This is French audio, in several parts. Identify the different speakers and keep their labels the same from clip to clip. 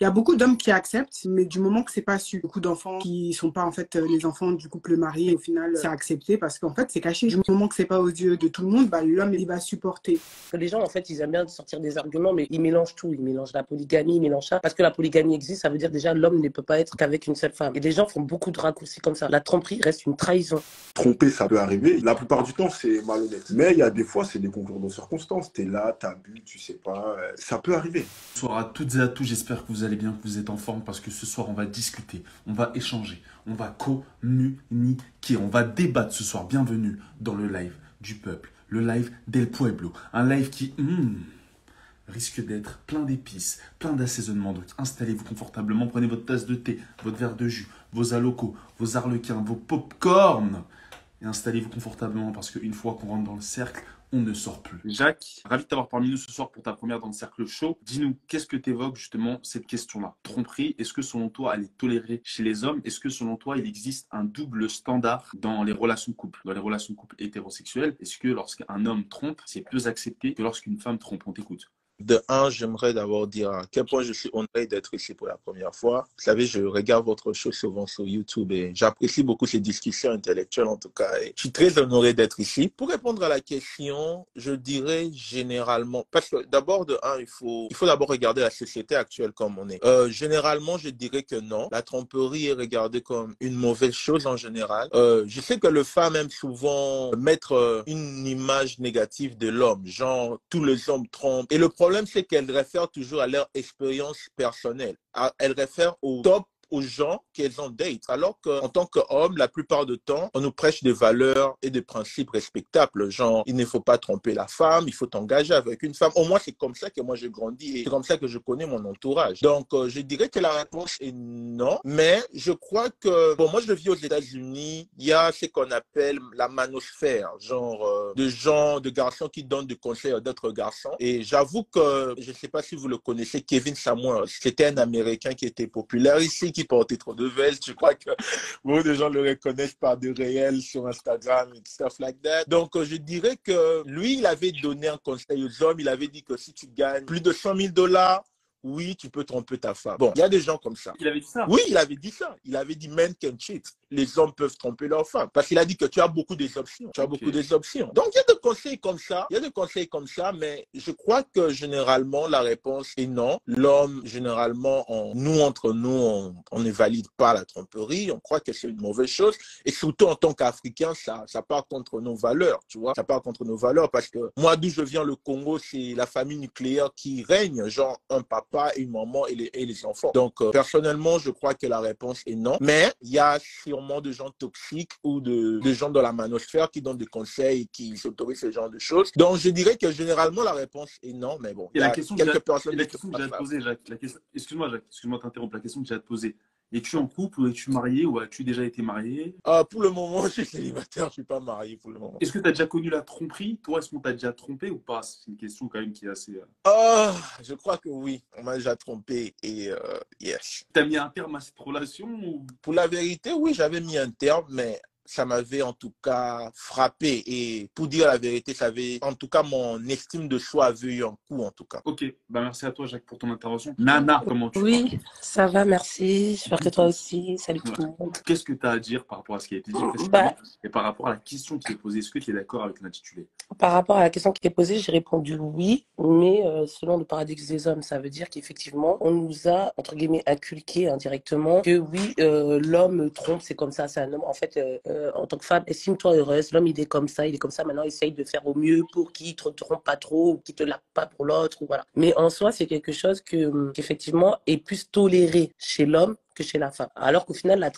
Speaker 1: Il y a beaucoup d'hommes qui acceptent, mais du moment que c'est pas su, beaucoup d'enfants qui sont pas en fait euh, les enfants du couple marié, au final, c'est accepté parce qu'en fait, c'est caché. Du moment que c'est pas aux yeux de tout le monde, bah, l'homme, il va supporter.
Speaker 2: Les gens, en fait, ils aiment bien sortir des arguments, mais ils mélangent tout. Ils mélangent la polygamie, ils mélangent ça. Parce que la polygamie existe, ça veut dire déjà l'homme ne peut pas être qu'avec une seule femme. Et les gens font beaucoup de raccourcis comme ça. La tromperie reste une trahison.
Speaker 3: Tromper, ça peut arriver. La plupart du temps, c'est malhonnête. Mais il y a des fois, c'est des concours de circonstances. T'es là, t'as bu, tu sais pas. Ça peut arriver.
Speaker 4: Bonsoir à toutes et à tous, j'espère que vous allez bien, que vous êtes en forme parce que ce soir on va discuter, on va échanger, on va communiquer, on va débattre ce soir. Bienvenue dans le live du peuple, le live del pueblo, un live qui hmm, risque d'être plein d'épices, plein d'assaisonnements. Donc installez-vous confortablement, prenez votre tasse de thé, votre verre de jus, vos alocos, vos arlequins, vos pop-corn et installez-vous confortablement parce qu'une fois qu'on rentre dans le cercle, on ne sort plus. Jacques, ravi de t'avoir parmi nous ce soir pour ta première dans le cercle chaud. Dis-nous, qu'est-ce que t'évoques justement cette question-là? Tromperie, est-ce que selon toi elle est tolérée chez les hommes? Est-ce que selon toi il existe un double standard dans les relations de couple Dans les relations de couple hétérosexuelles, est-ce que lorsqu'un homme trompe, c'est plus accepté que lorsqu'une femme trompe? On t'écoute.
Speaker 5: De un, j'aimerais d'abord dire à quel point je suis honoré d'être ici pour la première fois. Vous savez, je regarde votre show souvent sur YouTube et j'apprécie beaucoup ces discussions intellectuelles en tout cas. Et je suis très honoré d'être ici. Pour répondre à la question, je dirais généralement, parce que d'abord, de un, il faut, il faut d'abord regarder la société actuelle comme on est. Euh, généralement, je dirais que non. La tromperie est regardée comme une mauvaise chose en général. Euh, je sais que le femme aime souvent mettre euh, une image négative de l'homme, genre tous les hommes trompent. Et le c'est qu'elle réfère toujours à leur expérience personnelle. À- Elle réfère au top aux gens qu'elles ont date. Alors qu'en tant qu'homme, la plupart du temps, on nous prêche des valeurs et des principes respectables. Genre, il ne faut pas tromper la femme, il faut t'engager avec une femme. Au moins, c'est comme ça que moi j'ai grandi et c'est comme ça que je connais mon entourage. Donc, euh, je dirais que la réponse est non. Mais je crois que, bon, moi je vis aux États-Unis, il y a ce qu'on appelle la manosphère, genre euh, de gens, de garçons qui donnent des conseils à d'autres garçons. Et j'avoue que, je ne sais pas si vous le connaissez, Kevin Samuels, c'était un Américain qui était populaire ici, qui portait trop de vestes. Je crois que beaucoup de gens le reconnaissent par des réels sur Instagram et stuff like that. Donc, euh, je dirais que lui, il avait donné un conseil aux hommes. Il avait dit que si tu gagnes plus de 100 000 dollars, oui, tu peux tromper ta femme. Bon, il y a des gens comme ça.
Speaker 4: Il avait dit ça
Speaker 5: Oui, il avait dit ça. Il avait dit men can cheat. Les hommes peuvent tromper leurs femmes. Parce qu'il a dit que tu as beaucoup des options. Tu as beaucoup des options. Donc, il y a des conseils comme ça. Il y a des conseils comme ça, mais je crois que généralement, la réponse est non. L'homme, généralement, on- nous, entre nous, on, on ne valide pas la tromperie. On croit que c'est une mauvaise chose. Et surtout, en tant qu'Africain, ça, ça part contre nos valeurs, tu vois. Ça part contre nos valeurs parce que moi, d'où je viens, le Congo, c'est la famille nucléaire qui règne, genre un papa, une maman et les, et les enfants. Donc, euh, personnellement, je crois que la réponse est non. Mais il y a sûrement de gens toxiques ou de, de gens dans la manosphère qui donnent des conseils qui s'autorisent ce genre de choses. Donc, je dirais que généralement, la réponse est non. Mais bon,
Speaker 4: Et
Speaker 5: il y
Speaker 4: la
Speaker 5: a
Speaker 4: question que
Speaker 5: quelques personnes
Speaker 4: la question que te poser, Jacques, excuse-moi, Jacques, excuse-moi de t'interrompre. La question que j'ai à te poser, es-tu en couple ou es-tu marié ou as-tu déjà été marié?
Speaker 5: Euh, pour le moment, je suis célibataire, je suis pas marié pour le moment.
Speaker 4: Est-ce que tu as déjà connu la tromperie? Toi, est-ce qu'on t'a déjà trompé ou pas? C'est une question quand même qui est assez. euh,
Speaker 5: Ah, je crois que oui, on m'a déjà trompé et euh, yes.
Speaker 4: T'as mis un terme à cette relation ou?
Speaker 5: Pour la vérité, oui, j'avais mis un terme, mais ça m'avait en tout cas frappé. Et pour dire la vérité, ça avait, en tout cas, mon estime de soi avait eu un coup, en tout cas.
Speaker 4: Ok, bah merci à toi, Jacques, pour ton intervention. Nana, comment tu
Speaker 2: Oui, ça va, merci. J'espère que toi aussi. Salut tout le monde.
Speaker 4: Qu'est-ce que tu as à dire par rapport à ce qui a été dit précédemment?
Speaker 2: Bah.
Speaker 4: et par rapport à la question qui est posée Est-ce que tu es d'accord avec l'intitulé?
Speaker 2: Par rapport à la question qui est posée, j'ai répondu oui, mais euh, selon le paradoxe des hommes, ça veut dire qu'effectivement, on nous a, entre guillemets, inculqué indirectement que oui, euh, l'homme trompe, c'est comme ça, c'est un homme. En fait, euh, euh, en tant que femme, estime-toi heureuse, l'homme, il est comme ça, il est comme ça, maintenant, essaye de faire au mieux pour qu'il te trompe pas trop, ou qu'il te lave pas pour l'autre, voilà. Mais en soi, c'est quelque chose que, qu'effectivement, est plus toléré chez l'homme que chez la femme. Alors qu'au final, la,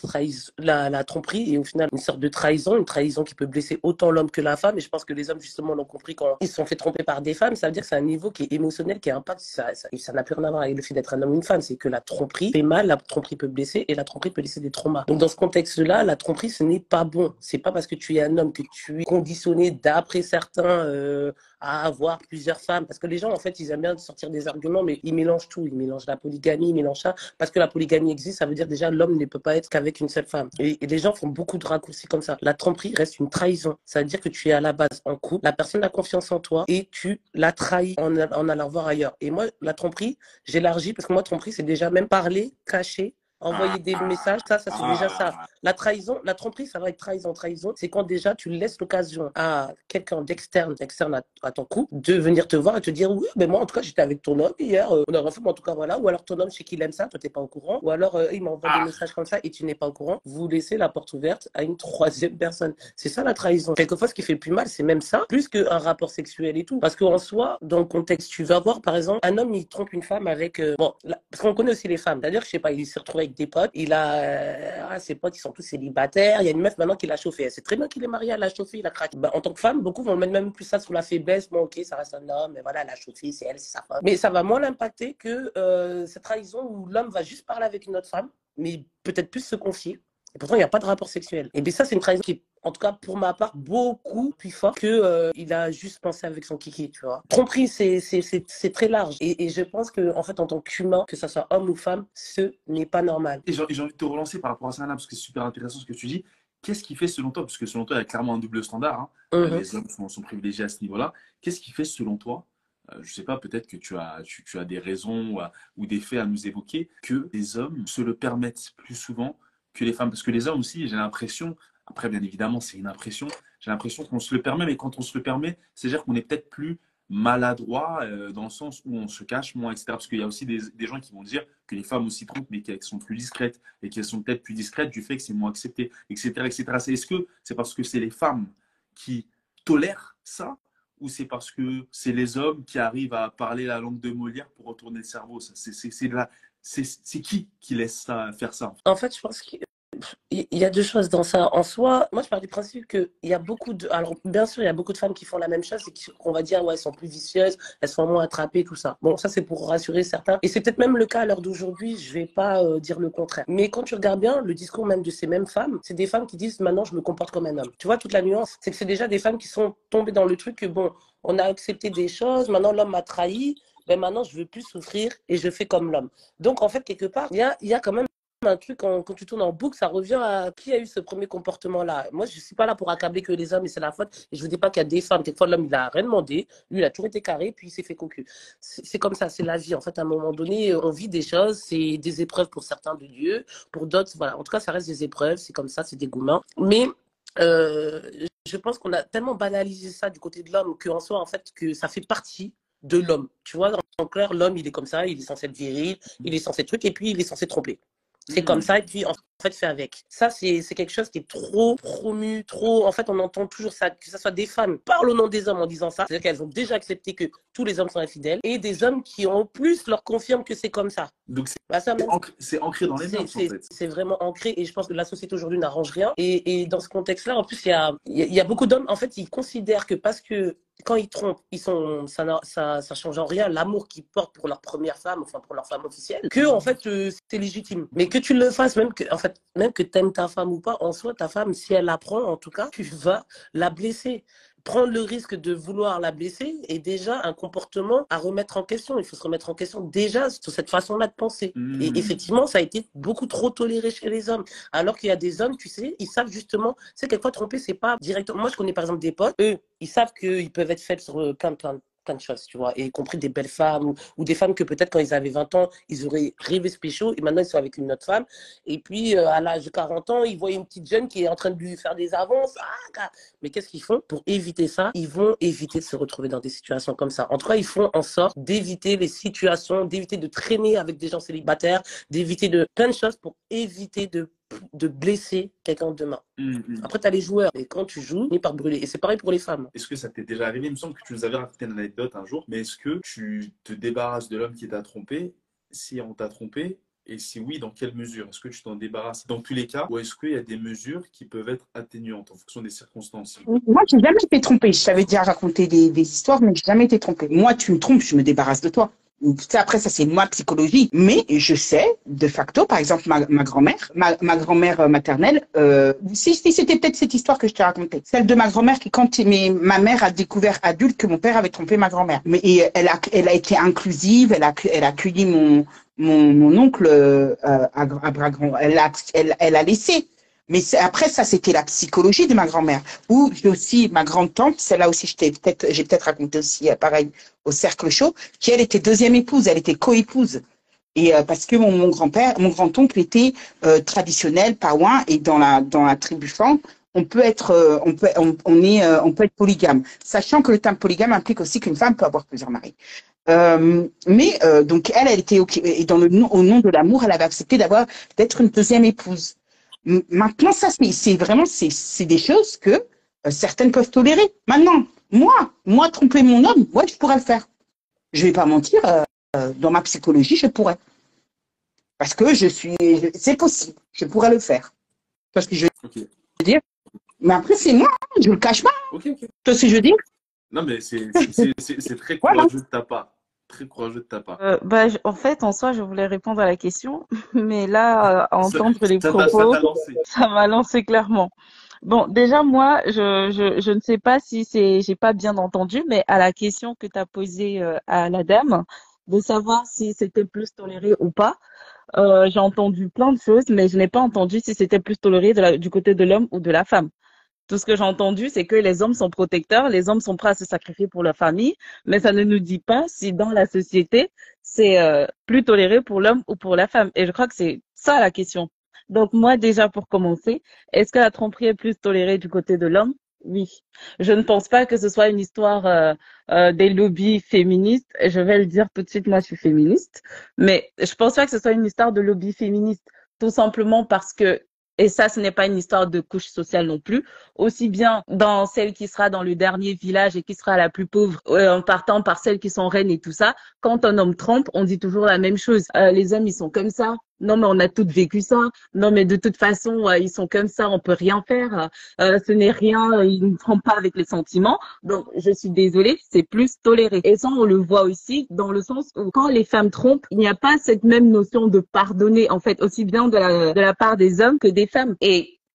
Speaker 2: la, la tromperie est au final une sorte de trahison, une trahison qui peut blesser autant l'homme que la femme. Et je pense que les hommes, justement, l'ont compris quand ils se sont fait tromper par des femmes. Ça veut dire que c'est un niveau qui est émotionnel, qui impacte. Ça ça- ça n'a plus rien à voir avec le fait d'être un homme ou une femme. C'est que la tromperie fait mal, la tromperie peut blesser et la tromperie peut laisser des traumas. Donc, dans ce contexte-là, la tromperie, ce n'est pas bon. C'est pas parce que tu es un homme que tu es conditionné d'après certains euh, à avoir plusieurs femmes. Parce que les gens, en fait, ils aiment bien sortir des arguments, mais ils mélangent tout. Ils mélangent la polygamie, ils mélangent ça. Parce que la polygamie existe, ça veut dire déjà l'homme ne peut pas être qu'avec une seule femme. Et, les gens font beaucoup de raccourcis comme ça. La tromperie reste une trahison. Ça veut dire que tu es à la base en couple, la personne a confiance en toi et tu la trahis en, en allant voir ailleurs. Et moi, la tromperie, j'élargis parce que moi, tromperie, c'est déjà même parler, cacher, envoyer des messages, ça, ça c'est déjà ça. La trahison, la tromperie, ça va être trahison. Trahison, c'est quand déjà tu laisses l'occasion à quelqu'un d'externe, externe à, à, ton couple, de venir te voir et te dire oui, mais moi en tout cas j'étais avec ton homme hier, euh, on a refait, mais en tout cas voilà. Ou alors ton homme, je sais qu'il aime ça, toi t'es pas au courant. Ou alors euh, il m'envoie des messages comme ça et tu n'es pas au courant. Vous laissez la porte ouverte à une troisième personne. C'est ça la trahison. Quelquefois, ce qui fait le plus mal, c'est même ça, plus qu'un rapport sexuel et tout. Parce qu'en soi, dans le contexte, tu vas voir par exemple, un homme il trompe une femme avec euh, bon, là, parce qu'on connaît aussi les femmes. C'est-à-dire, je sais pas, il s'est retrouvé des potes, il a ah, ses potes, ils sont tous célibataires. Il y a une meuf maintenant qui l'a chauffé. C'est très bien qu'il est marié, elle l'a chauffé, il a craqué. Bah, en tant que femme, beaucoup vont mettre même plus ça sur la faiblesse. Bon, ok, ça reste un homme, mais voilà, elle a c'est elle, c'est sa femme. Mais ça va moins l'impacter que euh, cette trahison où l'homme va juste parler avec une autre femme, mais peut-être plus se confier. Et pourtant, il n'y a pas de rapport sexuel. Et bien ça, c'est une trahison qui est, en tout cas pour ma part, beaucoup plus forte que euh, il a juste pensé avec son kiki, tu vois. Tromperie, c'est très large. Et, et, je pense que, en fait, en tant qu'humain, que ça soit homme ou femme, ce n'est pas normal.
Speaker 4: Et j'ai envie de te relancer par rapport à ça, là, parce que c'est super intéressant ce que tu dis. Qu'est-ce qui fait selon toi, parce que selon toi, il y a clairement un double standard, hein, mm -hmm. les hommes sont, sont privilégiés à ce niveau-là. Qu'est-ce qui fait selon toi euh, je sais pas, peut-être que tu as, tu, tu, as des raisons ou, à, ou des faits à nous évoquer, que les hommes se le permettent plus souvent que les femmes? Parce que les hommes aussi, j'ai l'impression, après bien évidemment c'est une impression, j'ai l'impression qu'on se le permet, mais quand on se le permet, c'est-à-dire qu'on est peut-être plus maladroit euh, dans le sens où on se cache moins, etc. Parce qu'il y a aussi des, gens qui vont dire que les femmes aussi trompent, mais qu'elles sont plus discrètes et qu'elles sont peut-être plus discrètes du fait que c'est moins accepté, etc. etc. Est-ce que c'est parce que c'est les femmes qui tolèrent ça ou c'est parce que c'est les hommes qui arrivent à parler la langue de Molière pour retourner le cerveau? C'est qui qui laisse faire ça
Speaker 2: En fait, je pense qu'il y a deux choses dans ça. En soi, moi, je pars du principe qu'il y a beaucoup de. Alors, bien sûr, il y a beaucoup de femmes qui font la même chose et qu'on va dire, ouais, elles sont plus vicieuses, elles sont moins attrapées, tout ça. Bon, ça, c'est pour rassurer certains. Et c'est peut-être même le cas à l'heure d'aujourd'hui, je vais pas euh, dire le contraire. Mais quand tu regardes bien le discours même de ces mêmes femmes, c'est des femmes qui disent, maintenant, je me comporte comme un homme. Tu vois, toute la nuance, c'est que c'est déjà des femmes qui sont tombées dans le truc que, bon, on a accepté des choses, maintenant, l'homme m'a trahi. Ben maintenant, je veux plus souffrir et je fais comme l'homme. Donc, en fait, quelque part, il y a quand même un truc, quand, tu tournes en boucle, ça revient à qui a eu ce premier comportement-là. Moi, je ne suis pas là pour accabler que les hommes et c'est la faute. Je ne vous dis pas qu'il y a des femmes. Quelquefois, l'homme, il n'a rien demandé. Lui, il a toujours été carré, puis il s'est fait cocu. C'est comme ça, c'est la vie. En fait, à un moment donné, on vit des choses. C'est des épreuves pour certains de Dieu. Pour d'autres, voilà. En tout cas, ça reste des épreuves. C'est comme ça, c'est des gourmands. Mais euh, je pense qu'on a tellement banalisé ça du côté de l'homme qu'en soi, en fait, que ça fait partie de l'homme. Tu vois, en clair, l'homme, il est comme ça, il est censé être viril, il est censé truc, et puis il est censé tromper. C'est mmh. comme ça, et puis en fait, fait avec. Ça, c'est quelque chose qui est trop promu, trop. En fait, on entend toujours ça, que ce soit des femmes parlent au nom des hommes en disant ça. C'est-à-dire qu'elles ont déjà accepté que tous les hommes sont infidèles, et des hommes qui en plus leur confirment que c'est comme ça.
Speaker 4: Donc, c'est bah, ancré, ancré dans les mœurs, en fait.
Speaker 2: C'est vraiment ancré, et je pense que la société aujourd'hui n'arrange rien. Et, et, dans ce contexte-là, en plus, il y a, il y a beaucoup d'hommes, en fait, ils considèrent que parce que quand ils trompent, ils sont, ça, ça, ça change en rien l'amour qu'ils portent pour leur première femme, enfin pour leur femme officielle, que en fait euh, c'est légitime. Mais que tu le fasses, même que, en fait, même que t'aimes ta femme ou pas, en soi, ta femme, si elle apprend, en tout cas, tu vas la blesser prendre le risque de vouloir la blesser est déjà un comportement à remettre en question. Il faut se remettre en question déjà sur cette façon-là de penser. Mmh. Et effectivement, ça a été beaucoup trop toléré chez les hommes. Alors qu'il y a des hommes, tu sais, ils savent justement, c'est quelquefois tromper, c'est pas directement. Moi, je connais par exemple des potes, eux, ils savent qu'ils peuvent être faits sur plein de, plein, plein de choses, tu vois, et y compris des belles femmes ou, des femmes que peut-être quand ils avaient 20 ans, ils auraient rêvé spéciaux et maintenant ils sont avec une autre femme. Et puis euh, à l'âge de 40 ans, ils voient une petite jeune qui est en train de lui faire des avances. Ah, mais qu'est-ce qu'ils font? Pour éviter ça Ils vont éviter de se retrouver dans des situations comme ça. En tout cas, ils font en sorte d'éviter les situations, d'éviter de traîner avec des gens célibataires, d'éviter de plein de choses pour éviter de de blesser quelqu'un demain. Mmh, mmh. Après, tu as les joueurs. Et quand tu joues, tu par brûler. Et c'est pareil pour les femmes.
Speaker 4: Est-ce que ça t'est déjà arrivé? Il me semble que tu nous avais raconté une anecdote un jour. Mais est-ce que tu te débarrasses de l'homme qui t'a trompé? Si on t'a trompé, et si oui, dans quelle mesure? Est-ce que tu t'en débarrasses? Dans tous les cas ou est-ce qu'il y a des mesures qui peuvent être atténuantes en fonction des circonstances?
Speaker 6: Moi, je n'ai jamais été trompée. Je t'avais déjà raconté des, des histoires, mais je n'ai jamais été trompée. Moi, tu me trompes, je me débarrasse de toi. Après, ça c'est moi psychologie, mais je sais de facto, par exemple ma, ma grand-mère, ma, ma grand-mère euh, maternelle, euh, si, si c'était peut-être cette histoire que je t'ai racontée, celle de ma grand-mère qui quand mais, ma mère a découvert adulte que mon père avait trompé ma grand-mère, mais et elle a elle a été inclusive, elle a elle a accueilli mon mon, mon oncle euh, à, à grands, elle a elle, elle a laissé mais après, ça, c'était la psychologie de ma grand-mère. Ou aussi ma grande-tante, celle-là aussi, j'ai peut-être, peut-être raconté aussi, euh, pareil, au Cercle Chaud, qui, elle, était deuxième épouse, elle était co-épouse. Et euh, parce que mon, grand-père, mon grand-oncle était euh, traditionnel, paouin, et dans la, dans la tribu Fan, on peut être, euh, on peut, on, est, euh, on peut être polygame, sachant que le terme polygame implique aussi qu'une femme peut avoir plusieurs maris. Euh, mais donc elle, elle était ok, et dans le au nom de l'amour, elle avait accepté d'avoir d'être une deuxième épouse. Maintenant, ça, c'est vraiment, c'est des choses que euh, certaines peuvent tolérer. Maintenant, moi, moi, tromper mon homme, ouais, je pourrais le faire. Je vais pas mentir, euh, euh dans ma psychologie, je pourrais. Parce que je suis, c'est possible, je pourrais le faire. Parce que je veux dire, mais après, c'est moi, je le cache pas.
Speaker 7: Ok, ok.
Speaker 6: Tu vois ce que je veux dire?
Speaker 7: Non, mais c'est très
Speaker 6: Voilà.
Speaker 7: courageux de ta part. Très courageux de ta part.
Speaker 8: Euh, bah, je- en fait, en soi, je voulais répondre à la question, mais là, à entendre les
Speaker 7: ça t'a- ça
Speaker 8: propos, ça m'a lancé clairement. Bon, déjà, moi, je, je, je ne sais pas si c'est, j'ai pas bien entendu, mais à la question que tu as posée euh, à la dame, de savoir si c'était plus toléré ou pas, euh, j'ai entendu plein de choses, mais je n'ai pas entendu si c'était plus toléré de la- du côté de l'homme ou de la femme. Tout ce que j'ai entendu, c'est que les hommes sont protecteurs, les hommes sont prêts à se sacrifier pour leur famille, mais ça ne nous dit pas si dans la société, c'est euh, plus toléré pour l'homme ou pour la femme. Et je crois que c'est ça la question. Donc moi, déjà pour commencer, est-ce que la tromperie est plus tolérée du côté de l'homme? Oui. Je ne pense pas que ce soit une histoire euh, euh, des lobbies féministes. Je vais le dire tout de suite, moi je suis féministe, mais je pense pas que ce soit une histoire de lobby féministe, tout simplement parce que et ça, ce n'est pas une histoire de couche sociale non plus. Aussi bien dans celle qui sera dans le dernier village et qui sera la plus pauvre, euh, en partant par celles qui sont reines et tout ça. Quand un homme trompe, on dit toujours la même chose. Euh, les hommes, ils sont comme ça. Non, mais on a toutes vécu ça. Non, mais de toute façon, euh, ils sont comme ça. On peut rien faire. Euh, ce n'est rien. Ils ne trompent pas avec les sentiments. Donc, je suis désolée, c'est plus toléré. Et ça, on le voit aussi dans le sens où quand les femmes trompent, il n'y a pas cette même notion de pardonner, en fait, aussi bien de la, de la part des hommes que des femmes.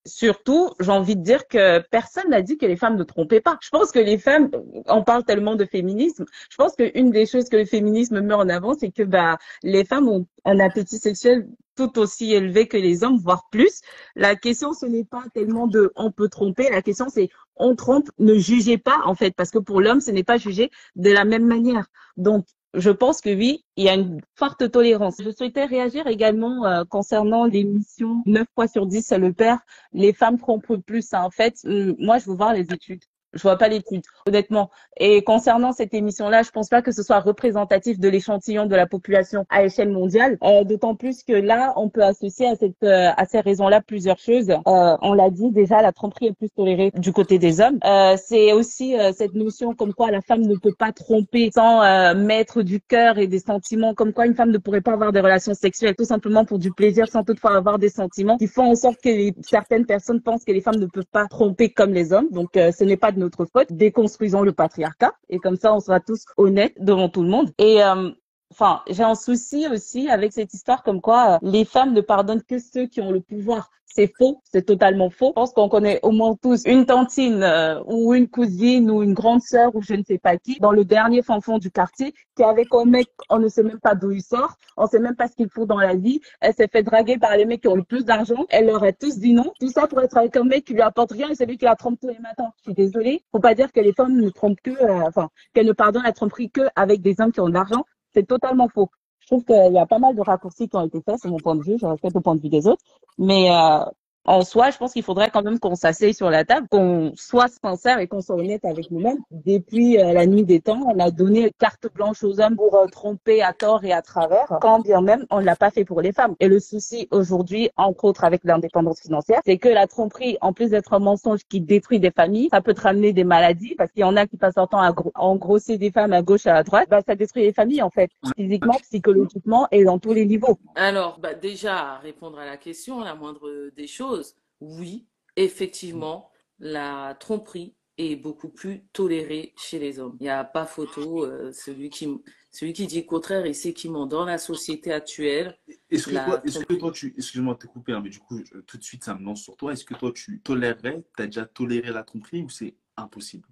Speaker 8: Surtout, j'ai envie de dire que personne n'a dit que les femmes ne trompaient pas. Je pense que les femmes, on parle tellement de féminisme, je pense qu'une des choses que le féminisme met en avant, c'est que bah, les femmes ont un appétit sexuel tout aussi élevé que les hommes, voire plus. La question, ce n'est pas tellement de on peut tromper, la question c'est on trompe, ne jugez pas en fait, parce que pour l'homme, ce n'est pas jugé de la même manière. Donc, je pense que oui, il y a une forte tolérance. Je souhaitais réagir également euh, concernant l'émission 9 fois sur 10, c'est le père. Les femmes trompent plus. hein. En fait, euh, moi, je veux voir les études. Je vois pas l'étude, honnêtement. Et concernant cette émission-là, je pense pas que ce soit représentatif de l'échantillon de la population à échelle mondiale. Euh, D'autant plus que là, on peut associer à cette euh, à ces raisons-là plusieurs choses. Euh, on l'a dit déjà, la tromperie est plus tolérée du côté des hommes. Euh, C'est aussi euh, cette notion comme quoi la femme ne peut pas tromper sans euh, mettre du cœur et des sentiments, comme quoi une femme ne pourrait pas avoir des relations sexuelles tout simplement pour du plaisir sans toutefois avoir des sentiments, qui font en sorte que les- certaines personnes pensent que les femmes ne peuvent pas tromper comme les hommes. Donc, ce n'est pas de notre faute. Déconstruisons le patriarcat et comme ça, on sera tous honnêtes devant tout le monde. Et euh, Enfin, j'ai un souci aussi avec cette histoire comme quoi euh, les femmes ne pardonnent que ceux qui ont le pouvoir. C'est faux, c'est totalement faux. Je pense qu'on connaît au moins tous une tantine euh, ou une cousine ou une grande sœur ou je ne sais pas qui dans le dernier fanfon du quartier qui avec un mec, on ne sait même pas d'où il sort, on sait même pas ce qu'il faut dans la vie. Elle s'est fait draguer par les mecs qui ont le plus d'argent. Elle leur a tous dit non. Tout ça pour être avec un mec qui lui apporte rien et c'est lui qui la trompe tous les matins. Je suis désolée. Faut pas dire que les femmes ne trompent que, euh, enfin, qu'elles ne pardonnent la tromperie que avec des hommes qui ont de l'argent. C'est totalement faux. Je trouve qu'il y a pas mal de raccourcis qui ont été faits, c'est mon point de vue, je respecte le point de vue des autres. Mais euh, en soi, je pense qu'il faudrait quand même qu'on s'asseye sur la table, qu'on soit sincère et qu'on soit honnête avec nous-mêmes. Depuis euh, la nuit des temps, on a donné carte blanche aux hommes pour euh, tromper à tort et à travers, quand bien même on ne l'a pas fait pour les femmes. Et le souci aujourd'hui, entre autres avec l'indépendance financière, c'est que la tromperie, en plus d'être un mensonge qui détruit des familles, ça peut te ramener des maladies, parce qu'il y en a qui passent leur temps à gro- engrosser des femmes à gauche et à droite, bah, ça détruit les familles en fait, physiquement, psychologiquement et dans tous les niveaux.
Speaker 2: Alors, bah, déjà, répondre à la question, la moindre des choses, oui, effectivement, la tromperie
Speaker 9: est beaucoup plus toléré chez les hommes. Il n'y a pas photo. euh, celui qui, celui qui dit le contraire, il sait qu'il ment. Dans la société actuelle,
Speaker 4: Est-ce que, toi, est-ce que
Speaker 9: tromperie.
Speaker 4: toi, tu. Excuse-moi de te couper, hein, mais du coup, je- tout de suite, ça me lance sur toi. Est-ce que toi, tu tolérerais, tu as déjà toléré la tromperie ou c'est impossible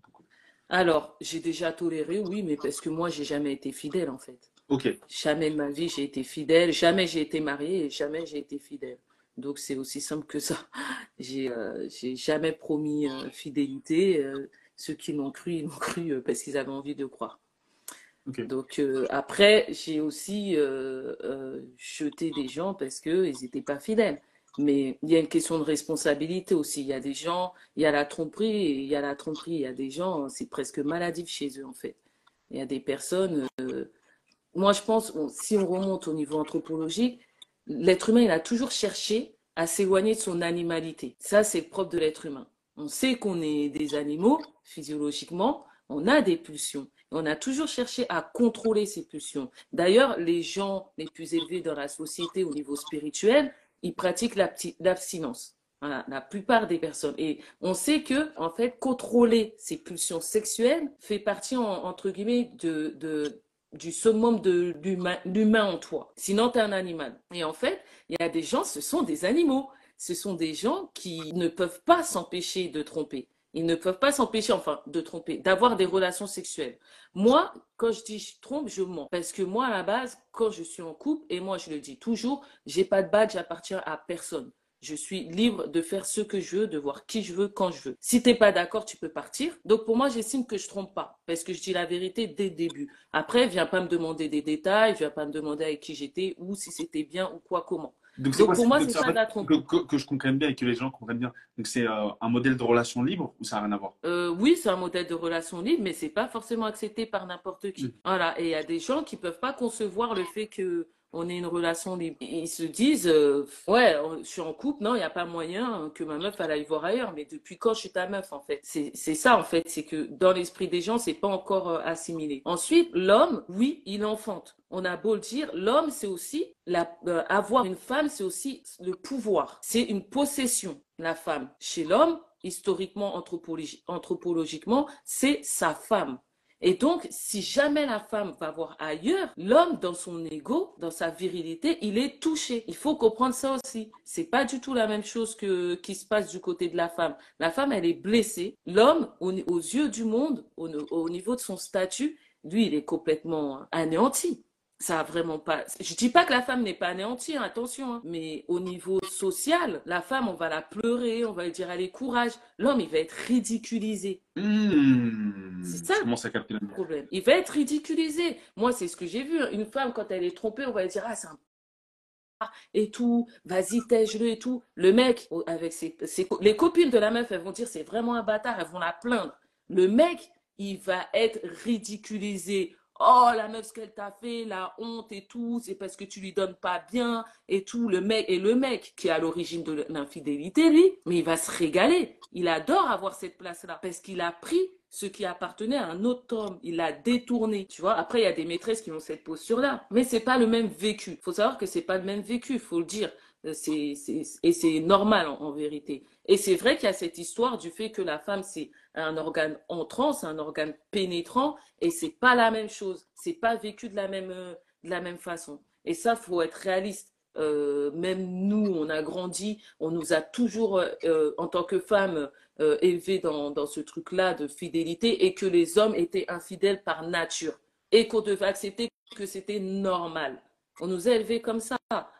Speaker 9: alors, j'ai déjà toléré, oui, mais parce que moi, j'ai jamais été fidèle, en fait.
Speaker 4: Ok.
Speaker 9: Jamais de ma vie, j'ai été fidèle. Jamais j'ai été mariée et jamais j'ai été fidèle. Donc, c'est aussi simple que ça. J'ai euh, jamais promis euh, fidélité. Euh, ceux qui l'ont cru, ils l'ont cru euh, parce qu'ils avaient envie de croire. Donc, après, j'ai aussi jeté des gens parce qu'ils n'étaient pas fidèles. Mais il y a une question de responsabilité aussi. Il y a des gens, il y a la tromperie et il y a la tromperie. Il y a des gens, c'est presque maladif chez eux, en fait. Il y a des personnes. moi, je pense, on- si on remonte au niveau anthropologique, l'être humain, il a toujours cherché à s'éloigner de son animalité. Ça, c'est propre de l'être humain. On sait qu'on est des animaux, physiologiquement, on a des pulsions. On a toujours cherché à contrôler ces pulsions. D'ailleurs, les gens les plus élevés dans la société au niveau spirituel, ils pratiquent l'abstinence. Voilà, la plupart des personnes. Et on sait que, en fait, contrôler ces pulsions sexuelles fait partie, en- entre guillemets, de, de, du summum de l'humain en toi. Sinon, tu es un animal. Et en fait, il y a des gens, ce sont des animaux. Ce sont des gens qui ne peuvent pas s'empêcher de tromper. Ils ne peuvent pas s'empêcher, enfin, de tromper, d'avoir des relations sexuelles. Moi, quand je dis je trompe, je mens. Parce que moi, à la base, quand je suis en couple, et moi, je le dis toujours, j'ai pas de badge, j'appartiens à personne. Je suis libre de faire ce que je veux, de voir qui je veux, quand je veux. Si t'es pas d'accord, tu peux partir. Donc pour moi, j'estime que je trompe pas, parce que je dis la vérité dès le début. Après, viens pas me demander des détails, viens pas me demander avec qui j'étais, ou si c'était bien, ou quoi, comment.
Speaker 4: Donc, c'est
Speaker 9: Donc
Speaker 4: quoi
Speaker 9: pour moi, c'est ça
Speaker 4: fait,
Speaker 9: la
Speaker 4: que, que- que je comprenne bien et que les gens comprennent bien. Donc, c'est euh, un modèle de relation libre ou ça n'a rien à voir?
Speaker 9: Euh, oui, c'est un modèle de relation libre, mais c'est pas forcément accepté par n'importe qui.
Speaker 4: Mm.
Speaker 9: Voilà. Et il y a des gens qui peuvent pas concevoir le fait que on ait une relation libre. Ils se disent, euh, ouais, je suis en couple, non, il n'y a pas moyen que ma meuf elle aille voir ailleurs. Mais depuis quand je suis ta meuf, en fait? C'est, ça, en fait. C'est que dans l'esprit des gens, c'est pas encore euh, assimilé. Ensuite, l'homme, oui, il enfante. On a beau le dire, l'homme, c'est aussi la, euh, avoir une femme, c'est aussi le pouvoir. C'est une possession, la femme. Chez l'homme, historiquement, anthropologi- anthropologiquement, c'est sa femme. Et donc, si jamais la femme va voir ailleurs, l'homme, dans son ego, dans sa virilité, il est touché. Il faut comprendre ça aussi. C'est pas du tout la même chose que qui se passe du côté de la femme. La femme, elle est blessée. L'homme, au- aux yeux du monde, au, au niveau de son statut, lui, il est complètement anéanti. Ça a vraiment pas. Je dis pas que la femme n'est pas anéantie, hein, attention, hein. mais au niveau social, la femme, on va la pleurer, on va lui dire allez courage. L'homme, il va être ridiculisé.
Speaker 4: Hmm,
Speaker 9: C'est ça.
Speaker 4: Le
Speaker 9: Problème. Il va être ridiculisé. Moi, c'est ce que j'ai vu. hein. Une femme, quand elle est trompée, on va lui dire ah c'est un et tout, vas-y, tège-le et tout. Le mec, avec ses, ses les copines de la meuf, elles vont dire c'est vraiment un bâtard, elles vont la plaindre. Le mec, il va être ridiculisé. Oh, la meuf, ce qu'elle t'a fait, la honte et tout, c'est parce que tu lui donnes pas bien et tout. Le mec, et le mec qui est à l'origine de l'infidélité, lui, mais il va se régaler. Il adore avoir cette place-là parce qu'il a pris ce qui appartenait à un autre homme. Il l'a détourné. Tu vois, après, il y a des maîtresses qui ont cette posture-là. Mais c'est pas le même vécu. Faut savoir que c'est pas le même vécu, faut le dire. Euh, C'est, et c'est normal en, en vérité. Et c'est vrai qu'il y a cette histoire du fait que la femme, c'est un organe entrant, c'est un organe pénétrant, et c'est pas la même chose. C'est pas vécu de la même, euh, de la même façon. Et ça, faut être réaliste. Euh, même nous, on a grandi, on nous a toujours, euh, en tant que femmes, euh, élevés dans, dans ce truc-là de fidélité et que les hommes étaient infidèles par nature et qu'on devait accepter que c'était normal. On nous a élevés comme ça.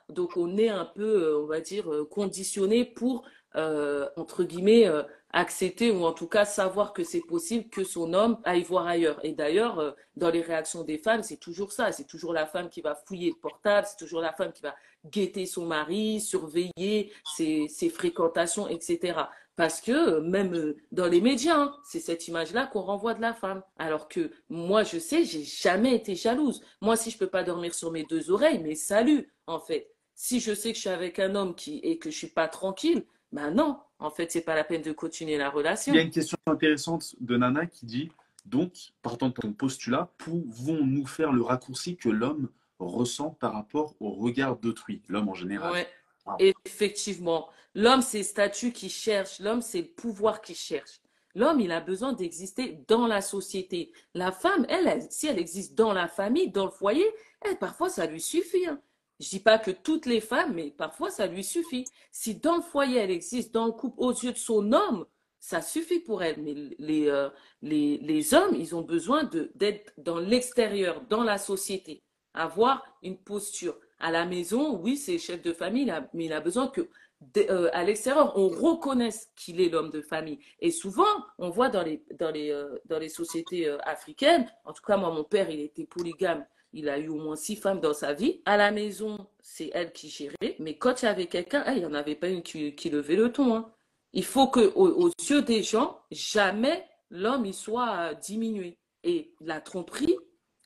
Speaker 9: Donc on est un peu, on va dire, conditionné pour, euh, entre guillemets, euh, accepter ou en tout cas savoir que c'est possible que son homme aille voir ailleurs. Et d'ailleurs, euh, dans les réactions des femmes, c'est toujours ça. C'est toujours la femme qui va fouiller le portable, c'est toujours la femme qui va guetter son mari, surveiller ses, fréquentations, etc. Parce que même dans les médias, hein, c'est cette image-là qu'on renvoie de la femme. Alors que moi, je sais, j'ai jamais été jalouse. Moi, si je peux pas dormir sur mes deux oreilles, mais salut, en fait. Si je sais que je suis avec un homme qui et que je suis pas tranquille, ben non, en fait, c'est pas la peine de continuer la relation.
Speaker 4: Il y a une question intéressante de Nana qui dit donc, partant de ton postulat, pouvons-nous faire le raccourci que l'homme ressent par rapport au regard d'autrui, l'homme en général?
Speaker 9: Ouais,
Speaker 4: Ah.
Speaker 9: effectivement. L'homme, c'est le statut qui cherche. L'homme, c'est le pouvoir qui cherche. l'homme, il a besoin d'exister dans la société. La femme, elle, elle, si elle existe dans la famille, dans le foyer, elle, parfois, ça lui suffit. hein. Je dis pas que toutes les femmes, mais parfois, ça lui suffit. Si dans le foyer, elle existe, dans le couple, aux yeux de son homme, ça suffit pour elle. Mais les, euh, les, les hommes, ils ont besoin d'être dans l'extérieur, dans la société, avoir une posture. À la maison, oui, c'est chef de famille, mais il a besoin que euh, à l'extérieur, on reconnaisse qu'il est l'homme de famille. Et souvent, on voit dans les, dans les, euh, dans les sociétés africaines, en tout cas, moi, mon père, il était polygame. Il a eu au moins six femmes dans sa vie. À la maison, c'est elle qui gérait. Mais quand il y avait quelqu'un, eh, il n'y en avait pas une qui, levait le ton. hein. Il faut que, aux, yeux des gens, jamais l'homme il soit euh, diminué. Et la tromperie,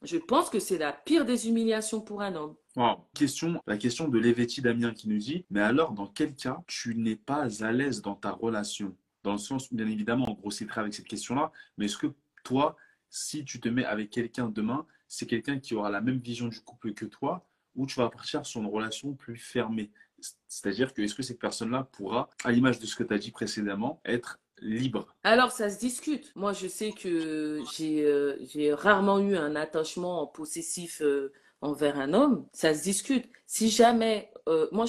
Speaker 9: je pense que c'est la pire des humiliations pour un homme.
Speaker 7: Question, la question de Levetti Damien qui nous dit, mais alors dans quel cas tu n'es pas à l'aise dans ta relation? Dans le sens, bien évidemment, on grossira avec cette question-là, mais est-ce que toi, si tu te mets avec quelqu'un demain, c'est quelqu'un qui aura la même vision du couple que toi, ou tu vas partir sur une relation plus fermée? C'est-à-dire que est-ce que cette personne-là pourra, à l'image de ce que tu as dit précédemment, être libre?
Speaker 9: Alors, ça se discute. Moi, je sais que j'ai euh, rarement eu un attachement possessif euh, envers un homme. Ça se discute. Si jamais, euh, moi,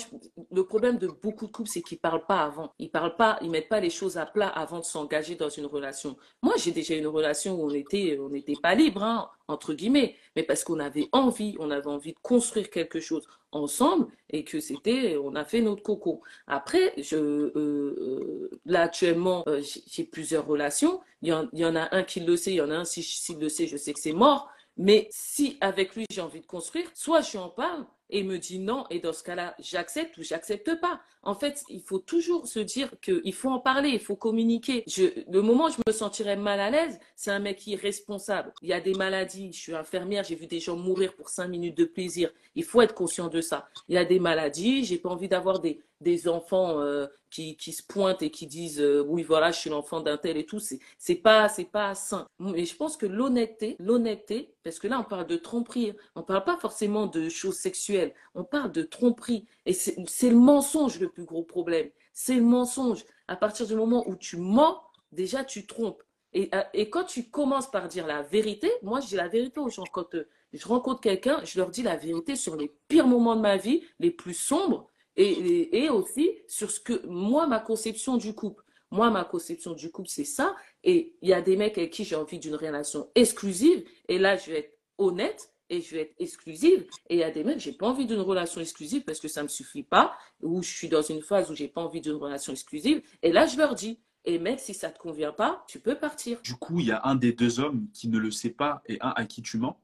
Speaker 9: le problème de beaucoup de couples, c'est qu'ils parlent pas avant. Ils parlent pas, ils mettent pas les choses à plat avant de s'engager dans une relation. Moi, j'ai déjà une relation où on était, on n'était pas libre, hein, entre guillemets, mais parce qu'on avait envie, on avait envie de construire quelque chose ensemble et que c'était, on a fait notre coco. Après, euh, euh, là actuellement, j'ai plusieurs relations. Il y en, il y en a un qui le sait, il y en a un si s'il le sait, je sais que c'est mort. Mais si avec lui j'ai envie de construire, soit je en parle et il me dit non, et dans ce cas-là, j'accepte ou j'accepte pas. En fait, il faut toujours se dire qu'il faut en parler, il faut communiquer. Je, le moment où je me sentirais mal à l'aise, c'est un mec irresponsable. Il y a des maladies, je suis infirmière, j'ai vu des gens mourir pour cinq minutes de plaisir. Il faut être conscient de ça. Il y a des maladies, j'ai pas envie d'avoir des, des enfants euh, qui, qui se pointent et qui disent euh, oui voilà je suis l'enfant d'un tel et tout c'est c'est pas c'est pas sain. Mais je pense que l'honnêteté l'honnêteté parce que là on parle de tromperie on parle pas forcément de choses sexuelles on parle de tromperie. Et c'est le mensonge le plus gros problème. C'est le mensonge. À partir du moment où tu mens déjà tu trompes. Et, euh, et quand tu commences par dire la vérité moi je dis la vérité aux gens. Quand je rencontre quelqu'un je leur dis la vérité sur les pires moments de ma vie les plus sombres et, aussi sur ce que moi, ma conception du couple. Moi, ma conception du couple, c'est ça. Et il y a des mecs avec qui j'ai envie d'une relation exclusive. Et là, je vais être honnête et je vais être exclusive. Et il y a des mecs, j'ai pas envie d'une relation exclusive parce que ça me suffit pas. Ou je suis dans une phase où j'ai pas envie d'une relation exclusive. Et là, je leur dis, et mec, si ça te convient pas, tu peux partir.
Speaker 7: Du coup, il y a un des deux hommes qui ne le sait pas et un à qui tu mens.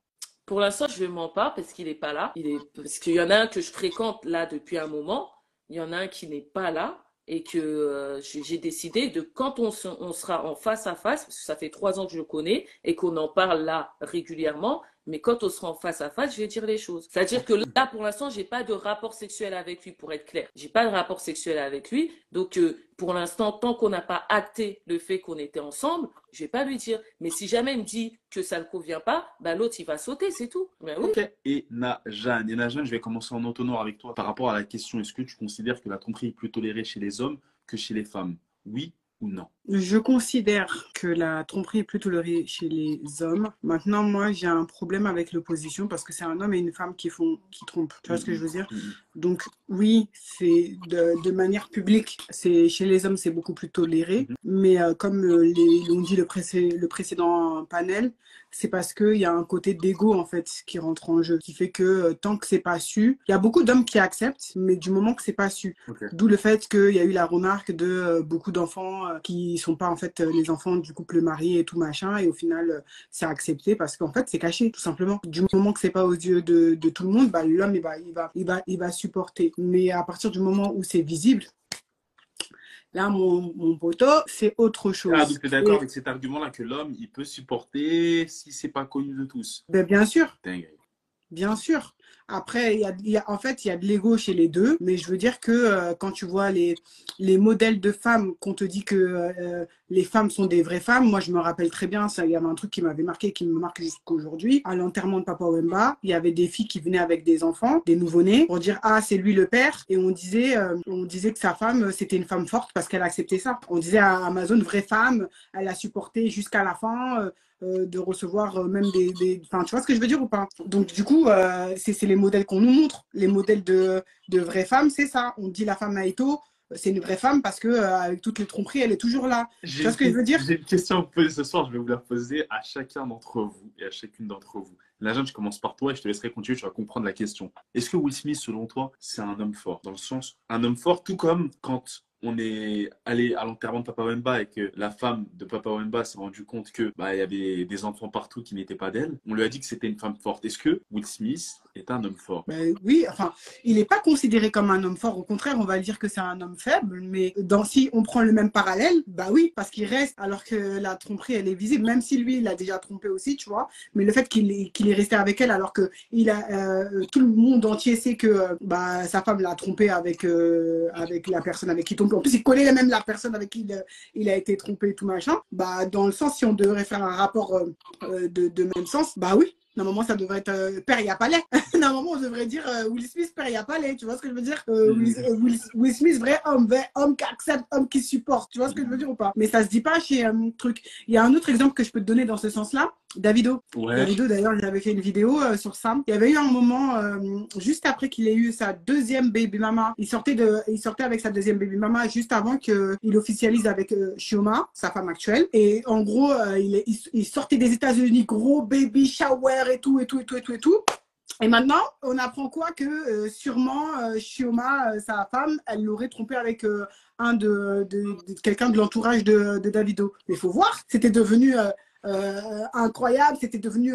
Speaker 9: Pour l'instant, je ne mens pas parce qu'il n'est pas là. Il. Parce qu'il y en a un que je fréquente là depuis un moment. Il y en a un qui n'est pas là. Et que euh, j'ai décidé de, quand on, on sera en face à face, parce que ça fait trois ans que je le connais et qu'on en parle là régulièrement, mais quand on sera en face à face, je vais dire les choses. C'est-à-dire que là, pour l'instant, j'ai pas de rapport sexuel avec lui, pour être clair. J'ai pas de rapport sexuel avec lui. Donc, euh, pour l'instant, tant qu'on n'a pas acté le fait qu'on était ensemble, je vais pas lui dire. Mais si jamais il me dit que ça ne convient pas, bah, l'autre, il va sauter, c'est tout. Ben.
Speaker 7: Ok. Et Najane, et Najane, je vais commencer en entonnoir avec toi par rapport à la question est-ce que tu considères que la tromperie est plus tolérée chez les hommes que chez les femmes? Oui ou non?
Speaker 1: Je considère que la tromperie est plus tolérée chez les hommes. Maintenant, moi, j'ai un problème avec l'opposition parce que c'est un homme et une femme qui font, qui trompent. Tu vois ce que je veux dire?
Speaker 7: Mhm.
Speaker 1: Donc, oui, c'est de, de manière publique, c'est chez les hommes, c'est beaucoup plus toléré.
Speaker 7: Mhm.
Speaker 1: Mais euh, comme euh, l'ont dit le précédent panel, c'est parce qu'il y a un côté d'ego en fait qui rentre en jeu, qui fait que euh, tant que c'est pas su, il y a beaucoup d'hommes qui acceptent, mais du moment que c'est pas su. D'où le fait qu'il y a eu la remarque de euh, beaucoup d'enfants euh, qui sont pas en fait les enfants du couple marié et tout machin, et au final c'est accepté parce qu'en fait c'est caché tout simplement. Du moment que c'est pas aux yeux de, de tout le monde, bah, l'homme il va, il va, il va, il va supporter. Mais à partir du moment où c'est visible, là mon, mon poteau c'est autre chose.
Speaker 7: Ah, donc tu es d'accord
Speaker 1: Et-
Speaker 7: avec cet argument-là que l'homme, il peut supporter si c'est pas connu de tous
Speaker 1: ben, bien sûr.
Speaker 7: Dingue.
Speaker 1: Bien sûr. Après, y a, en fait, il y a de l'ego chez les deux, mais je veux dire que euh, quand tu vois les, les modèles de femmes, qu'on te dit que euh, les femmes sont des vraies femmes, moi je me rappelle très bien, il y avait un truc qui m'avait marqué, qui me marque jusqu'aujourd'hui. À l'enterrement de Papa Wemba, il y avait des filles qui venaient avec des enfants, des nouveau-nés, pour dire ah c'est lui le père, et on disait, euh, on disait que sa femme c'était une femme forte parce qu'elle acceptait ça. On disait à Amazon vraie femme, elle a supporté jusqu'à la fin. Euh, de recevoir euh, même des, des... Enfin, tu vois ce que je veux dire ou pas? Donc, du coup, euh, c'est c'est les modèles qu'on nous montre. Les modèles de, de vraies femmes, c'est ça. On dit la femme Naito, c'est une vraie femme parce que euh, avec toutes les tromperies, elle est toujours là. Tu vois ce que je veux dire?
Speaker 7: J'ai une question à vous poser ce soir. Je vais vous la poser à chacun d'entre vous et à chacune d'entre vous. La jeune, je commence par toi et je te laisserai continuer. Tu vas comprendre la question. Est-ce que Will Smith, selon toi, c'est un homme fort? Dans le sens, un homme fort, tout comme quand on est allé à l'enterrement de Papa Wemba et que la femme de Papa Wemba s'est rendu compte que bah, il y avait des enfants partout qui n'étaient pas d'elle. On lui a dit que c'était une femme forte. Est-ce que Will Smith est un homme fort?
Speaker 1: Ben oui, enfin, il n'est pas considéré comme un homme fort. Au contraire, on va dire que c'est un homme faible. Mais dans, si on prend le même parallèle, bah oui, parce qu'il reste, alors que la tromperie, elle est visible, même si lui, il a déjà trompé aussi, tu vois. Mais le fait qu'il est, est resté avec elle, alors que il a, euh, tout le monde entier sait que euh, bah, sa femme l'a trompé avec, euh, avec la personne avec qui tombe. En plus, il connaît même la personne avec qui il, a été trompé tout machin. Bah, dans le sens, si on devrait faire un rapport euh, euh, de même sens, bah oui, Normalement, ça devrait être euh, père, il n'y a pas lait. Normalement, on devrait dire euh, Will Smith, père, il n'y a pas lait. Tu vois ce que je veux dire? Euh, Will, euh, Will- Will Smith, vrai homme, vrai homme qui accepte, homme qui supporte. Tu vois ce que je veux dire ou pas? Mais ça se dit pas chez euh, truc. Il y a un autre exemple que je peux te donner dans ce sens-là. Davido.
Speaker 7: Ouais.
Speaker 1: Davido, d'ailleurs, j'avais fait une vidéo sur ça. Il y avait eu un moment, juste après qu'il ait eu sa deuxième baby mama, il sortait, de, il sortait avec sa deuxième baby mama juste avant qu'il officialise avec Shioma, sa femme actuelle. Et en gros, il, est- il, il sortait des États-Unis, gros baby shower et tout, et tout, et tout, et tout, et tout. Et maintenant, on apprend quoi que euh, sûrement euh, Shioma, euh, sa femme, elle l'aurait trompé avec euh, un de, de, quelqu'un de l'entourage de, Davido. Mais faut voir, c'était devenu incroyable, c'était devenu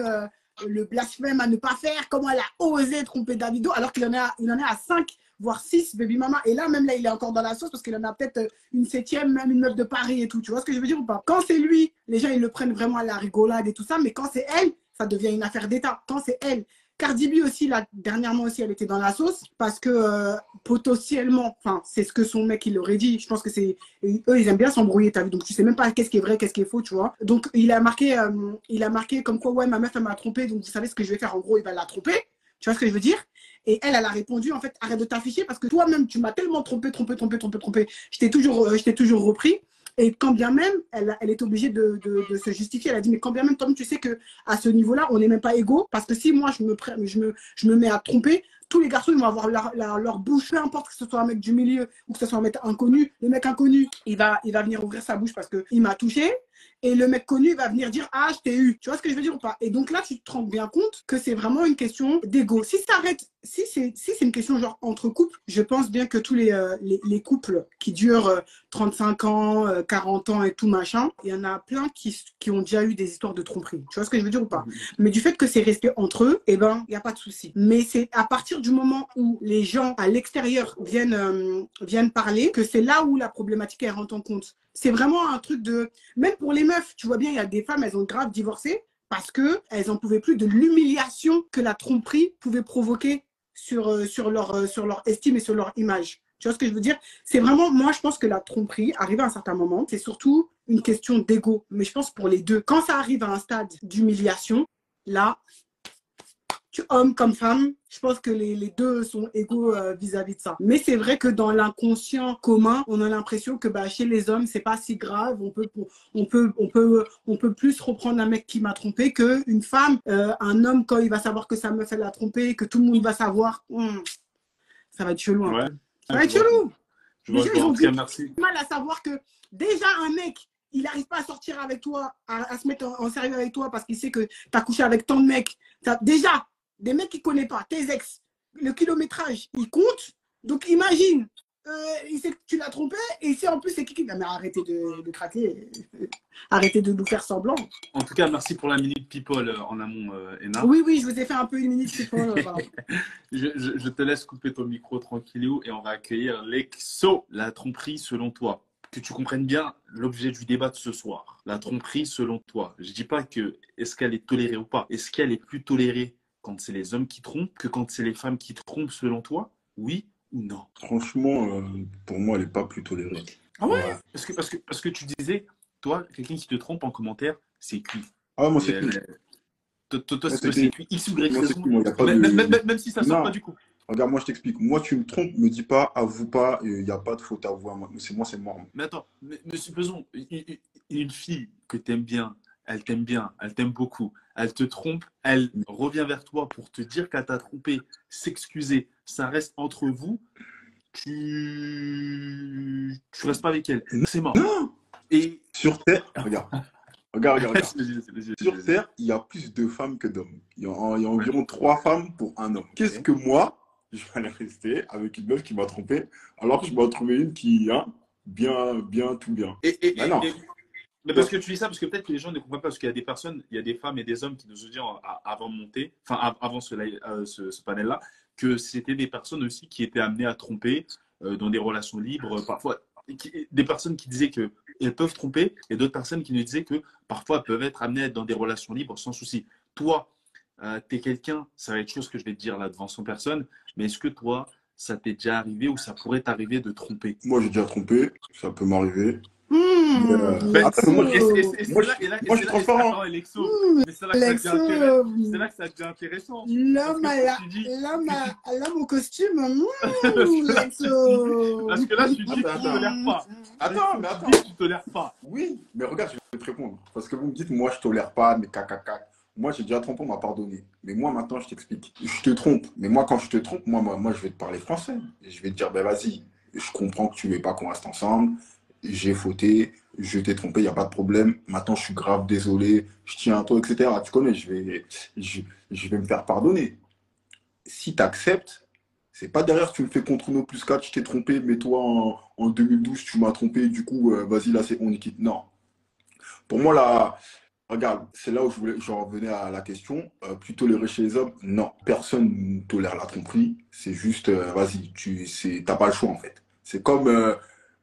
Speaker 1: le blasphème à ne pas faire. Comment elle a osé tromper Davido alors qu'il en est à, il en est à 5 voire 6 baby mama. Et là, même là, il est encore dans la sauce parce qu'il en a peut-être une septième, même une meuf de Paris et tout. Tu vois ce que je veux dire ou pas? Quand c'est lui, les gens, ils le prennent vraiment à la rigolade et tout ça. Mais quand c'est elle, ça devient une affaire d'État. Quand c'est elle, Cardi B aussi, là, dernièrement aussi, elle était dans la sauce parce que euh, potentiellement, enfin, c'est ce que son mec il aurait dit. Je pense que c'est eux, ils aiment bien s'embrouiller, t'as vu. Donc tu sais même pas qu'est-ce qui est vrai, qu'est-ce qui est faux, tu vois. Donc il a marqué, euh, il a marqué comme quoi ouais, ma meuf elle m'a trompé, donc vous savez ce que je vais faire. En gros, il va la tromper. Tu vois ce que je veux dire? Et elle, elle a répondu en fait, arrête de t'afficher parce que toi-même, tu m'as tellement trompé, trompé, trompé, trompé, trompé. Je toujours, euh, je t'ai toujours repris. Et quand bien même, elle, est obligée de, se justifier. Elle a dit, mais quand bien même, tu sais que à ce niveau-là, on n'est même pas égaux. Parce que si moi, je me, je me, je me mets à tromper, tous les garçons, ils vont avoir leur, leur, leur bouche, peu importe que ce soit un mec du milieu ou que ce soit un mec inconnu. Le mec inconnu, il va, il va venir ouvrir sa bouche parce qu'il m'a touché. Et le mec connu va venir dire Ah, je t'ai eu. Tu vois ce que je veux dire ou pas? Et donc là, tu te rends bien compte que c'est vraiment une question d'ego. Si ça arrête, si c'est si c'est une question genre entre couples, je pense bien que tous les, euh, les, les couples qui durent euh, 35 ans, euh, 40 ans et tout machin, il y en a plein qui, qui ont déjà eu des histoires de tromperie. Tu vois ce que je veux dire ou pas? Mais du fait que c'est resté entre eux, eh ben, il n'y a pas de souci. Mais c'est à partir du moment où les gens à l'extérieur viennent, euh, viennent parler que c'est là où la problématique elle rentre en compte. C'est vraiment un truc de. Même pour les meufs, tu vois bien, il y a des femmes, elles ont grave divorcé parce que elles en pouvaient plus de l'humiliation que la tromperie pouvait provoquer sur, euh, leur, euh, sur leur estime et sur leur image. Tu vois ce que je veux dire? C'est vraiment, moi, je pense que la tromperie, arrivé à un certain moment, c'est surtout une question d'ego. Mais je pense pour les deux. Quand ça arrive à un stade d'humiliation, là, homme comme femme, je pense que les, les deux sont égaux euh, vis-à-vis de ça. Mais c'est vrai que dans l'inconscient commun, on a l'impression que bah, chez les hommes, c'est pas si grave. On peut, on peut, on peut, on peut plus reprendre un mec qui m'a trompé que une femme, euh, un homme quand il va savoir que sa meuf elle l'a trompé, que tout le monde va savoir, hum, ça va être chelou.
Speaker 7: Ouais.
Speaker 1: peu. Ça va être chelou.
Speaker 7: Je vois,
Speaker 1: Les gens, ils ont du mal à savoir que déjà un mec, il n'arrive pas à sortir avec toi, à, à se mettre en, en sérieux avec toi parce qu'il sait que tu as couché avec tant de mecs. Déjà, des mecs qu'il ne connaît pas, tes ex, le kilométrage, il compte. Donc imagine, euh, il sait que tu l'as trompé et il sait en plus c'est qui qui. Non, mais arrêtez de, de craquer, arrêtez de nous faire semblant.
Speaker 7: En tout cas, merci pour la minute people euh, en amont, euh, Ena.
Speaker 1: Oui, oui, je vous ai fait un peu une minute, voilà.
Speaker 7: Je, je- je te laisse couper ton micro tranquillou et on va accueillir l'exo. La tromperie selon toi. Que tu comprennes bien l'objet du débat de ce soir. La tromperie selon toi. Je dis pas que est-ce qu'elle est tolérée ou pas. Est-ce qu'elle est plus tolérée
Speaker 4: quand c'est les hommes qui trompent que quand c'est les femmes qui trompent selon toi Oui ou non?
Speaker 3: Franchement, euh, pour moi, elle n'est pas plus tolérée.
Speaker 4: Ah ouais,
Speaker 3: Ouais.
Speaker 4: Parce, que, parce, que, parce que tu disais, toi, quelqu'un qui te trompe en commentaire, c'est cuit.
Speaker 3: Ah, moi, c'est tout.
Speaker 4: euh, Toi, c'est
Speaker 3: cuit.
Speaker 4: cuit. X.
Speaker 3: Il y
Speaker 4: Même, si ça sort
Speaker 3: Non.
Speaker 4: pas du coup.
Speaker 3: Regarde, moi, je t'explique. Moi, tu me trompes, me dis pas, avoue pas, il n'y a pas de faute à avouer. C'est moi, c'est mort.
Speaker 4: Mais attends, mais, mais supposons, une- une- une fille que tu aimes bien, elle t'aime bien, elle t'aime beaucoup, elle te trompe, elle revient vers toi pour te dire qu'elle t'a trompé, s'excuser, ça reste entre vous, tu tu restes pas avec elle, c'est mort.
Speaker 3: Non
Speaker 4: Et
Speaker 3: Sur Terre, regarde. Regarde, regarde, regarde. Sur. Terre, il y a plus de femmes que d'hommes. Il y a, il y a environ trois femmes pour un homme. Qu'est-ce que moi, je vais aller rester avec une meuf qui m'a trompé, alors que je m'en trouvé une qui, hein, bien, bien, tout bien.
Speaker 4: Et, et-
Speaker 3: Bah non.
Speaker 4: et- mais parce que tu dis ça, parce que peut-être que les gens ne comprennent pas, parce qu'il y a des personnes, il y a des femmes et des hommes qui nous ont dit avant de monter, enfin av- avant euh, ce, panel-là, que c'était des personnes aussi qui étaient amenées à tromper euh, dans des relations libres, parfois qui- des personnes qui disaient que elles peuvent tromper et d'autres personnes qui nous disaient que parfois elles peuvent être amenées à être dans des relations libres sans souci. Toi, tu es quelqu'un, ça va être chose que je vais te dire là devant 100 personnes, mais est-ce que toi, ça t'est déjà arrivé ou ça pourrait t'arriver de tromper?
Speaker 3: Moi, j'ai déjà trompé, ça peut m'arriver.
Speaker 1: Mmh,
Speaker 3: Euh,
Speaker 4: Ben,
Speaker 3: moi,
Speaker 4: et c'est- et c'est- et c'est
Speaker 3: moi,
Speaker 4: là- et là- et
Speaker 3: moi,
Speaker 4: c'est
Speaker 3: je suis transparent.
Speaker 1: Mmh,
Speaker 4: c'est là que ça devient intéressant.
Speaker 1: Alexo,
Speaker 4: C'est là que ça devient intéressant.
Speaker 1: l'homme au costume. Mmh, Alexo.
Speaker 4: Parce que là, tu dis que tu
Speaker 3: Attends,
Speaker 4: tolères pas.
Speaker 3: Attends, mais
Speaker 4: Tu
Speaker 3: attends.
Speaker 4: tu tolères pas.
Speaker 3: Oui, mais regarde, je vais te répondre. Parce que vous me dites, moi, je tolère pas, mais caca. Moi, j'ai déjà trompé, on m'a pardonné. Mais moi, maintenant, je t'explique. Je te trompe. Mais moi, quand je te trompe, moi, moi, moi, je vais te parler français. Et je vais te dire, ben vas-y, je comprends que tu veux pas qu'on reste ensemble. J'ai fauté, je t'ai trompé, il n'y a pas de problème. Maintenant, je suis grave désolé, je tiens à toi, etc. Tu connais, je vais, je, vais me faire pardonner. Si tu acceptes, c'est pas derrière tu me fais contre nos plus 4, je t'ai trompé, mais toi, en, en 2012, tu m'as trompé, du coup, euh, vas-y, là, c'est on est quitte. Non. Pour moi, là, regarde, c'est là où je voulais, j'en revenais à la question. Euh, plus tolérer chez les hommes, non. Personne ne tolère la tromperie. C'est juste, euh, vas-y, tu t'as pas le choix, en fait. C'est comme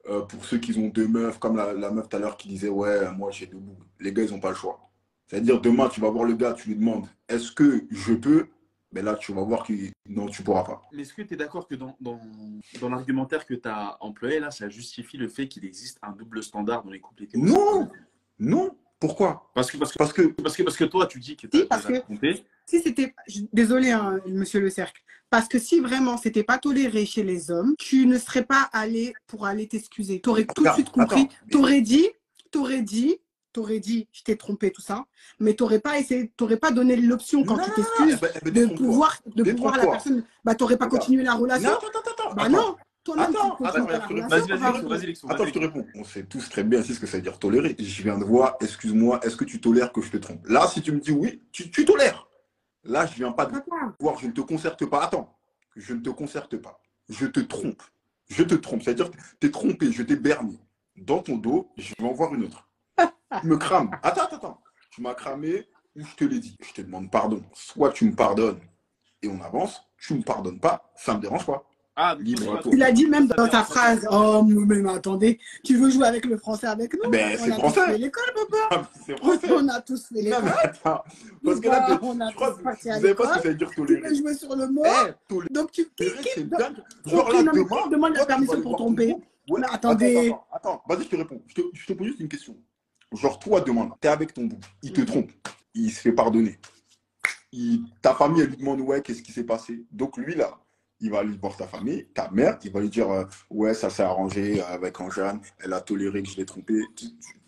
Speaker 3: euh, pour ceux qui ont deux meufs, comme la, la meuf tout à l'heure qui disait, ouais, moi, j'ai deux boules. Les gars, ils ont pas le choix. C'est-à-dire, demain, tu vas voir le gars, tu lui demandes, est-ce que je peux? Ben là, tu vas voir que non, tu pourras pas.
Speaker 4: Mais est-ce que tu es d'accord que dans, dans, dans l'argumentaire que tu as employé, là, ça justifie le fait qu'il existe un double standard dans les couples
Speaker 3: Non, non. Pourquoi?
Speaker 4: Parce que, parce, que,
Speaker 3: Parce que
Speaker 4: parce, que, parce que toi, tu dis que
Speaker 1: Si,
Speaker 4: tu
Speaker 1: parce
Speaker 4: as
Speaker 1: que-
Speaker 4: trompé.
Speaker 1: Si c'était, désolé, hein, monsieur le cercle, parce que si vraiment c'était pas toléré chez les hommes, tu ne serais pas allé pour aller t'excuser. Tu aurais tout de suite compris. Tu aurais dit, tu aurais dit, tu aurais dit, je t'ai trompé, tout ça, mais tu n'aurais pas essayé, tu pas donné l'option quand
Speaker 3: Non,
Speaker 1: tu t'excuses
Speaker 3: eh ben,
Speaker 1: de pouvoir, de pouvoir la personne, bah tu n'aurais pas continué la relation.
Speaker 3: Non, attends, attends, attends.
Speaker 1: bah
Speaker 3: attends.
Speaker 1: non, toi-même tu
Speaker 3: Attends, je te réponds. On sait tous très bien ici ce que ça veut dire tolérer. Je viens de voir, excuse-moi, est-ce que tu tolères que je te trompe? Là, si tu me dis oui, tu, tu tolères. Là, je viens pas de voir, je ne te concerte pas. Attends, je ne te concerte pas. Je te trompe. Je te trompe. C'est-à-dire que tu es trompé, je t'ai berné. Dans ton dos, je vais en voir une autre. Tu me crames. Attends, attends, attends. Tu m'as cramé ou je te l'ai dit? Je te demande pardon. Soit tu me pardonnes et on avance. Tu me pardonnes pas, ça me dérange pas.
Speaker 4: Ah,
Speaker 3: Libre à
Speaker 1: Tu l'as dit même dans ta phrase. Oh, mais, attendez, tu veux jouer avec le français avec nous?
Speaker 3: Ben,
Speaker 1: On
Speaker 3: c'est
Speaker 1: a tous
Speaker 3: français.
Speaker 1: fait l'école, papa.
Speaker 3: Ah, C'est français.
Speaker 1: On a tous fait
Speaker 3: Non,
Speaker 1: l'école.
Speaker 3: mais attends. Parce que là,
Speaker 1: Bah,
Speaker 3: tu-
Speaker 1: on a
Speaker 3: je crois
Speaker 1: tous
Speaker 3: que
Speaker 1: parti
Speaker 3: vous
Speaker 1: à
Speaker 3: savez pas ce que
Speaker 1: l'école.
Speaker 3: ça veut dire
Speaker 1: Tu
Speaker 3: tolérer.
Speaker 1: veux jouer sur le mot?
Speaker 3: Eh,
Speaker 1: Donc, tu
Speaker 3: c'est
Speaker 1: donc,
Speaker 3: dingue. Genre
Speaker 1: Ok,
Speaker 3: là,
Speaker 1: non, mais
Speaker 3: demain,
Speaker 1: qui demande la
Speaker 3: tu
Speaker 1: permission pour
Speaker 3: attends,
Speaker 1: attendez.
Speaker 3: attends, attends. Vas-y, je te réponds. Je te, je te pose juste une question. Genre, toi, demain, t'es avec ton bouc, il te
Speaker 1: Mhm.
Speaker 3: trompe, il se fait pardonner. Il- ta famille, elle lui demande, ouais, qu'est-ce qui s'est passé? Donc, lui, là, il va aller voir ta famille, ta mère, il va lui dire, euh, ouais, ça s'est arrangé avec Anjane, elle a toléré que je l'ai trompé.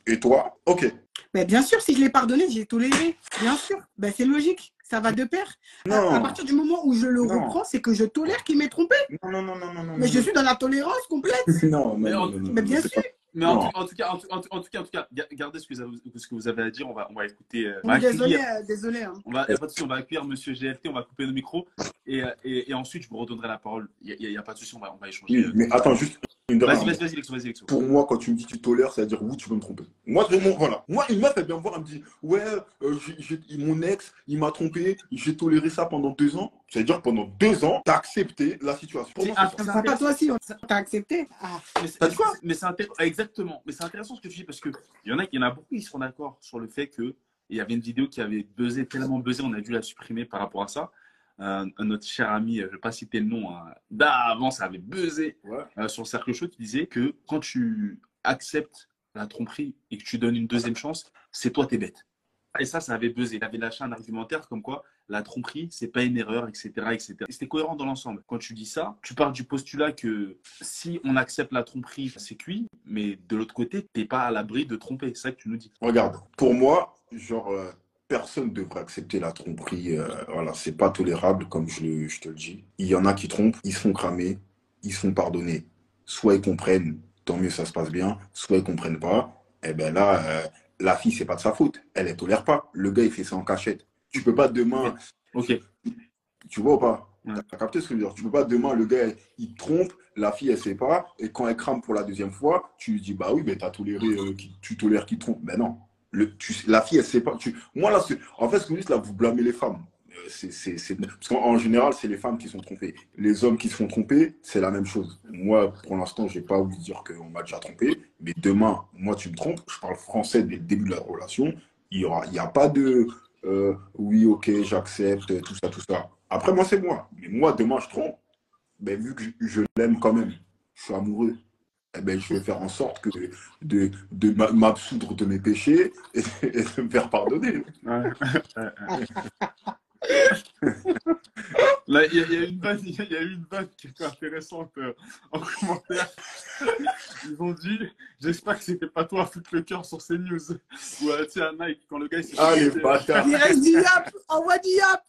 Speaker 3: Et toi? Ok.
Speaker 1: Ben, bien sûr, si je l'ai pardonné, j'ai toléré. Bien sûr. Ben, c'est logique. Ça va de pair. À, à
Speaker 3: Non.
Speaker 1: partir du moment où je le
Speaker 3: Non.
Speaker 1: reprends, c'est que je tolère qu'il m'ait trompé.
Speaker 3: Non, non, non, non, non, non.
Speaker 1: Mais
Speaker 3: non,
Speaker 1: je suis dans la tolérance complète.
Speaker 3: Non, non,
Speaker 4: Mais
Speaker 3: non, non, non,
Speaker 1: Mais
Speaker 3: non,
Speaker 1: bien sûr.
Speaker 3: pas-
Speaker 4: Mais en, tout- en tout cas, en, tout- en cas, en tout cas, ga- gardez ce que, vous avez, ce que vous avez à dire. On va, on va écouter. euh,
Speaker 1: Désolé, euh, désolé. hein.
Speaker 4: On va, y a pas de souci, on va accueillir Monsieur GLT, on va couper micros et, euh, et, et ensuite je vous redonnerai la parole. Il n'y a, y a pas de souci, on va, on va échanger.
Speaker 3: Oui, mais attends, juste.
Speaker 4: Vas-y, vas-y, vas-y, vas-y.
Speaker 3: Pour moi, quand tu me dis tu tolères, ça veut dire oui, tu peux me tromper. Moi, vraiment, voilà. Moi, une meuf, elle vient me voir, elle me dit Ouais, euh, j'ai- j'ai- mon ex, il m'a trompé, j'ai toléré ça pendant deux ans. Ça veut dire que pendant deux ans, t'as accepté la situation. Pour
Speaker 4: C'est
Speaker 3: moi, c'est
Speaker 4: un-
Speaker 3: ça.
Speaker 1: Pas toi aussi, on t'a accepté. Ah.
Speaker 4: Mais c'est-
Speaker 3: T'as dit quoi
Speaker 4: mais c'est intér- exactement. Mais c'est intéressant ce que tu dis parce que il y en a, il y en a beaucoup qui seront d'accord sur le fait que il y avait une vidéo qui avait buzzé tellement buzzé, on a dû la supprimer par rapport à ça. Un, un notre cher ami, je ne vais pas citer le nom, hein, d'avant, ça avait buzzé
Speaker 3: Ouais.
Speaker 4: euh, sur le cercle chaud, qui disait que quand tu acceptes la tromperie et que tu donnes une deuxième chance, c'est toi, t'es bête. Et ça, ça avait buzzé. Il avait lâché un argumentaire comme quoi la tromperie, c'est pas une erreur, etc. etc. Et C'était cohérent dans l'ensemble. Quand tu dis ça, tu pars du postulat que si on accepte la tromperie, c'est cuit, mais de l'autre côté, t'es pas à l'abri de tromper. C'est ça que tu nous dis.
Speaker 3: Regarde, pour moi, genre, euh, personne ne devrait accepter la tromperie. euh, voilà, c'est pas tolérable, comme je, te le dis. Il y en a qui trompent, ils se font cramer, ils se font pardonner. Soit ils comprennent, tant mieux, ça se passe bien. Soit ils comprennent pas. Et ben là, euh, la fille, c'est pas de sa faute. Elle, elle tolère pas. Le gars, il fait ça en cachette. Tu peux pas demain,
Speaker 4: Ok.
Speaker 3: tu vois ou pas?
Speaker 4: Ouais.
Speaker 3: T'as capté ce que je veux dire? Tu peux pas demain, le gars, il te trompe, la fille, elle sait pas, et quand elle crame pour la deuxième fois, tu lui dis, bah oui, mais t'as toléré, euh, qui- tu tolères qu'il trompe. Ben non. La fille, elle sait pas. Moi, là, en fait, ce que vous dites, là, vous blâmez les femmes. Euh, c'est, c'est- parce qu'en en général, c'est les femmes qui sont trompées. Les hommes qui se font tromper, c'est la même chose. Moi, pour l'instant, j'ai pas oublié de dire qu'on m'a déjà trompé, mais demain, moi, tu me trompes, je parle français dès le début de la relation, il y aura, il y a pas de, euh, oui, ok, j'accepte, tout ça, tout ça. Après, moi, c'est moi. Mais moi, demain, je trompe. Ben, vu que je, je l'aime quand même, je suis amoureux, eh ben, je vais faire en sorte que de, de m'a- m'absoudre de mes péchés et, et de me faire pardonner.
Speaker 4: Là, il y, a- il y a une vanne, il y a- il y a eu une vanne qui était intéressante euh, en commentaire. Ils ont dit, j'espère que c'était pas toi à foutre le cœur sur ces news. Ou euh, tu sais, à Nike, quand le gars il s'est
Speaker 3: Ah, les
Speaker 4: fait-
Speaker 3: bâtards.
Speaker 1: Il reste du yap Envoie du yap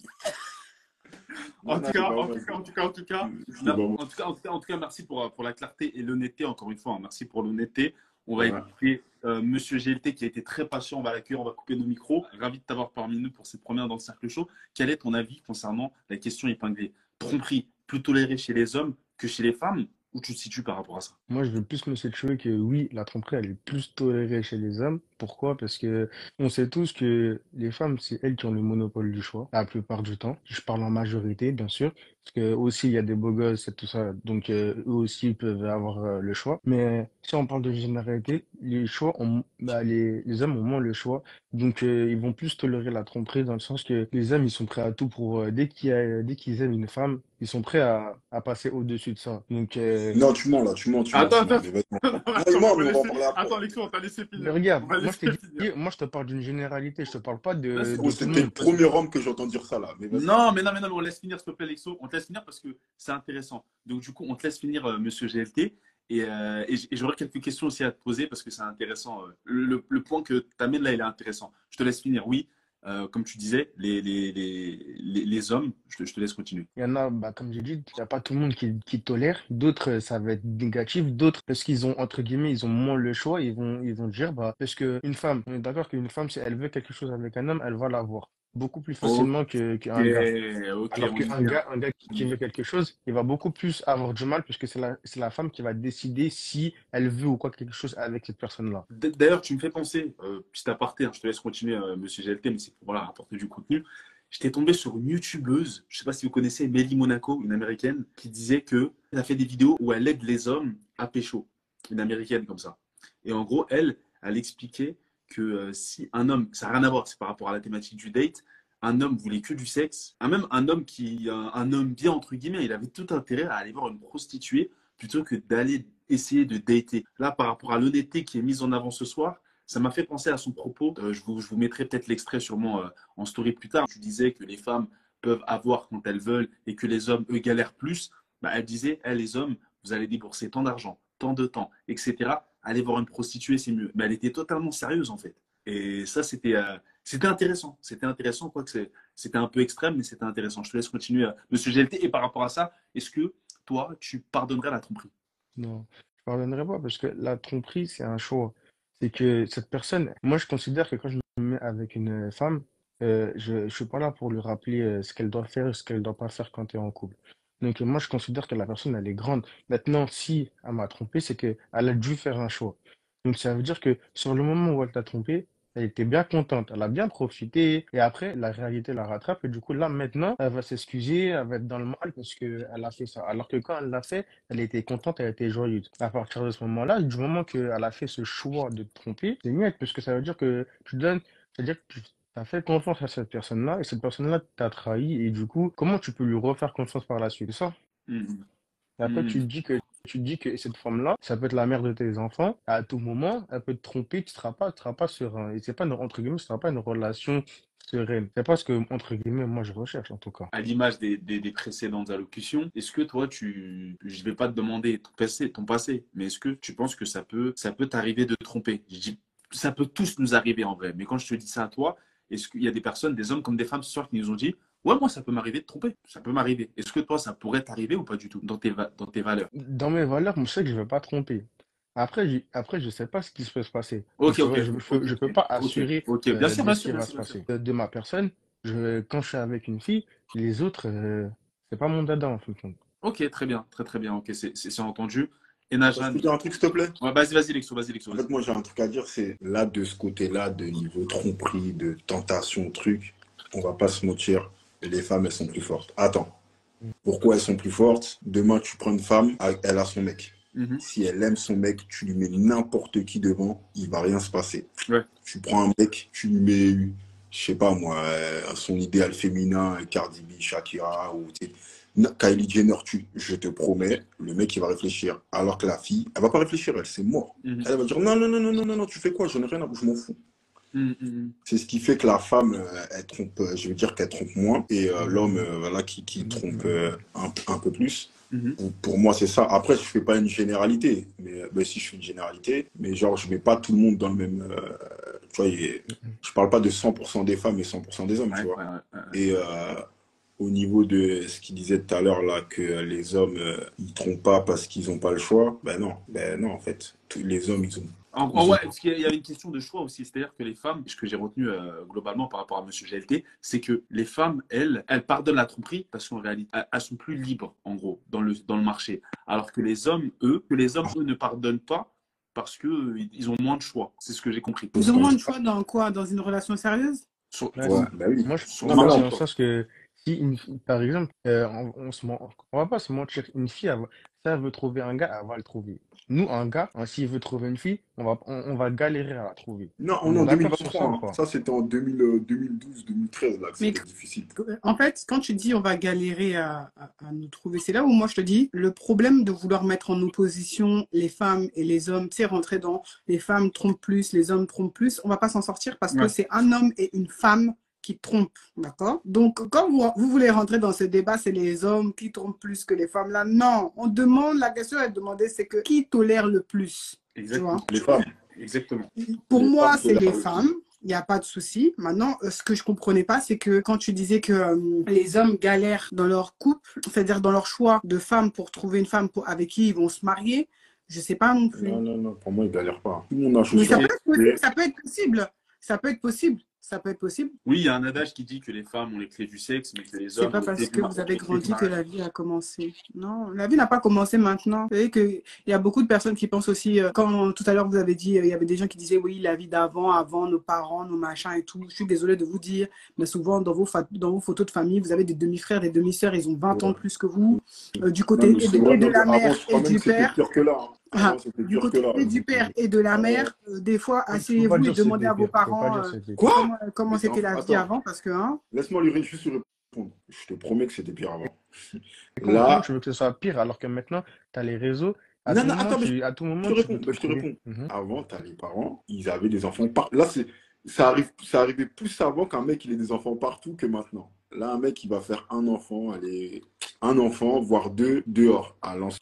Speaker 4: En tout cas, en tout cas, en tout cas, en tout cas, en tout cas, en tout cas, en tout cas, merci pour, euh, pour la clarté et l'honnêteté, encore une fois. hein. Merci pour l'honnêteté. On va écouter euh, Monsieur GLT qui a été très patient. On va l'accueillir, on va couper nos micros. Ravi de t'avoir parmi nous pour cette première dans le cercle chaud. Quel est ton avis concernant la question épinglée? Tromperie plus tolérée chez les hommes que chez les femmes? Où tu te situes par rapport à ça?
Speaker 10: Moi, je veux plus me situer que oui, la tromperie, elle est plus tolérée chez les hommes. Pourquoi? Parce que on sait tous que les femmes, c'est elles qui ont le monopole du choix, la plupart du temps. Je parle en majorité, bien sûr. Parce que aussi, il y a des beaux gosses et tout ça. Donc, euh, eux aussi peuvent avoir euh, le choix. Mais si on parle de généralité, les choix ont, bah, les, les hommes ont moins le choix. Donc, euh, ils vont plus tolérer la tromperie dans le sens que les hommes, ils sont prêts à tout pour, euh, dès qu'il a, dès qu'ils aiment une femme, ils sont prêts à, à passer au-dessus de ça. Donc, euh,
Speaker 3: Non, tu mens là, tu mens, tu mens.
Speaker 4: Attends,
Speaker 3: tu mens,
Speaker 4: attends.
Speaker 3: vêtements.
Speaker 4: Attends,
Speaker 3: mais on va en parler après.
Speaker 4: Attends, Alexis, on t'a laissé
Speaker 10: Mais
Speaker 4: finir.
Speaker 10: regarde, moi je te moi je parle d'une généralité, je te parle pas de,
Speaker 3: C'était le premier homme que j'entends dire ça là. Mais.
Speaker 4: Non, mais non, mais non, mais on laisse finir, s'il te plaît, Alexo. On te laisse finir parce que c'est intéressant. Donc, du coup, on te laisse finir, euh, monsieur GLT. Et, euh, et j'aurais quelques questions aussi à te poser parce que c'est intéressant. euh, Le, le point que tu amènes là, il est intéressant. Je te laisse finir. Oui, euh, comme tu disais, les, les, les, les, hommes, je te, laisse continuer.
Speaker 10: Il y en a, bah, comme j'ai dit, il n'y a pas tout le monde qui, tolère. D'autres, ça va être négatif. D'autres, parce qu'ils ont, entre guillemets, ils ont moins le choix, ils vont, ils vont dire, bah, parce que une femme, on est d'accord qu'une femme, si elle veut quelque chose avec un homme, elle va l'avoir. Beaucoup plus facilement que, qu'un gars. Alors qu'un gars, un gars qui, qui veut quelque chose, il va beaucoup plus avoir du mal puisque c'est la, la femme qui va décider si elle veut ou quoi quelque chose avec cette personne-là.
Speaker 4: D'ailleurs, tu me fais penser, euh, petit aparté, hein, je te laisse continuer, euh, monsieur GLT, mais c'est pour voilà, apporter du contenu. J'étais tombé sur une youtubeuse, je ne sais pas si vous connaissez Melly Monaco, une américaine, qui disait que elle a fait des vidéos où elle aide les hommes à pécho. Une américaine comme ça. Et en gros, elle, elle expliquait que euh, si un homme, ça n'a rien à voir, c'est par rapport à la thématique du date, un homme voulait que du sexe, un, même un homme qui, un, homme bien entre guillemets, il avait tout intérêt à aller voir une prostituée plutôt que d'aller essayer de dater. Là, par rapport à l'honnêteté qui est mise en avant ce soir, ça m'a fait penser à son propos. Euh, je, vous, je vous mettrai peut-être l'extrait sûrement euh, en story plus tard. Tu disais que les femmes peuvent avoir quand elles veulent et que les hommes, eux, galèrent plus. Bah, elle disait, Eh, les hommes, vous allez débourser tant d'argent, tant de temps, etc. Aller voir une prostituée, c'est mieux. Mais elle était totalement sérieuse, en fait. Et ça, c'était euh, c'était intéressant. C'était intéressant, quoique c'est- c'était un peu extrême, mais c'était intéressant. Je te laisse continuer, monsieur GLT. Et par rapport à ça, est-ce que toi, tu pardonnerais la tromperie?
Speaker 10: Non, je pardonnerai pas parce que la tromperie, c'est un choix. C'est que cette personne, moi je considère que quand je me mets avec une femme, euh, je ne suis pas là pour lui rappeler euh, ce qu'elle doit faire et ce qu'elle doit pas faire quand tu es en couple. Donc moi je considère que la personne, elle est grande. Maintenant, si elle m'a trompé, c'est qu'elle a dû faire un choix. Donc ça veut dire que sur le moment où elle t'a trompé, elle était bien contente, elle a bien profité, et après, la réalité la rattrape, et du coup, là, maintenant, elle va s'excuser, elle va être dans le mal parce qu'elle a fait ça. Alors que quand elle l'a fait, elle était contente, elle était joyeuse. À partir de ce moment-là, du moment qu'elle a fait ce choix de te tromper, c'est net, parce que ça veut dire que tu donnes, c'est-à-dire que tu T'as fait confiance à cette personne-là et cette personne-là t'a trahi et du coup, comment tu peux lui refaire confiance par la suite? Ça?
Speaker 7: Mhm.
Speaker 10: Et après, tu te
Speaker 7: Mhm.
Speaker 10: dis que tu te dis que cette femme-là, ça peut être la mère de tes enfants. À tout moment, elle peut te tromper. Tu seras pas, tu seras pas serein. Et c'est pas une, entre guillemets, ce sera pas une relation sereine. C'est pas ce que entre guillemets moi je recherche en tout cas.
Speaker 7: À l'image des, des, des précédentes allocutions, est-ce que toi, tu, je vais pas te demander ton passé, ton passé, mais est-ce que tu penses que ça peut, ça peut t'arriver de te tromper? Je dis, ça peut tous nous arriver en vrai. Mais quand je te dis ça à toi, est-ce qu'il y a des personnes, des hommes comme des femmes ce soir qui nous ont dit, ouais, moi, ça peut m'arriver de tromper. Ça peut m'arriver. Est-ce que toi, ça pourrait t'arriver ou pas du tout dans tes, dans tes valeurs?
Speaker 10: Dans mes valeurs, je sais que je vais pas tromper. Après, je, après, je sais pas ce qui se peut se passer.
Speaker 7: Ok, ok,
Speaker 10: je, je, je peux pas assurer
Speaker 7: ok.
Speaker 10: euh,
Speaker 7: Bien sûr,
Speaker 10: de
Speaker 7: bien
Speaker 10: ce qui
Speaker 7: sûr,
Speaker 10: va
Speaker 7: sûr,
Speaker 10: se
Speaker 7: sûr.
Speaker 10: passer. De, de ma personne, je, quand je suis avec une fille, les autres, euh, c'est pas mon dada en fin de compte.
Speaker 7: Ok, très bien, très très bien. Ok, c'est entendu. Et Najran,
Speaker 3: dire un truc, s'il te plaît?
Speaker 7: ouais, vas-y, vas-y, Lexo, vas-y, Lexo,
Speaker 3: En fait, moi, j'ai un truc à dire, c'est là, de ce côté-là, de niveau tromperie, de tentation, truc, on va pas se mentir, les femmes, elles sont plus fortes. Attends, pourquoi elles sont plus fortes? Demain, tu prends une femme, elle a son mec.
Speaker 7: Mhm.
Speaker 3: Si elle aime son mec, tu lui mets n'importe qui devant, il va rien se passer.
Speaker 7: Ouais.
Speaker 3: Tu prends un mec, tu lui mets, je sais pas moi, euh, son idéal féminin, Cardi B, Shakira, ou tu Kylie Jenner, tu, je te promets, le mec, il va réfléchir. Alors que la fille, elle va pas réfléchir, elle, c'est mort.
Speaker 7: Mhm.
Speaker 3: Elle va dire non, non, non, non, non, non, tu fais quoi? J'en ai rien à je m'en fous.
Speaker 7: Mhm, mhm.
Speaker 3: C'est ce qui fait que la femme, euh, elle trompe, euh, je veux dire qu'elle trompe moins, et euh, l'homme, euh, voilà, qui, qui trompe euh, un, un peu plus. Pour, pour moi, c'est ça. Après, je fais pas une généralité, mais ben, si je fais une généralité, mais genre, je mets pas tout le monde dans le même. tu vois, je parle pas de 100% des femmes et 100% des hommes,
Speaker 7: Ouais,
Speaker 3: tu vois.
Speaker 7: ouais, ouais, ouais.
Speaker 3: Et au niveau de ce qu'il disait tout à l'heure là, que les hommes euh, ils trompent pas parce qu'ils ont pas le choix, ben non, ben non en fait, tous les hommes ils ont.
Speaker 7: En,
Speaker 3: ont-
Speaker 7: ouais, parce qu'il y avait une question de choix aussi, c'est-à-dire que les femmes, ce que j'ai retenu euh, globalement par rapport à Monsieur GLT, c'est que les femmes, elles, elles pardonnent la tromperie parce qu'en réalité, elles, sont plus libres, en gros, dans le, dans le marché. Alors que les hommes, eux, que les hommes, eux, ne pardonnent pas parce que euh, ils ont moins de choix. C'est ce que j'ai compris.
Speaker 1: Ils ont moins de choix dans quoi? Dans une relation sérieuse?
Speaker 7: Sur-
Speaker 10: Ouais,
Speaker 3: Ouais, ben oui.
Speaker 10: Moi, je
Speaker 7: Sur-
Speaker 10: pense que si une fille- par exemple, euh, on, on se ment- on va pas se mentir, une fille, elle si elle veut trouver un gars, elle va le trouver. Nous, un gars, hein, s'il veut trouver une fille, on va, on, on va galérer à la trouver.
Speaker 3: Non,
Speaker 10: On
Speaker 3: on est en
Speaker 10: est d'accord sur
Speaker 3: 2023.
Speaker 10: ça ou
Speaker 3: hein.
Speaker 10: pas?
Speaker 3: Ça, c'était en 2000, euh, 2012, 2013 là que
Speaker 1: Mais
Speaker 3: difficile.
Speaker 1: En fait, quand tu dis on va galérer à, à- à nous trouver, c'est là où moi je te dis le problème de vouloir mettre en opposition les femmes et les hommes, c'est rentrer dans les femmes trompent plus, les hommes trompent plus, on va pas s'en sortir parce que c'est un homme et une femme qui trompent, d'accord? Donc quand vous, vous voulez rentrer dans ce débat, c'est les hommes qui trompent plus que les femmes là. Non, on demande, la question à demander, c'est que qui tolère le plus tu
Speaker 7: Exactement.
Speaker 1: vois?
Speaker 3: Les femmes.
Speaker 7: Exactement.
Speaker 1: pour
Speaker 3: Les
Speaker 1: moi, c'est les femmes. Il n'y a pas de souci. Maintenant, euh, ce que je comprenais pas, c'est que quand tu disais que euh, les hommes galèrent dans leur couple, c'est-à-dire dans leur choix de femme pour trouver une femme pour- avec qui ils vont se marier, je sais pas non plus.
Speaker 3: Non, non, non, pour moi, ils galèrent pas. Tout le monde a
Speaker 1: ça possible. Ça peut être possible. Ça peut être possible. Ça peut être possible.
Speaker 7: Oui, il y a un adage qui dit que les femmes ont les clés du sexe, mais que les
Speaker 1: C'est
Speaker 7: hommes
Speaker 1: pas
Speaker 7: ont les
Speaker 1: parce que vous avez grandi que la vie a commencé. Non, la vie n'a pas commencé maintenant. Vous savez qu'il y a beaucoup de personnes qui pensent aussi, euh, quand tout à l'heure vous avez dit, euh, il y avait des gens qui disaient oui, la vie d'avant, avant nos parents, nos machins et tout. Je suis désolée de vous dire, mais souvent dans vos, fa- dans vos photos de famille, vous avez des demi-frères, des demi-sœurs, ils ont 20 ans de plus que vous. Euh, du côté
Speaker 3: Non,
Speaker 1: et
Speaker 3: mais
Speaker 1: de,
Speaker 3: souvent,
Speaker 1: et de la mère et du père.
Speaker 3: pire que là. hein.
Speaker 1: Ah, du côté
Speaker 3: là.
Speaker 1: du père et de la
Speaker 3: Ah
Speaker 1: mère, euh, des fois,
Speaker 10: Tu pas
Speaker 1: asseyez-vous et demandez à vos.
Speaker 10: Tu
Speaker 1: parents
Speaker 10: dire
Speaker 1: euh.
Speaker 3: Quoi?
Speaker 1: comment,
Speaker 3: Mais
Speaker 1: c'était la vie avant, parce que hein,
Speaker 3: laisse-moi lui juste répondre. Je te promets que c'était pire avant. Là,
Speaker 10: tu veux que ce soit pire alors que maintenant, tu as les réseaux, à
Speaker 3: non,
Speaker 10: tout
Speaker 3: non,
Speaker 10: moment,
Speaker 3: attends, mais
Speaker 10: tu, à tout moment,
Speaker 3: je te
Speaker 10: tu
Speaker 3: réponds, je te.
Speaker 10: Mhm.
Speaker 3: Avant, t'as les parents, ils avaient des enfants par... Là, c'est, ça arrive, ça arrivait plus avant qu'un mec, il ait des enfants partout que maintenant. Là, un mec, il va faire un enfant, allez, un enfant, voire deux, dehors. À l'ancienne,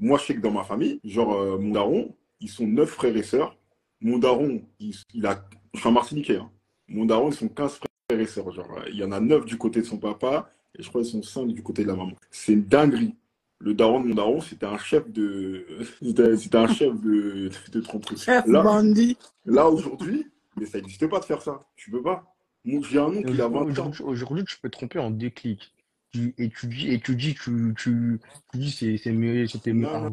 Speaker 3: moi, je sais que dans ma famille, genre, euh, mon daron, ils sont neuf frères et sœurs. Mon daron, il, il a, je suis un Martiniquais, hein. Mon daron, ils sont 15 frères et sœurs. Genre, euh, il y en a neuf du côté de son papa, et je crois qu'ils sont cinq du côté de la maman. C'est une dinguerie. Le daron de mon daron, c'était un chef de, c'était un chef de, de tromperie.
Speaker 1: chef
Speaker 3: Là,
Speaker 1: bandit.
Speaker 3: là aujourd'hui, mais ça n'existe pas de faire ça. Tu peux pas. J'ai un oncle, il a 20 ans.
Speaker 10: Aujourd'hui, aujourd'hui, tu peux te tromper en deux clics. Tu, et tu dis, et tu dis, tu, tu, tu dis, c'est, c'est mieux, c'était mieux
Speaker 3: Non,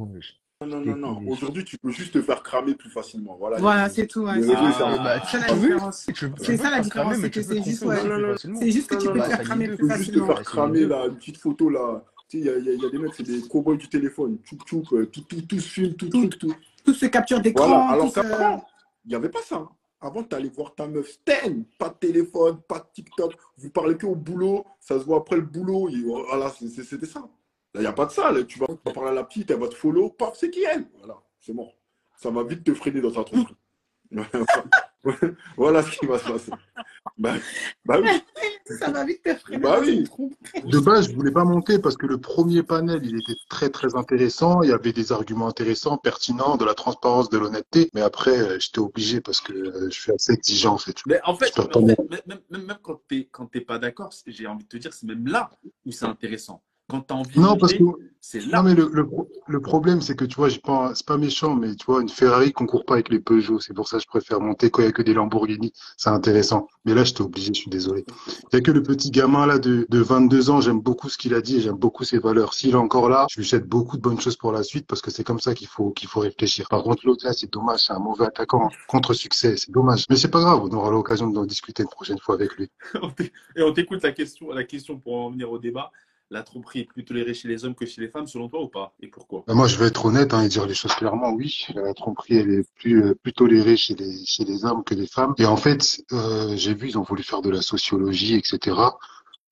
Speaker 3: non, non, non, Aujourd'hui, tu peux juste te faire cramer plus facilement. Voilà.
Speaker 1: Voilà, c'est tout. ouais, c'est ça.
Speaker 3: ça
Speaker 10: Ah,
Speaker 3: va.
Speaker 10: bah,
Speaker 1: C'est
Speaker 10: tu,
Speaker 1: la différence. C'est ça la
Speaker 10: faire
Speaker 1: différence, c'est
Speaker 10: mais
Speaker 1: que
Speaker 10: tu peux
Speaker 1: c'est
Speaker 10: te
Speaker 1: juste, ouais,
Speaker 10: facilement.
Speaker 1: c'est juste que tu peux te faire cramer plus
Speaker 3: Tu peux juste te
Speaker 1: facilement.
Speaker 3: faire cramer une petite photo là. Tu sais, il y a, il y a- y a des mecs, c'est des cow-boys du téléphone. Tchouk tchouk, euh, tout, tout, tout se filme, tout
Speaker 1: Tout,
Speaker 3: tout.
Speaker 1: tout se capture
Speaker 3: Voilà.
Speaker 1: d'écran, tout
Speaker 3: Alors qu'avant, il n'y avait pas ça. Avant, tu allais voir ta meuf Sten, pas de téléphone, pas de TikTok, vous parlez que au boulot, ça se voit après le boulot, et voilà, c'était ça. Là, il n'y a pas de ça, là, tu vas parler à la petite, elle va te follow, paf, c'est qui elle? Voilà, c'est bon. Ça va vite te freiner dans sa tromperie. voilà ce qui va se passer. Bah, bah oui,
Speaker 1: Ça va vite
Speaker 3: bah oui.
Speaker 11: De base, je voulais pas monter parce que le premier panel, il était très très intéressant. Il y avait des arguments intéressants, pertinents, de la transparence, de l'honnêteté. Mais après, euh, j'étais obligé parce que euh, je suis assez exigeant en fait.
Speaker 7: Mais en fait, en même, même, même quand tu quand t'es pas d'accord, j'ai envie de te dire, c'est même là où c'est intéressant. Quand tu as envie
Speaker 11: Non,
Speaker 7: de
Speaker 11: parce que
Speaker 7: c'est là.
Speaker 11: non, mais le, le, pro- le problème, c'est que tu vois, pas, c'est pas méchant, mais tu vois, une Ferrari concourt pas avec les Peugeot. C'est pour ça que je préfère monter quand il y a que des Lamborghini. C'est intéressant. Mais là, j'étais obligé, je suis désolé. Il y a que le petit gamin là de, de 22 ans. J'aime beaucoup ce qu'il a dit et j'aime beaucoup ses valeurs. S'il est encore là, je lui souhaite beaucoup de bonnes choses pour la suite parce que c'est comme ça qu'il faut, qu'il faut réfléchir. Par contre, l'autre là, c'est dommage. C'est un mauvais attaquant. hein. Contre succès. C'est dommage. Mais c'est pas grave. On aura l'occasion d'en discuter une prochaine fois avec lui.
Speaker 7: Et on t'écoute la question, la question pour en venir au débat. La tromperie est plus tolérée chez les hommes que chez les femmes, selon toi ou pas? Et pourquoi?
Speaker 11: Ben, moi, je vais être honnête hein, et dire les choses clairement. Oui, la tromperie, elle est plus euh, plus tolérée chez les chez les hommes que les femmes. Et en fait, euh, j'ai vu, ils ont voulu faire de la sociologie, etc.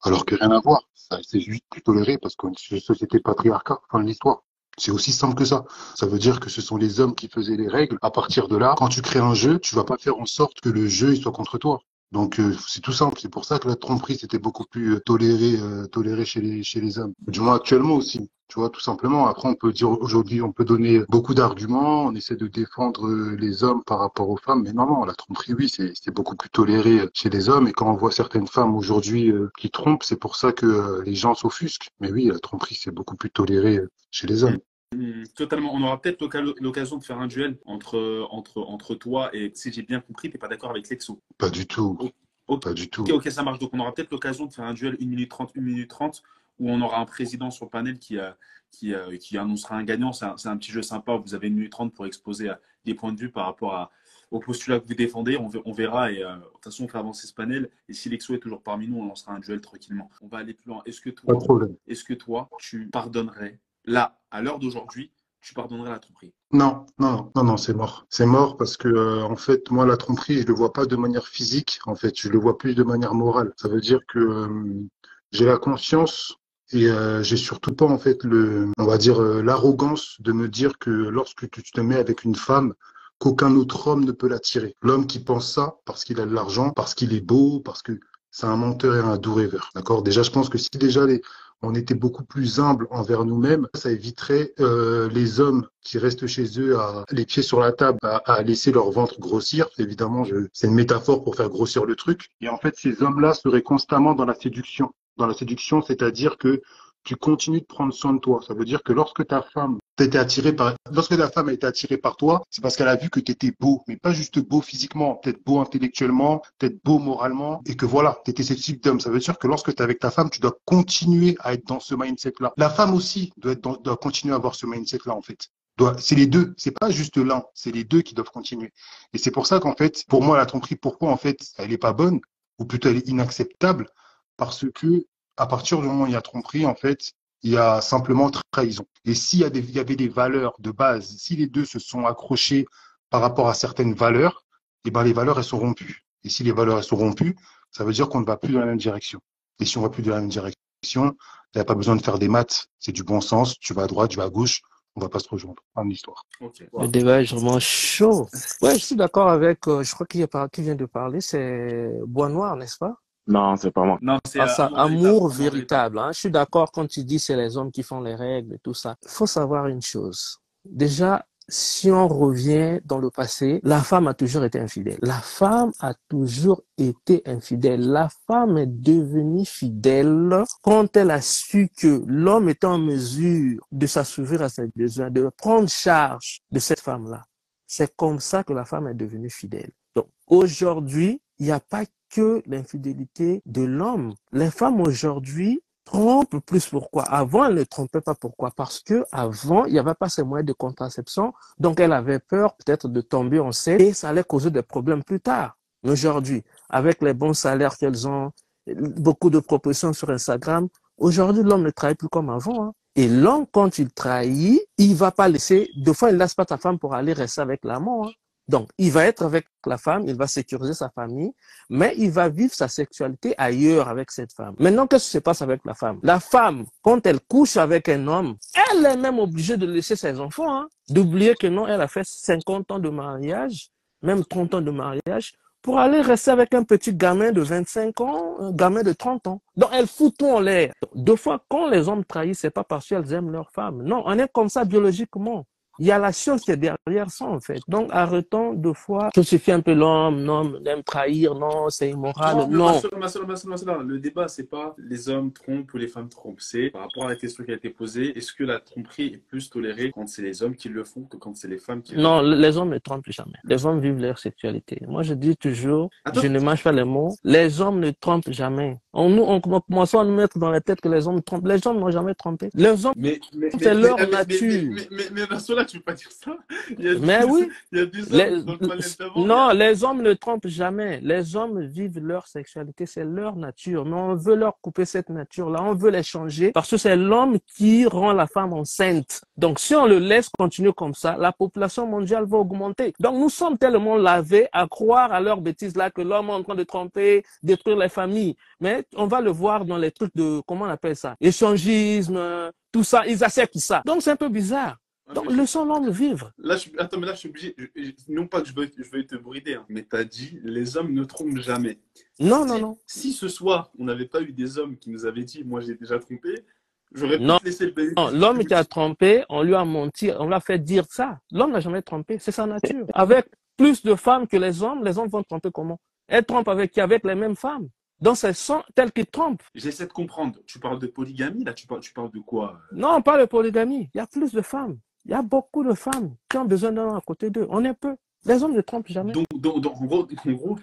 Speaker 11: Alors que rien à voir. Ça, c'est juste plus toléré parce qu'on est une société patriarcat. Fin de l'histoire. C'est aussi simple que ça. Ça veut dire que ce sont les hommes qui faisaient les règles. À partir de là, quand tu crées un jeu, tu vas pas faire en sorte que le jeu soit contre toi. Donc euh, c'est tout simple. C'est pour ça que la tromperie c'était beaucoup plus euh, toléré euh, toléré chez les chez les hommes. Du moins actuellement aussi. Tu vois, tout simplement. Après, on peut dire aujourd'hui, on peut donner beaucoup d'arguments. On essaie de défendre euh, les hommes par rapport aux femmes, mais non, non, la tromperie, oui, c'est c'est beaucoup plus toléré chez les hommes. Et quand on voit certaines femmes aujourd'hui qui trompent, c'est pour ça que les gens s'offusquent. Mais oui, la tromperie, c'est beaucoup plus toléré chez les hommes.
Speaker 7: Hmm, Totalement. On aura peut-être l'occasion de faire un duel entre, entre, entre toi et, si j'ai bien compris, tu n'es pas d'accord avec Lexo.
Speaker 11: Pas du tout.
Speaker 7: Ok,
Speaker 11: Pas du tout.
Speaker 7: ok, ok, ça marche. Donc, on aura peut-être l'occasion de faire un duel 1 minute 30, 1 minute 30, où on aura un président sur le panel qui, qui, qui annoncera un gagnant. C'est un, un petit jeu sympa. Vous avez 1 minute 30 pour exposer euh, des points de vue par rapport à, au postulat que vous défendez. On, ve- on verra et euh, de toute façon, on fait avancer ce panel. Et si Lexo est toujours parmi nous, on lancera un duel tranquillement. On va aller plus loin. Est-ce que toi, est-ce que toi, tu pardonnerais, là, à l'heure d'aujourd'hui, tu pardonnerais la tromperie
Speaker 11: Non, non, non, non, c'est mort. C'est mort parce que, euh, en fait, moi, la tromperie, je le vois pas de manière physique. En fait, je le vois plus de manière morale. Ça veut dire que euh, j'ai la conscience et euh, j'ai surtout pas, en fait, le, on va dire, euh, l'arrogance de me dire que lorsque tu te mets avec une femme, qu'aucun autre homme ne peut l'attirer. L'homme qui pense ça parce qu'il a de l'argent, parce qu'il est beau, parce que c'est un menteur et un doux rêveur. D'accord? Déjà, je pense que si déjà les, on était beaucoup plus humble envers nous-mêmes, ça éviterait euh, les hommes qui restent chez eux à les pieds sur la table, à, à laisser leur ventre grossir. Évidemment, c'est une métaphore pour faire grossir le truc. Et en fait, ces hommes-là seraient constamment dans la séduction. Dans la séduction, c'est-à-dire que tu continues de prendre soin de toi. Ça veut dire que lorsque ta femme t'était attirée par, lorsque ta femme a été attirée par toi, c'est parce qu'elle a vu que tu étais beau, mais pas juste beau physiquement, peut-être beau intellectuellement, peut-être beau moralement, et que voilà, tu étais ce type d'homme. Ça veut dire que lorsque tu es avec ta femme, tu dois continuer à être dans ce mindset-là. La femme aussi doit, continuer à avoir ce mindset-là, en fait. C'est les deux, c'est pas juste l'un, c'est les deux qui doivent continuer. Et c'est pour ça qu'en fait, pour moi, la tromperie, pourquoi en fait, elle est pas bonne, ou plutôt elle est inacceptable, parce que à partir du moment où il y a tromperie, en fait, il y a simplement trahison. Et s'il y, a des- il y avait des valeurs de base, si les deux se sont accrochés par rapport à certaines valeurs, eh ben les valeurs elles sont rompues. Et si les valeurs elles sont rompues, ça veut dire qu'on ne va plus dans la même direction. Et si on va plus dans la même direction, il n'y a pas besoin de faire des maths, c'est du bon sens. Tu vas à droite, tu vas à gauche, on va pas se rejoindre. Fin de l'histoire.
Speaker 7: Ok.
Speaker 12: Le débat est vraiment chaud. Ouais, je suis d'accord avec, euh, je crois qu'il y a par- qui vient de parler, c'est Bois Noir, n'est-ce pas?
Speaker 4: Non, c'est pas moi.
Speaker 7: Non, c'est
Speaker 12: Ah,
Speaker 7: euh,
Speaker 12: ça,
Speaker 7: amour
Speaker 12: amour
Speaker 7: véritable. Amour
Speaker 12: véritable. Hein. Je suis d'accord quand tu dis c'est les hommes qui font les règles et tout ça. Il faut savoir une chose. Déjà, si on revient dans le passé, la femme a toujours été infidèle. La femme a toujours été infidèle. La femme est devenue fidèle quand elle a su que l'homme était en mesure de s'assouvir à ses besoins, de prendre charge de cette femme-là. C'est comme ça que la femme est devenue fidèle. Donc aujourd'hui, il n'y a pas que l'infidélité de l'homme. Les femmes aujourd'hui trompent plus pourquoi? Avant, elles ne trompaient pas pourquoi? Parce que avant, il n'y avait pas ces moyens de contraception, donc elle avait peur peut-être de tomber enceinte et ça allait causer des problèmes plus tard. Aujourd'hui, avec les bons salaires qu'elles ont, beaucoup de propositions sur Instagram, aujourd'hui, l'homme ne travaille plus comme avant. hein. Et l'homme, quand il trahit, il va pas laisser, deux fois, il laisse pas ta femme pour aller rester avec l'amant. Donc, il va être avec la femme, il va sécuriser sa famille, mais il va vivre sa sexualité ailleurs avec cette femme. Maintenant, qu'est-ce qui se passe avec la femme? La femme, quand elle couche avec un homme, elle est même obligée de laisser ses enfants, hein, d'oublier que non, elle a fait 50 ans de mariage, même 30 ans de mariage, pour aller rester avec un petit gamin de 25 ans, gamin de 30 ans. Donc, elle fout tout en l'air. Deux fois, quand les hommes trahissent, c'est pas parce qu'ils aiment leur femme. Non, on est comme ça biologiquement. Il y a la science qui est derrière ça, en fait. Donc, arrêtons de fois crucifier un peu l'homme, non, aime trahir, non, c'est immoral,
Speaker 4: Non,
Speaker 12: non.
Speaker 4: Le débat, c'est pas les hommes trompent ou les femmes trompent. C'est par rapport à la question qui a été posée, est-ce que la tromperie est plus tolérée quand c'est les hommes qui le font que quand c'est les femmes qui le font
Speaker 12: Non, les hommes ne trompent jamais. Les hommes vivent leur sexualité. Moi, je dis toujours,
Speaker 4: Attends.
Speaker 12: je ne mange pas les mots, les hommes ne trompent jamais. On, nous, on commence à nous mettre dans la tête que les hommes trompent. Les hommes n'ont jamais trompé. Les hommes, c'est leur
Speaker 4: mais-
Speaker 12: nature.
Speaker 4: Mais, mais, mais, mais Marcelo, tu peux pas dire ça? Il y a
Speaker 12: Mais
Speaker 4: des,
Speaker 12: oui.
Speaker 4: il y a des hommes
Speaker 12: Les-
Speaker 4: dans le
Speaker 12: non, les hommes ne trompent jamais. Les hommes vivent leur sexualité, c'est leur nature. Mais on veut leur couper cette nature-là, on veut les changer parce que c'est l'homme qui rend la femme enceinte. Donc, si on le laisse continuer comme ça, la population mondiale va augmenter. Donc, nous sommes tellement lavés à croire à leurs bêtises là que l'homme est en train de tromper, détruire les familles. Mais on va le voir dans les trucs de, comment on appelle ça? Échangisme, tout ça, ils acceptent ça. Donc, c'est un peu bizarre.
Speaker 4: Ah,
Speaker 12: Donc,
Speaker 4: mais je-
Speaker 12: laissons l'homme vivre.
Speaker 4: Là, je, attends, mais là, je suis obligé. je- non pas que je veux, je veux te brider, hein, mais tu as dit les hommes ne trompent jamais.
Speaker 12: Non,
Speaker 4: si,
Speaker 12: non, non.
Speaker 4: Si ce soir, on n'avait pas eu des hommes qui nous avaient dit, moi j'ai déjà trompé, j'aurais pu laisser le bénéfice.
Speaker 12: Non, l'homme qui a trompé, on lui a menti, on lui a fait dire ça. L'homme n'a jamais trompé, c'est sa nature. Avec plus de femmes que les hommes, les hommes vont tromper comment? Elles trompent avec qui? Avec les mêmes femmes. Donc c'est sont telles qui trompent.
Speaker 4: J'essaie de comprendre. Tu parles de polygamie, là, tu parles, tu parles de quoi?
Speaker 12: Non, pas de polygamie. Il y a plus de femmes. Il y a beaucoup de femmes qui ont besoin d'un homme à côté d'eux. On est peu. Les hommes ne trompent jamais.
Speaker 4: Donc, donc, donc, en gros, en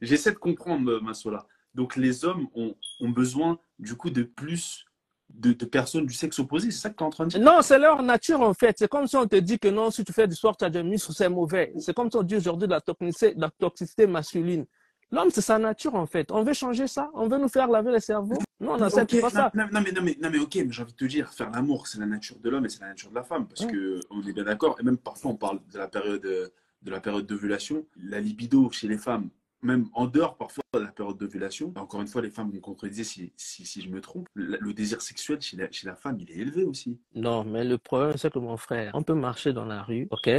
Speaker 4: j'essaie de comprendre, euh, Massola. Donc, les hommes ont, ont besoin, du coup, de plus de, de personnes du sexe opposé. C'est ça que tu es en train de dire?
Speaker 12: Non, c'est leur nature en fait. C'est comme si on te dit que non, si tu fais du sport, tu as des muscles, c'est mauvais. C'est comme si on dit aujourd'hui de la toxicité, de la toxicité masculine. L'homme, c'est sa nature en fait. On veut changer ça. On veut nous faire laver le cerveau. Non, on n'accepte
Speaker 4: Ok,
Speaker 12: pas ça.
Speaker 4: non, non, mais, non, mais, non, mais ok, mais j'ai envie de te dire, faire l'amour, c'est la nature de l'homme et c'est la nature de la femme, parce que on est bien d'accord. Et même parfois, on parle de la période de la période d'ovulation, la libido chez les femmes, même en dehors parfois de la période d'ovulation. Encore une fois, les femmes vont contredire si, si, si je me trompe. Le, le désir sexuel chez la, chez la femme, il est élevé aussi.
Speaker 12: Non, mais le problème, c'est que mon frère, on peut marcher dans la rue, ok?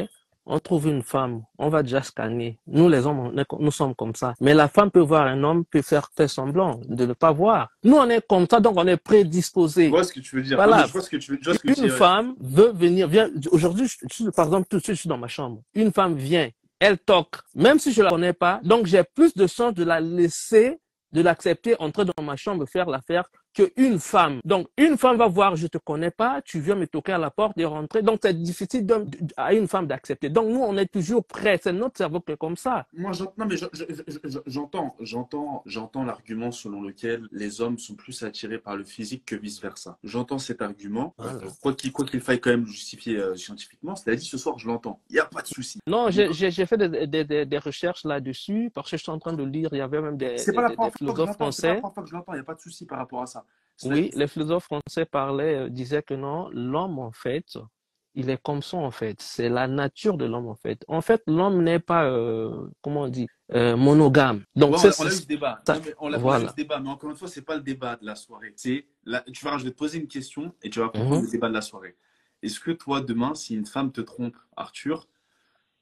Speaker 12: On trouve une femme, on va déjà scanner. Nous, les hommes, est- nous sommes comme ça. Mais la femme peut voir un homme, peut faire, faire semblant de ne pas voir. Nous, on est comme ça, donc on est
Speaker 4: Je
Speaker 12: prédisposé.
Speaker 4: vois ce que tu veux dire.
Speaker 12: Voilà.
Speaker 4: Non, mais je vois ce que tu veux, je vois ce que tu
Speaker 12: Une femme veut venir, vient, aujourd'hui, par exemple, tout de suite, je suis dans ma chambre. Une femme vient, elle toque, même si je la connais pas. Donc, j'ai plus de chance de la laisser, de l'accepter, entrer dans ma chambre, faire l'affaire, qu'une femme. Donc, une femme va voir, je te connais pas, tu viens me toquer à la porte et rentrer. Donc, c'est difficile à une femme d'accepter. Donc, nous, on est toujours prêts. C'est notre cerveau qui est comme ça.
Speaker 4: Moi, j'entends, non, mais je- je- je- je- j'entends, j'entends, j'entends l'argument selon lequel les hommes sont plus attirés par le physique que vice versa. J'entends cet argument,
Speaker 12: Voilà.
Speaker 4: euh, quoi qu'il, quoi qu'il faille quand même le justifier euh, scientifiquement. Cela dit, ce soir, je l'entends. Il n'y a pas de souci.
Speaker 12: Non, j'ai fait des, des, des, des recherches là-dessus parce que je suis en train de lire, il y avait même des,
Speaker 4: C'est
Speaker 12: des,
Speaker 4: pas la
Speaker 12: philosophes
Speaker 4: l'entends. C'est pas la
Speaker 12: français.
Speaker 4: première fois que je l'entends. Il n'y a pas de souci par rapport à ça.
Speaker 12: Oui, les philosophes français parlaient, euh, disaient que non, l'homme, en fait, il est comme ça, en fait. C'est la nature de l'homme, en fait. En fait, l'homme n'est pas, euh, comment on dit, euh, monogame. Donc, c'est,
Speaker 4: on, a, on a eu ce débat.
Speaker 12: ça-
Speaker 4: Non, mais on, a, eu
Speaker 12: voilà.
Speaker 4: ce débat, mais encore une fois, c'est pas le débat de la soirée. La- tu verras, je vais te poser une question et tu vas comprendre
Speaker 12: Mhm.
Speaker 4: le débat de la soirée. Est-ce que toi, demain, si une femme te trompe, Arthur,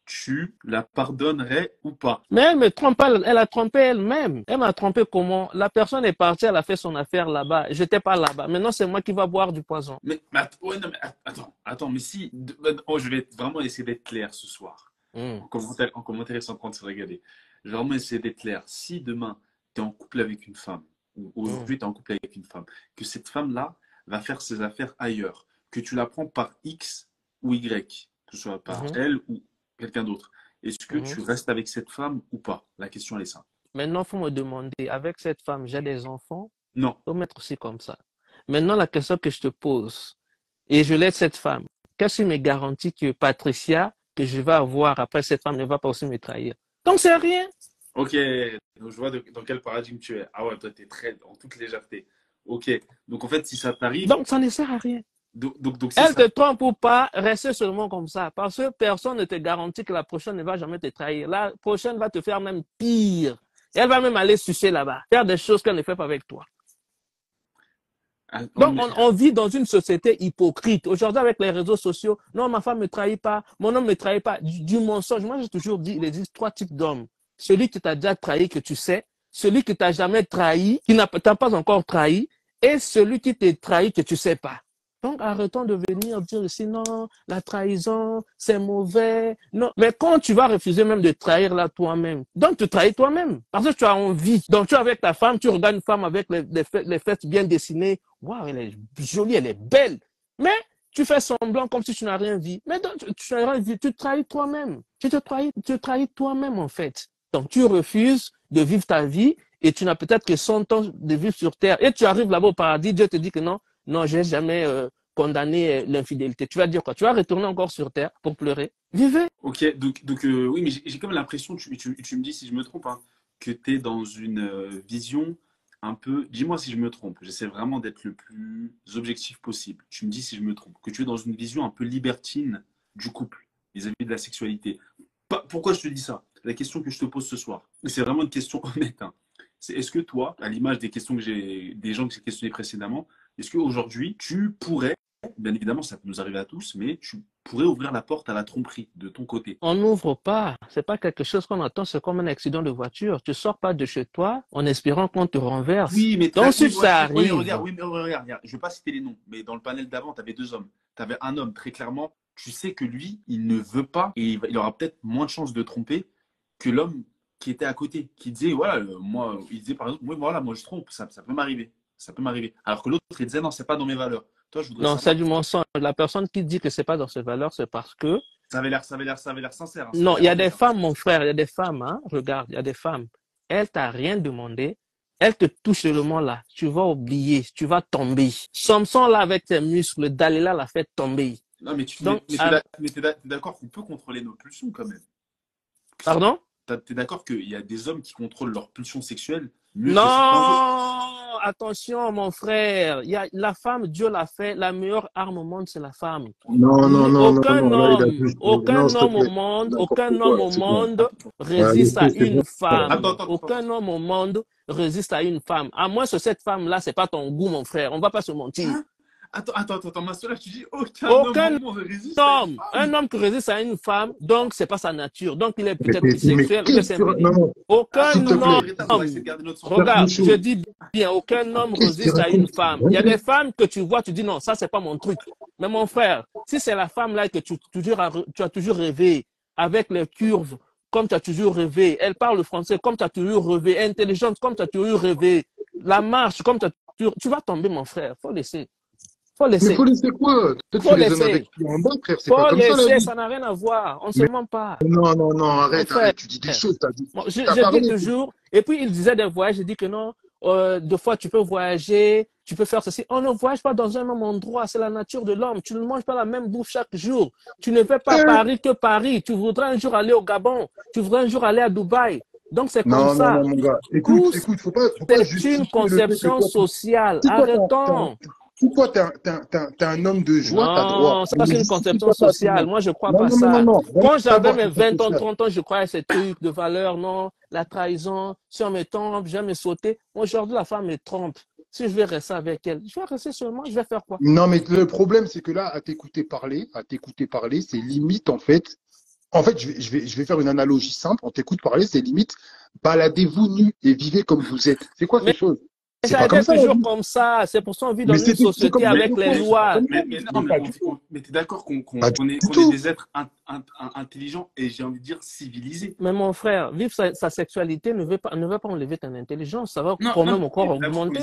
Speaker 4: tu la pardonnerais ou pas?
Speaker 12: Mais elle me trompe pas, elle a trompé elle-même. Elle m'a trompé comment? La personne est partie, elle a fait son affaire là-bas. J'étais pas là-bas. Maintenant, c'est moi qui va boire du poison.
Speaker 4: mais, mais att- ouais, non, mais att- attends, attends, mais si. ben, oh, je vais vraiment essayer d'être clair ce soir.
Speaker 12: Hmm.
Speaker 4: En commentaire, en commentaire, train de se régaler. Je vais vraiment essayer d'être clair. Si demain, tu es en couple avec une femme, ou aujourd'hui, tu es en couple avec une femme, que cette femme-là va faire ses affaires ailleurs, que tu la prends par X ou Y, que ce soit par
Speaker 12: Mhm.
Speaker 4: elle ou quelqu'un d'autre, est-ce que
Speaker 12: Mhm.
Speaker 4: tu restes avec cette femme ou pas? La question, elle est simple.
Speaker 12: Maintenant, faut me demander, avec cette femme, j'ai des enfants?
Speaker 4: Non.
Speaker 12: Faut mettre aussi comme ça. Maintenant, la question que je te pose, et je laisse cette femme, qu'est-ce qui me garantit que Patricia, que je vais avoir après cette femme, ne va pas aussi me trahir? Donc, c'est rien.
Speaker 4: Ok, donc je vois de- dans quel paradigme tu es. Ah ouais, toi, tu es très en toute légèreté. Ok, donc en fait, si ça t'arrive,
Speaker 12: Donc, ça ne sert à rien.
Speaker 4: Donc,
Speaker 12: Elle te trompe ou pas, reste seulement comme ça. Parce que personne ne te garantit que la prochaine ne va jamais te trahir. La prochaine va te faire même pire. Elle va même aller sucer là-bas, faire des choses qu'elle ne fait pas avec toi.
Speaker 4: Ah,
Speaker 12: Donc, on vit dans une société hypocrite. Aujourd'hui, avec les réseaux sociaux, non, ma femme ne me trahit pas, mon homme ne me trahit pas. Du, du mensonge. Moi, j'ai toujours dit, il existe trois types d'hommes. Celui qui t'a déjà trahi, que tu sais, celui qui t'a jamais trahi, qui n'a t'a pas encore trahi, et celui qui t'a trahi, que tu sais pas. Donc, arrêtons de venir dire ici, non, la trahison, c'est mauvais. Non, mais quand tu vas refuser même de trahir là toi-même, donc tu trahis toi-même. Parce que tu as envie. Donc, tu es avec ta femme, tu regardes une femme avec les, les, fe- les fesses bien dessinées. Waouh, elle est jolie, elle est belle. Mais tu fais semblant comme si tu n'as rien vu. Mais donc, tu, n'as rien vu, tu trahis toi-même. Tu te trahis, tu trahis toi-même, en fait. Donc, tu refuses de vivre ta vie et tu n'as peut-être que 100 ans de vivre sur terre. Et tu arrives là-bas au paradis, Dieu te dit que non, non, j'ai jamais euh, condamné euh, l'infidélité. Tu vas dire quoi? Tu vas retourner encore sur terre pour pleurer? Vivez.
Speaker 4: Ok, donc, donc euh, oui, mais j'ai même l'impression, tu, tu, me dis si je me trompe, hein, que tu es dans une euh, vision un peu. Dis-moi si je me trompe, j'essaie vraiment d'être le plus objectif possible. Tu me dis si je me trompe, que tu es dans une vision un peu libertine du couple vis-à-vis de la sexualité. Pourquoi je te dis ça? La question que je te pose ce soir, c'est vraiment une question honnête, hein, c'est est-ce que toi, à l'image des questions que j'ai, des gens que j'ai questionnés précédemment, est-ce qu'aujourd'hui, tu pourrais, bien évidemment, ça peut nous arriver à tous, mais tu pourrais ouvrir la porte à la tromperie de ton côté
Speaker 12: On n'ouvre pas. C'est pas quelque chose qu'on attend. C'est comme un accident de voiture. Tu sors pas de chez toi en espérant qu'on te renverse.
Speaker 4: Oui, mais
Speaker 12: Donc, si ça
Speaker 4: ouais, oui,
Speaker 12: arrive.
Speaker 4: regarde, oui, mais regarde, regarde, je vais pas citer les noms, mais dans le panel d'avant, tu avais deux hommes. Tu avais un homme, très clairement, tu sais que lui, il ne veut pas, et il, aura peut-être moins de chances de tromper que l'homme qui était à côté, qui disait, voilà, euh, moi, il disait par exemple, oui, voilà, moi je trompe, ça, ça peut m'arriver, ça peut m'arriver. Alors que l'autre, il disait, non, c'est pas dans mes valeurs. Toi, je voudrais
Speaker 12: Non, c'est du mensonge. La personne qui dit que c'est pas dans ses valeurs, c'est parce que
Speaker 4: ça avait l'air, ça avait l'air, ça avait l'air sincère. hein,
Speaker 12: Non, il y a des femmes, mon frère, il y a des femmes, hein. Regarde, il y a des femmes. Elle t'a rien demandé. Elle te touche seulement là. Tu vas oublier. Tu vas tomber. Samson, là, avec ses muscles, Dalila l'a fait tomber.
Speaker 4: Non, mais tu
Speaker 12: Donc,
Speaker 4: mais, mais t'es
Speaker 12: ah,
Speaker 4: t'es t'es d'accord qu'on peut contrôler nos pulsions quand même?
Speaker 12: pardon?
Speaker 4: T'es d'accord qu'il y a des hommes qui contrôlent leurs pulsions sexuelles
Speaker 12: Non! Attention, mon frère. Il y a, la femme, Dieu l'a fait. La meilleure arme au monde, c'est la femme.
Speaker 11: Non, non, non, non,
Speaker 12: Aucun
Speaker 11: non,
Speaker 12: homme, aucun homme au monde, aucun homme au monde
Speaker 11: Ouais,
Speaker 12: résiste à une femme.
Speaker 4: attends, attends.
Speaker 12: Aucun homme au monde résiste à une femme. À moins que cette femme-là, c'est pas ton goût, mon frère. On va pas se mentir.
Speaker 4: Hein? Attends, attends, attends, ma soeur, là, tu dis aucun homme
Speaker 12: Aucun
Speaker 4: au monde résiste à une
Speaker 12: homme,
Speaker 4: femme.
Speaker 12: un homme qui résiste à une femme, donc c'est pas sa nature. Donc il est peut-être
Speaker 11: non,
Speaker 12: Aucun homme, regarde, je dis bien, aucun homme résiste à une femme. Il y a des femmes que tu vois, tu dis non, ça c'est pas mon truc. Mais mon frère, si c'est la femme là que tu, toujours as- tu as toujours rêvé, avec les curves, comme tu as toujours rêvé, elle parle le français comme tu as toujours rêvé, intelligente comme tu as toujours rêvé, la marche comme tu as toujours, tu vas tomber mon frère, faut laisser, faut
Speaker 11: Mais
Speaker 12: laisser,
Speaker 11: faut laisser quoi? Toi, tu
Speaker 12: faut
Speaker 11: les avec
Speaker 12: laisser,
Speaker 11: qui en bas, frère. C'est pas
Speaker 12: faut
Speaker 11: comme ça, la
Speaker 12: laisser,
Speaker 11: vie.
Speaker 12: ça n'a rien à voir, on se
Speaker 11: Mais
Speaker 12: ment pas.
Speaker 11: non, non, non, arrête,
Speaker 12: frère,
Speaker 11: arrête. Tu dis des choses. T'as dit,
Speaker 12: Bon, je, dis toujours, et puis il disait des voyages, je dis que non, euh, deux fois tu peux voyager, tu peux faire ceci. On ne voyage pas dans un même endroit, c'est la nature de l'homme. Tu ne manges pas la même bouffe chaque jour. Tu ne fais pas
Speaker 11: Euh,
Speaker 12: Paris que Paris. Tu voudrais un jour aller au Gabon, tu voudrais un jour aller à Dubaï. Donc c'est comme
Speaker 11: Non,
Speaker 12: ça.
Speaker 11: non, mon gars. Écoute,
Speaker 12: Tout,
Speaker 11: écoute, faut pas, faut pas
Speaker 12: c'est une conception sociale. Arrêtons.
Speaker 11: Si toi, t'es un, homme de joie, t'as droit.
Speaker 12: Non, ça c'est une conception sociale. Moi, je crois
Speaker 11: Non,
Speaker 12: pas
Speaker 11: non,
Speaker 12: ça.
Speaker 11: non.
Speaker 12: Quand j'avais mes
Speaker 11: que c'est
Speaker 12: 20 ans,
Speaker 11: social.
Speaker 12: 30 ans, je croyais à ces trucs de valeur, non, la trahison, si on me trompe, je vais me sauter. Aujourd'hui, la femme me trompe. Si je vais rester avec elle, je vais rester seulement, je vais faire quoi?
Speaker 11: Non, mais le problème, c'est que là, à t'écouter parler, à t'écouter parler, c'est limite, en fait. En fait, je vais, je vais, je vais faire une analogie simple. On t'écoute parler, c'est limite, baladez-vous nu et vivez comme vous êtes. C'est quoi
Speaker 12: Mais
Speaker 11: ces choses? C'est
Speaker 12: ça a été
Speaker 11: ça,
Speaker 12: toujours comme ça. C'est pour ça qu'on vit dans
Speaker 11: Mais
Speaker 12: une société avec
Speaker 11: les
Speaker 12: lois.
Speaker 4: Mais, non,
Speaker 11: mais
Speaker 4: t'es d'accord qu'on est, des êtres in- in- in- intelligents et j'ai envie de dire civilisés.
Speaker 12: Mais mon frère, vivre sa, sa sexualité ne veut pas, ne veut pas enlever ton intelligence. Ça va
Speaker 4: Non,
Speaker 12: quand
Speaker 4: non,
Speaker 12: même encore augmenter.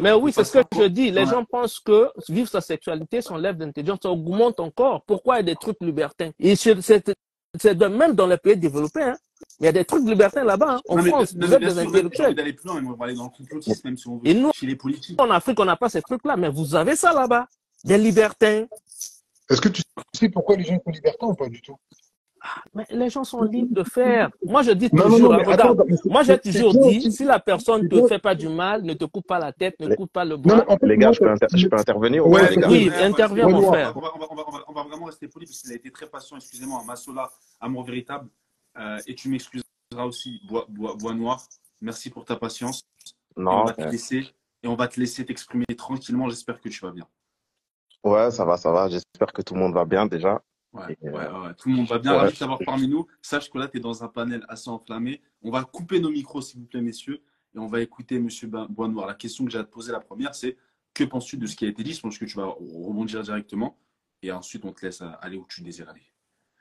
Speaker 12: Mais oui, c'est ce que je dis. Les gens pensent que vivre sa sexualité, son lève d'intelligence, ça augmente encore. Pourquoi il y a des trucs libertins? Et c'est même dans les pays développés. Hein. Il y a des trucs libertins là-bas. hein. En
Speaker 4: Non, mais,
Speaker 12: France,
Speaker 4: non,
Speaker 12: vous
Speaker 4: mais
Speaker 12: êtes des
Speaker 4: sûr,
Speaker 12: intellectuels.
Speaker 4: d'aller plus loin, mais on va aller dans le complotisme, même si on veut,
Speaker 12: Et nous,
Speaker 4: chez les politiques.
Speaker 12: en Afrique, on n'a pas ces trucs-là. Mais vous avez ça là-bas. Des libertins.
Speaker 11: Est-ce que tu sais pourquoi les gens sont libertins ou pas du tout?
Speaker 12: Mais les gens sont libres de faire. Moi, je dis
Speaker 11: Non, non,
Speaker 12: toujours,
Speaker 11: non, mais
Speaker 12: regarde,
Speaker 11: attends, mais
Speaker 12: moi, j'ai toujours dit, si la personne
Speaker 11: C'est
Speaker 12: te fait pas du mal, ne te coupe pas la tête, ne
Speaker 13: Les-
Speaker 12: coupe pas le bras.
Speaker 11: mais en fait,
Speaker 13: Les gars,
Speaker 11: moi,
Speaker 13: je peux, inter- je intervenir ou
Speaker 11: Ouais,
Speaker 13: pas, les gars
Speaker 12: Oui,
Speaker 11: ouais,
Speaker 12: interviens, mon frère.
Speaker 4: On va, on, va, on, va, on, va, on va vraiment rester poli parce qu'il a été très patient, excusez-moi, Massola, amour véritable. Euh, et tu m'excuseras aussi, Bois, Bois, Bois Noir. Merci pour ta patience. Et on
Speaker 13: Non,
Speaker 4: va te
Speaker 13: euh,
Speaker 4: laisser, et on va te laisser t'exprimer tranquillement. J'espère que tu vas bien.
Speaker 13: ouais, ça va, ça va. J'espère que tout le monde va bien déjà.
Speaker 4: Ouais,
Speaker 13: Et,
Speaker 4: ouais,
Speaker 13: euh,
Speaker 4: ouais, tout le monde va bien. Ravi de t'avoir parmi nous. Sache que là, tu es dans un panel assez enflammé. On va couper nos micros, s'il vous plaît, messieurs, et on va écouter Monsieur Bois Noir. La question que j'ai à te poser, la première, c'est que penses-tu de ce qui a été dit? Je pense que tu vas rebondir directement, et ensuite, on te laisse aller où tu désires aller.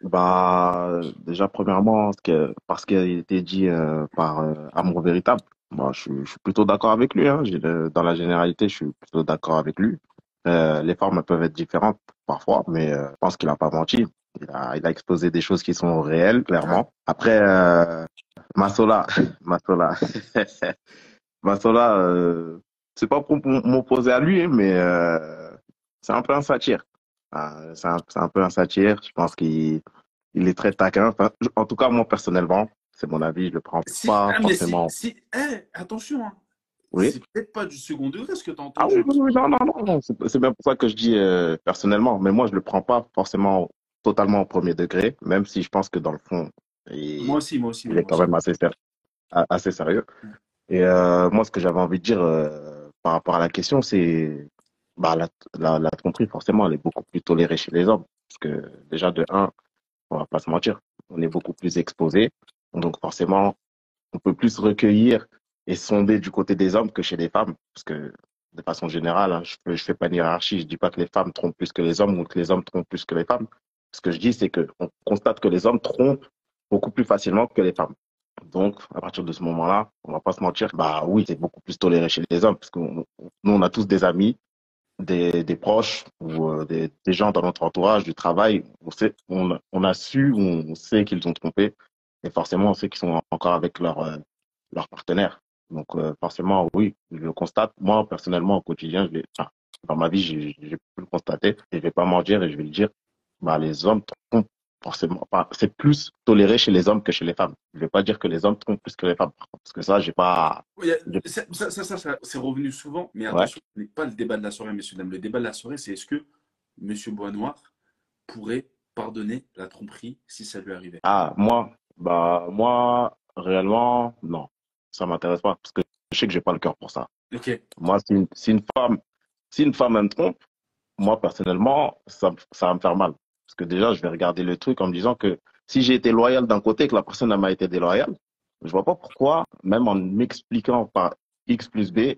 Speaker 13: Bah, déjà, premièrement, que, parce qu'il a été dit euh, par euh, Amour Véritable, moi, je, suis- je suis plutôt d'accord avec lui. Hein. J'ai le- Dans la généralité, je suis plutôt d'accord avec lui. Euh, les formes elles peuvent être différentes parfois, mais euh, je pense qu'il a pas menti. Il a, il a exposé des choses qui sont réelles, clairement. Après, euh, Massola, Massola, Massola, euh, c'est pas pour m- m'opposer à lui, mais euh, c'est un peu un satire. Ah, c'est un, un peu un satire. Je pense qu'il il est très taquin. Enfin, en tout cas, moi, personnellement, c'est mon avis, je le prends
Speaker 4: Si,
Speaker 13: pas
Speaker 4: ah, si,
Speaker 13: forcément.
Speaker 4: si, eh, attention, hein.
Speaker 13: Oui.
Speaker 4: c'est peut-être pas du second degré ce que tu as
Speaker 13: Ah oui, non, non, non, non. C'est même pour ça que je dis euh, personnellement. Mais moi, je le prends pas forcément totalement au premier degré, même si je pense que dans le fond, il,
Speaker 4: Moi aussi, moi aussi.
Speaker 13: il
Speaker 4: moi
Speaker 13: est quand
Speaker 4: aussi.
Speaker 13: même assez, assez sérieux. Et euh, moi, ce que j'avais envie de dire euh, par rapport à la question, c'est bah, la, la, tromperie, forcément, elle est beaucoup plus tolérée chez les hommes. Parce que déjà, de un, on va pas se mentir, on est beaucoup plus exposé. Donc forcément, on peut plus recueillir et sonder du côté des hommes que chez les femmes. Parce que de façon générale, hein, je ne fais pas une hiérarchie, je dis pas que les femmes trompent plus que les hommes ou que les hommes trompent plus que les femmes. Ce que je dis, c'est qu'on constate que les hommes trompent beaucoup plus facilement que les femmes. Donc, à partir de ce moment-là, on va pas se mentir, bah oui, c'est beaucoup plus toléré chez les hommes, parce que nous, on a tous des amis, des, des proches ou euh, des, des gens dans notre entourage du travail. On sait, on, on a su, on sait qu'ils ont trompé, et forcément, on sait qu'ils sont encore avec leur, euh, leur partenaire. Donc, euh, forcément, oui, je le constate. Moi, personnellement, au quotidien, je l'ai- enfin, dans ma vie, j'ai pu le constater, et je vais pas mentir, et je vais le dire, bah, les hommes trompent forcément. Enfin, c'est plus toléré chez les hommes que chez les femmes. Je vais pas dire que les hommes trompent plus que les femmes, parce que ça, j'ai pas.
Speaker 4: Oui, ça, ça, ça, ça, ça, c'est revenu souvent, mais attention, ce n'est pas le débat de la soirée, messieurs, dames. Le débat de la soirée, c'est est-ce que M. Boisnoir pourrait pardonner la tromperie si ça lui arrivait?
Speaker 13: Ah, moi, bah, moi, réellement, non. Ça m'intéresse pas, parce que je sais que j'ai pas le cœur pour ça.
Speaker 4: Ok.
Speaker 13: Moi, si une, si une femme, si une femme me trompe, moi, personnellement, ça, ça va me faire mal. Parce que déjà, je vais regarder le truc en me disant que si j'ai été loyal d'un côté et que la personne m'a été déloyale, je vois pas pourquoi, même en m'expliquant par X plus B,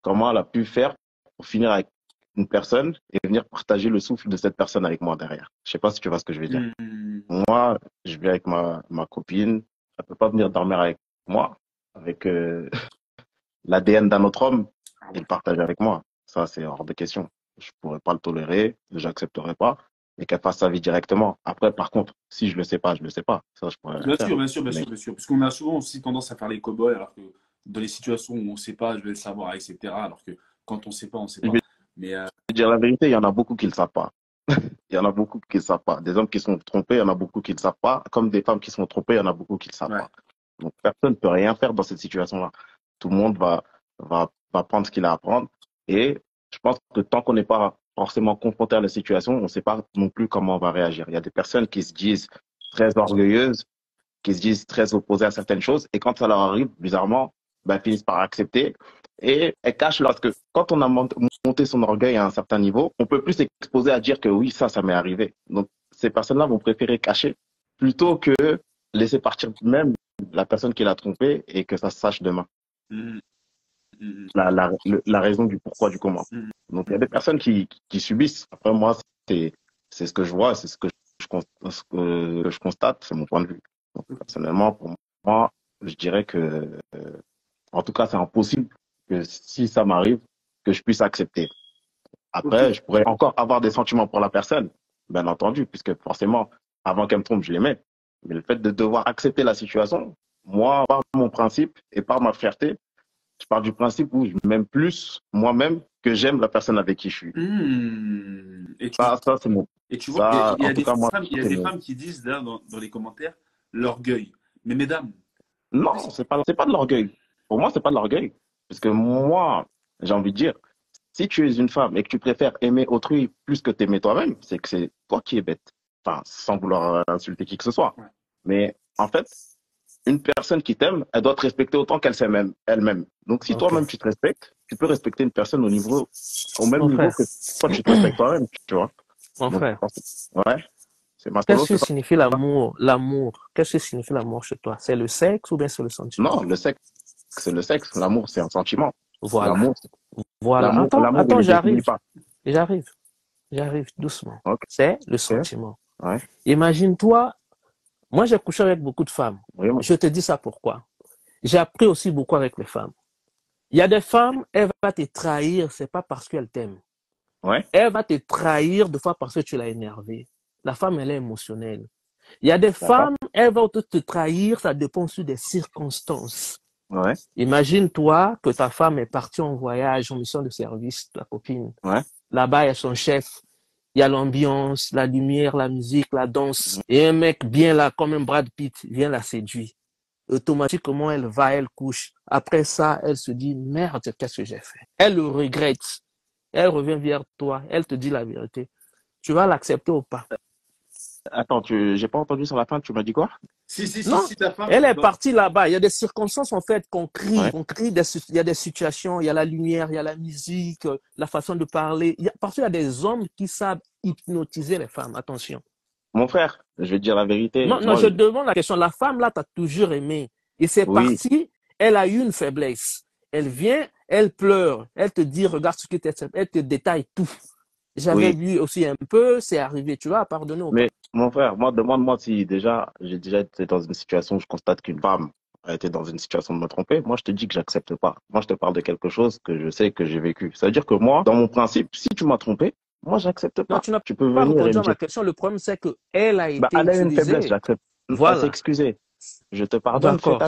Speaker 13: comment elle a pu faire pour finir avec une personne et venir partager le souffle de cette personne avec moi derrière. Je sais pas si tu vois ce que je veux dire.
Speaker 4: Hmm.
Speaker 13: Moi, je vais avec ma, ma copine, elle peut pas venir dormir avec moi, avec euh, l'ADN d'un autre homme et le partager avec moi. Ça, c'est hors de question. Je pourrais pas le tolérer, j'accepterai pas, et qu'elle fasse sa vie directement. Après, par contre, si je le sais pas, je le sais pas. Ça, je pourrais rien
Speaker 4: Bien
Speaker 13: faire.
Speaker 4: sûr, bien sûr, bien
Speaker 13: Mais-
Speaker 4: sûr, bien sûr. Parce qu'on a souvent aussi tendance à faire les cow-boys, alors que dans les situations où on ne sait pas, je vais le savoir, etc. Alors que quand on ne sait pas, on ne sait
Speaker 13: Je
Speaker 4: pas.
Speaker 13: vais
Speaker 4: Mais euh,
Speaker 13: te dire la vérité, il y en a beaucoup qui le savent pas. Il y en a beaucoup qui le savent pas. Des hommes qui sont trompés, il y en a beaucoup qui le savent pas. Comme des femmes qui sont trompées, il y en a beaucoup qui le savent
Speaker 4: ouais.
Speaker 13: pas. Donc personne ne peut rien faire dans cette situation-là. Tout le monde va, va, va prendre ce qu'il a à prendre. Et je pense que tant qu'on n'est pas forcément confronté à la situation, on ne sait pas non plus comment on va réagir. Il y a des personnes qui se disent très orgueilleuses, qui se disent très opposées à certaines choses, et quand ça leur arrive, bizarrement, ben, finissent par accepter. Et elles cachent lorsque, quand on a mont- monté son orgueil à un certain niveau, on peut plus s'exposer à dire que oui, ça, ça m'est arrivé. Donc, ces personnes-là vont préférer cacher plutôt que laisser partir même la personne qui l'a trompé et que ça se sache demain.
Speaker 4: Mhm. Mhm.
Speaker 13: La, la, le- la raison du pourquoi, du comment.
Speaker 4: Mhm.
Speaker 13: Donc, il y a des personnes qui, qui subissent. Après, moi, c'est, ce que je vois, c'est ce que je, cons- ce que je constate, c'est mon point de vue. Donc, personnellement, pour moi, je dirais que, euh, en tout cas, c'est impossible que si ça m'arrive, que je puisse accepter. Après, je pourrais encore avoir des sentiments pour la personne, bien entendu, puisque forcément, avant qu'elle me trompe, je l'aimais. Mais le fait de devoir accepter la situation, moi, par mon principe et par ma fierté, je pars du principe où je m'aime plus moi-même que j'aime la personne avec qui je suis.
Speaker 4: Hmm. Et tu,
Speaker 13: Ça, ça c'est mon.
Speaker 4: et tu vois,
Speaker 13: Ça,
Speaker 4: il y a, des
Speaker 13: cas, moi,
Speaker 4: femmes, il y a des
Speaker 13: mon.
Speaker 4: femmes qui disent là, dans, dans les commentaires l'orgueil. Mais mesdames,
Speaker 13: Non, c'est pas, pas de l'orgueil. Pour moi, c'est pas de l'orgueil. Parce que moi, j'ai envie de dire, si tu es une femme et que tu préfères aimer autrui plus que t'aimer toi-même, c'est que c'est toi qui es bête. Enfin, sans vouloir insulter qui que ce soit.
Speaker 4: Ouais.
Speaker 13: Mais en fait, une personne qui t'aime, elle doit te respecter autant qu'elle s'aime elle-même. Donc, si toi-même tu te respectes, tu peux respecter une personne au niveau, au même
Speaker 12: Mon
Speaker 13: niveau
Speaker 12: frère,
Speaker 13: que toi tu te respectes toi-même, tu vois.
Speaker 12: mon
Speaker 13: Donc,
Speaker 12: frère,
Speaker 13: ouais,
Speaker 12: qu'est-ce que signifie l'amour? L'amour, qu'est-ce que signifie l'amour chez toi? C'est le sexe ou bien c'est le sentiment?
Speaker 13: Non, le sexe, c'est le sexe. L'amour, c'est un sentiment.
Speaker 12: Voilà,
Speaker 13: L'amour,
Speaker 12: voilà.
Speaker 13: l'amour,
Speaker 12: Attends, attends, j'arrive, j'arrive, j'arrive doucement. C'est le sentiment.
Speaker 13: ouais.
Speaker 12: Imagine-toi, moi j'ai couché avec beaucoup de femmes. Je te dis ça pourquoi. J'ai appris aussi beaucoup avec les femmes. Il y a des femmes, elles vont te trahir, c'est pas parce qu'elles t'aiment.
Speaker 13: Ouais,
Speaker 12: Elle va te trahir deux fois parce que tu l'as énervée. La femme, elle est émotionnelle. Il y a des femmes, elles vont te, te trahir, ça dépend sur des circonstances.
Speaker 13: Ouais,
Speaker 12: Imagine-toi que ta femme est partie en voyage, en mission de service, ta copine.
Speaker 13: ouais.
Speaker 12: Là-bas, il y a son chef. Il y a l'ambiance, la lumière, la musique, la danse. Et un mec bien là, comme un Brad Pitt, vient la séduire. Automatiquement, elle va, elle couche. Après ça, elle se dit, merde, qu'est-ce que j'ai fait? Elle le regrette. Elle revient vers toi. Elle te dit la vérité. Tu vas l'accepter ou pas?
Speaker 13: Attends, tu, j'ai pas entendu sur la fin, tu m'as dit quoi?
Speaker 4: Si, si, si,
Speaker 12: Non,
Speaker 4: si ta femme,
Speaker 12: elle est partie là-bas. Il y a des circonstances, en fait, qu'on crie.
Speaker 13: Ouais,
Speaker 12: On crie, des, il y a des situations, il y a la lumière, il y a la musique, euh, la façon de parler. Il y a, parce qu'il y a des hommes qui savent hypnotiser les femmes. Attention.
Speaker 13: mon frère, je vais te dire la vérité.
Speaker 12: Non, non,
Speaker 13: Moi,
Speaker 12: je demande la question. La femme, là, t'as toujours aimé. Et c'est
Speaker 13: oui,
Speaker 12: parti. Elle a eu une faiblesse. Elle vient, elle pleure. Elle te dit, regarde ce que tu Elle te détaille tout. J'avais
Speaker 13: oui.
Speaker 12: vu aussi un peu, c'est arrivé. Tu vas pardonner?
Speaker 13: Mais mon frère, moi, demande-moi si déjà, j'ai déjà été dans une situation où je constate qu'une femme a été dans une situation de me tromper. Moi, je te dis que j'accepte pas. Moi, je te parle de quelque chose que je sais que j'ai vécu. Ça veut dire que moi, dans mon principe, si tu m'as trompé, moi, j'accepte
Speaker 12: Non,
Speaker 13: pas.
Speaker 12: tu n'as
Speaker 13: Tu peux
Speaker 12: pas
Speaker 13: venir et me dire,
Speaker 12: question. Le problème, c'est que elle a
Speaker 13: bah,
Speaker 12: été
Speaker 13: elle a une faiblesse, j'accepte.
Speaker 12: Voilà.
Speaker 13: excusée. Je te pardonne,
Speaker 12: D'accord.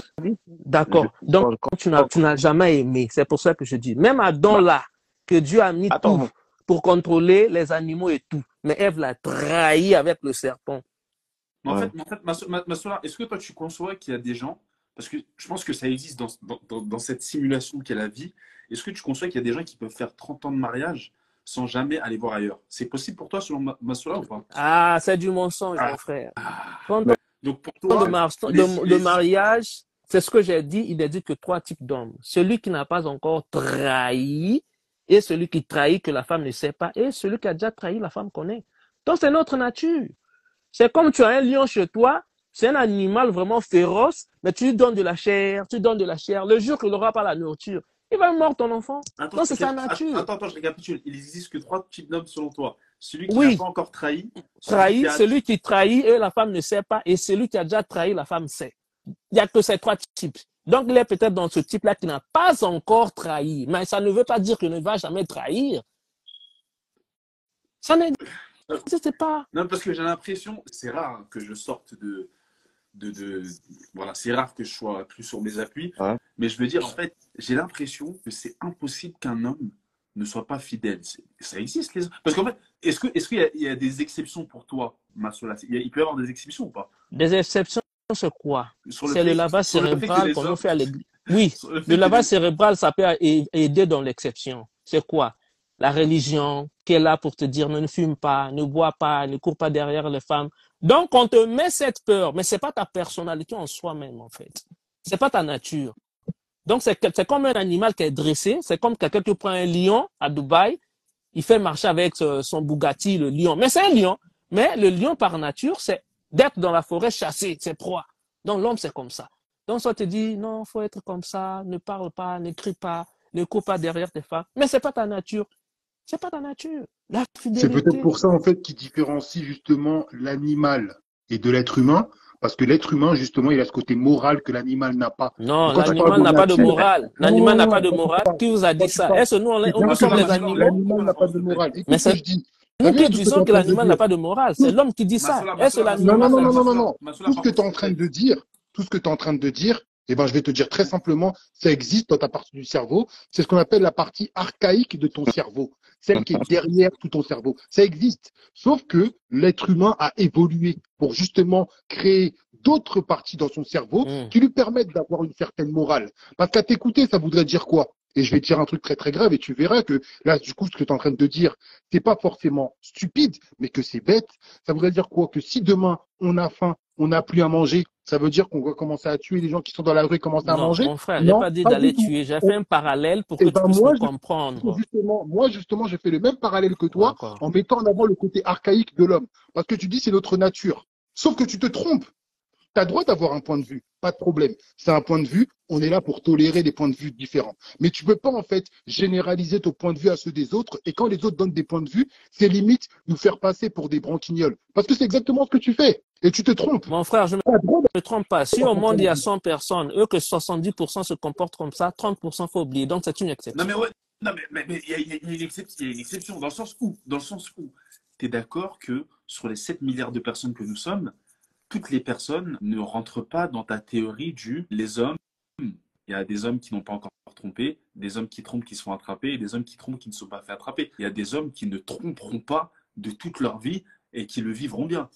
Speaker 12: D'accord. Donc, tu n'as, jamais aimé. C'est pour ça que je dis. Même Adam,
Speaker 13: bah,
Speaker 12: là, que Dieu a mis
Speaker 13: attends,
Speaker 12: tout pour contrôler les animaux et tout. Mais Ève l'a trahi avec le serpent.
Speaker 4: Mais en
Speaker 13: ouais.
Speaker 4: fait, mais en fait ma, so- ma, ma Sola, est-ce que toi tu conçois qu'il y a des gens, parce que je pense que ça existe dans, dans, dans- dans cette simulation qu'est la vie, est-ce que tu conçois qu'il y a des gens qui peuvent faire 30 ans de mariage sans jamais aller voir ailleurs? C'est possible pour toi selon ma, ma Sola ou pas?
Speaker 12: Ah, c'est du mensonge,
Speaker 4: Ah,
Speaker 12: mon frère.
Speaker 4: ah.
Speaker 12: 30
Speaker 13: Mais,
Speaker 4: Donc pour toi,
Speaker 12: mar-
Speaker 4: les, les...
Speaker 12: mariage, c'est ce que j'ai dit. Il est dit que trois types d'hommes. Celui qui n'a pas encore trahi, et celui qui trahit que la femme ne sait pas, et celui qui a déjà trahi, la femme connaît. Donc, c'est notre nature. C'est comme tu as un lion chez toi, c'est un animal vraiment féroce, mais tu lui donnes de la chair, tu lui donnes de la chair. Le jour qu'il n'aura pas la nourriture, il va mordre ton enfant.
Speaker 4: Attends,
Speaker 12: Donc, c'est sa nature.
Speaker 4: attends, attends, je récapitule. Il existe que trois types d'hommes selon toi. Celui qui n'a
Speaker 12: Oui,
Speaker 4: pas encore trahi, celui qui
Speaker 12: trahi,
Speaker 4: a...
Speaker 12: celui qui trahit et la femme ne sait pas, et celui qui a déjà trahi, la femme sait. Il n'y a que ces trois types. Donc, il est peut-être dans ce type-là qui n'a pas encore trahi. Mais ça ne veut pas dire qu'il ne va jamais trahir. Ça n'existe pas.
Speaker 4: Non, parce que j'ai l'impression, c'est rare que je sorte de, de, de- voilà, c'est rare que je sois plus sur mes appuis,
Speaker 13: ouais.
Speaker 4: mais je veux dire, en fait, j'ai l'impression que c'est impossible qu'un homme ne soit pas fidèle. Ça existe, les Parce qu'en fait, est-ce que, est-ce qu'il y, a- il y a des exceptions pour toi, Massola? Il, il peut y avoir des exceptions ou pas?
Speaker 12: Des exceptions, c'est quoi? C'est le lavage cérébral qu'on nous fait à l'église. Oui,
Speaker 4: le
Speaker 12: lavage cérébral, ça peut aider dans l'exception. C'est quoi? La religion qui est là pour te dire ne fume pas, ne bois pas, ne cours pas derrière les femmes. Donc, on te met cette peur, mais c'est pas ta personnalité en soi-même, en fait. C'est pas ta nature. Donc, c'est comme un animal qui est dressé. C'est comme quelqu'un qui prend un lion à Dubaï, il fait marcher avec euh, son Bugatti, le lion. Mais c'est un lion. Mais le lion, par nature, c'est d'être dans la forêt chassé, c'est proie. Donc, l'homme, c'est comme ça. Donc, ça te dit, non, faut être comme ça, ne parle pas, ne crie pas, ne cours pas derrière tes femmes. Mais c'est pas ta nature. C'est pas ta nature. La
Speaker 11: C'est peut-être pour ça, en fait, qui différencie justement l'animal et de l'être humain, parce que l'être humain, justement, il a ce côté moral que l'animal n'a pas.
Speaker 12: Non, l'animal n'a pas de morale. L'animal n'a pas de morale. Qui vous a dit ça? Est-ce que nous, on
Speaker 11: que
Speaker 12: sommes les animaux?
Speaker 11: l'animal n'a pas de morale.
Speaker 12: Mais
Speaker 11: ce que je dis.
Speaker 12: Nous qui disons que l'animal n'a pas de morale. C'est l'homme qui dit ça.
Speaker 11: Non,
Speaker 12: l'animal
Speaker 11: non, non, non, non, non,
Speaker 4: Massola,
Speaker 11: non.
Speaker 4: Massola,
Speaker 11: Tout ce
Speaker 4: par
Speaker 11: que tu es
Speaker 4: contre,
Speaker 11: en train de dire, tout ce que tu es en train de dire, Eh ben, je vais te dire très simplement, ça existe dans ta partie du cerveau. C'est ce qu'on appelle la partie archaïque de ton cerveau, celle qui est derrière tout ton cerveau. Ça existe. Sauf que l'être humain a évolué pour justement créer d'autres parties dans son cerveau
Speaker 12: Hmm.
Speaker 11: qui lui permettent d'avoir une certaine morale. Parce qu'à t'écouter, ça voudrait dire quoi? Et je vais te dire un truc très très grave et tu verras que là, du coup, ce que tu es en train de dire, c'est pas forcément stupide, mais que c'est bête. Ça voudrait dire quoi? Que si demain on a faim, on n'a plus à manger, ça veut dire qu'on va commencer à tuer les gens qui sont dans la rue et commencer à
Speaker 12: Non,
Speaker 11: manger?
Speaker 12: mon frère, j'ai pas dit d'aller tuer. J'ai fait un parallèle pour que
Speaker 11: Eh
Speaker 12: tu
Speaker 11: ben
Speaker 12: puisses
Speaker 11: moi,
Speaker 12: comprendre.
Speaker 11: justement, moi justement, j'ai fait le même parallèle que toi en mettant en avant le côté archaïque de l'homme. Parce que tu dis c'est notre nature. Sauf que tu te trompes. Tu as droit d'avoir un point de vue, pas de problème. C'est un point de vue, on est là pour tolérer des points de vue différents. Mais tu peux pas en fait généraliser ton point de vue à ceux des autres et quand les autres donnent des points de vue, c'est limite nous faire passer pour des branquignoles. Parce que c'est exactement ce que tu fais et tu te trompes.
Speaker 12: Mon frère, je ne
Speaker 11: droit
Speaker 12: me trompe pas. Si au monde il y a 100 personnes, eux que 70% se comportent comme ça, 30% faut oublier. Donc c'est une
Speaker 4: Non,
Speaker 12: exception.
Speaker 4: mais ouais, non, mais mais- mais il y, y y y a une exception, dans le sens où, dans le sens où, tu es d'accord que sur les 7 milliards de personnes que nous sommes, toutes les personnes ne rentrent pas dans ta théorie du les hommes. Il y a des hommes qui n'ont pas encore trompé, des hommes qui trompent qui se font attraper, et des hommes qui trompent qui ne se sont pas fait attraper. Il y a des hommes qui ne tromperont pas de toute leur vie et qui le vivront bien.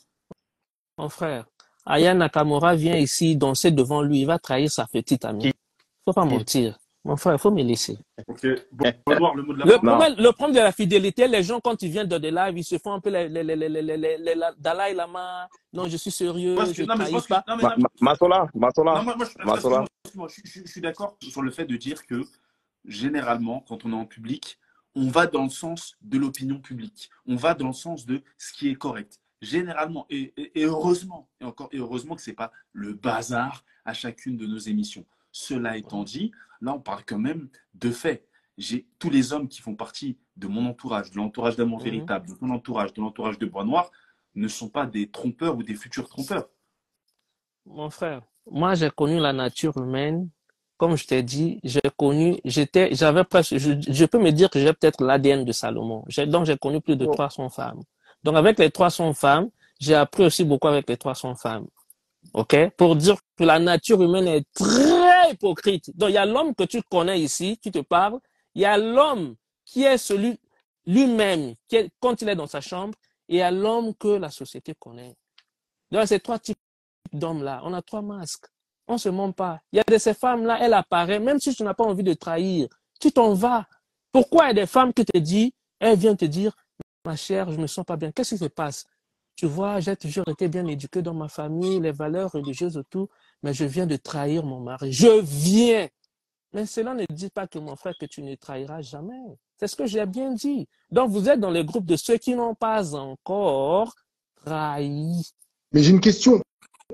Speaker 12: Mon frère, Aya Nakamura vient ici danser devant lui, il va trahir sa petite amie. Faut pas mentir. Mon frère, il faut me laisser.
Speaker 4: Ok, bon, le mot de la
Speaker 12: Le problème, le problème de la fidélité, les gens, quand ils viennent dans des lives, ils se font un peu les, les, les, les, les, les, les- les Dalai Lama. Non, je suis sérieux,
Speaker 4: que-
Speaker 12: je
Speaker 4: non, mais je
Speaker 12: pas.
Speaker 4: non, mais
Speaker 13: Ma-
Speaker 4: non,
Speaker 13: Ma- Masola, Masola,
Speaker 4: moi, moi,
Speaker 13: Masola.
Speaker 4: je suis d'accord sur le fait de dire que généralement, quand on est en public, on va dans le sens de l'opinion publique. On va dans le sens de ce qui est correct. Généralement, et, et- et heureusement, et encore et heureusement que ce n'est pas le bazar à chacune de nos émissions. Cela étant dit, là, on parle quand même de faits. J'ai tous les hommes qui font partie de mon entourage, de l'entourage d'amour
Speaker 12: Mhm.
Speaker 4: véritable, de ton entourage, de l'entourage de Bois Noir, ne sont pas des trompeurs ou des futurs trompeurs.
Speaker 12: Mon frère, moi j'ai connu la nature humaine. Comme je t'ai dit, j'ai connu, j'étais, j'avais presque, je, je peux me dire que j'ai peut-être l'ADN de Salomon. Donc j'ai connu plus de 300 femmes. Donc avec les 300 femmes, j'ai appris aussi beaucoup avec les 300 femmes. OK? Pour dire que la nature humaine est très hypocrite. Donc il y a l'homme que tu connais ici, qui te parle. Il y a l'homme qui est celui lui-même, quand il est dans sa chambre, et il y a l'homme que la société connaît. Donc ces trois types d'hommes-là, on a trois masques. On se ment pas. Il y a de ces femmes-là, elles apparaissent, même si tu n'as pas envie de trahir, tu t'en vas. Pourquoi il y a des femmes qui te disent, elles viennent te dire, ma chère, je me sens pas bien. Qu'est-ce qui se passe? Tu vois, j'ai toujours été bien éduquée dans ma famille, les valeurs religieuses et tout, mais je viens de trahir mon mari. Je viens. Mais cela ne dit pas que mon frère, que tu ne trahiras jamais. C'est ce que j'ai bien dit. Donc, vous êtes dans le groupe de ceux qui n'ont pas encore trahi.
Speaker 11: Mais j'ai une question.